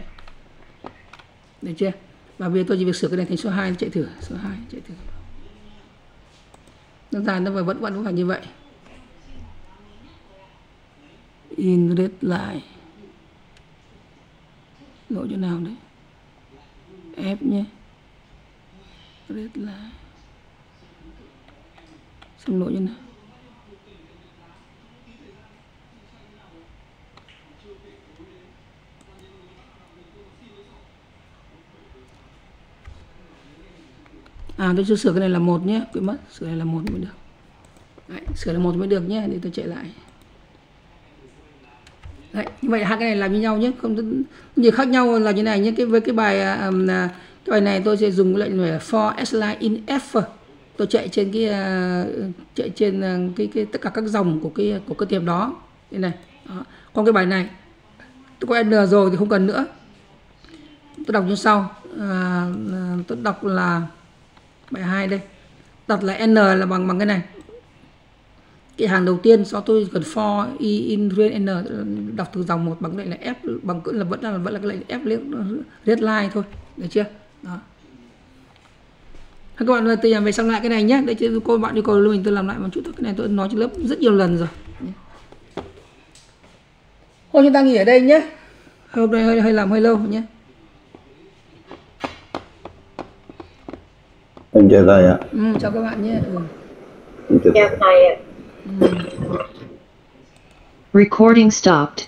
Được chưa? Và bây giờ tôi chỉ việc sửa cái này thành số 2 chạy thử. Số 2 chạy thử. Đơn giản nó vẫn vẫn vẫn phải như vậy. In red lại. Lỗi chỗ nào đấy? F nhé rất là xin lỗi như nào à tôi chưa sửa cái này là một nhé quên mất sửa này là một mới được. Đấy, sửa là một mới được nhé để tôi chạy lại. Đấy, như vậy hai cái này làm như nhau nhé không gì khác nhau là như này nhé cái với cái bài um, cái bài này tôi sẽ dùng cái lệnh là for s line in f. Tôi chạy trên cái uh, chạy trên uh, cái, cái tất cả các dòng của cái của cái tiệm đó. Như này. Đó. còn cái bài này tôi có n rồi thì không cần nữa. Tôi đọc như sau. À, à, tôi đọc là bài 2 đây. Đặt là n là bằng bằng cái này. Cái hàng đầu tiên sau tôi cần for i in n. Đọc từ dòng một bằng lệnh là f bằng cỡ là vẫn là vẫn là cái lệnh f red line thôi. Được chưa? Đó các bạn từ nhà về xong lại cái này nhé để chứ cô bạn yêu cầu mình tôi làm lại một chút thôi cái này tôi nói trên lớp rất nhiều lần rồi thôi chúng ta nghỉ ở đây nhé hôm nay hơi hơi làm hơi lâu nhé Em chào thầy ạ. ừ, chào các bạn nhé ừ. Em chào thầy ạ. Recording stopped.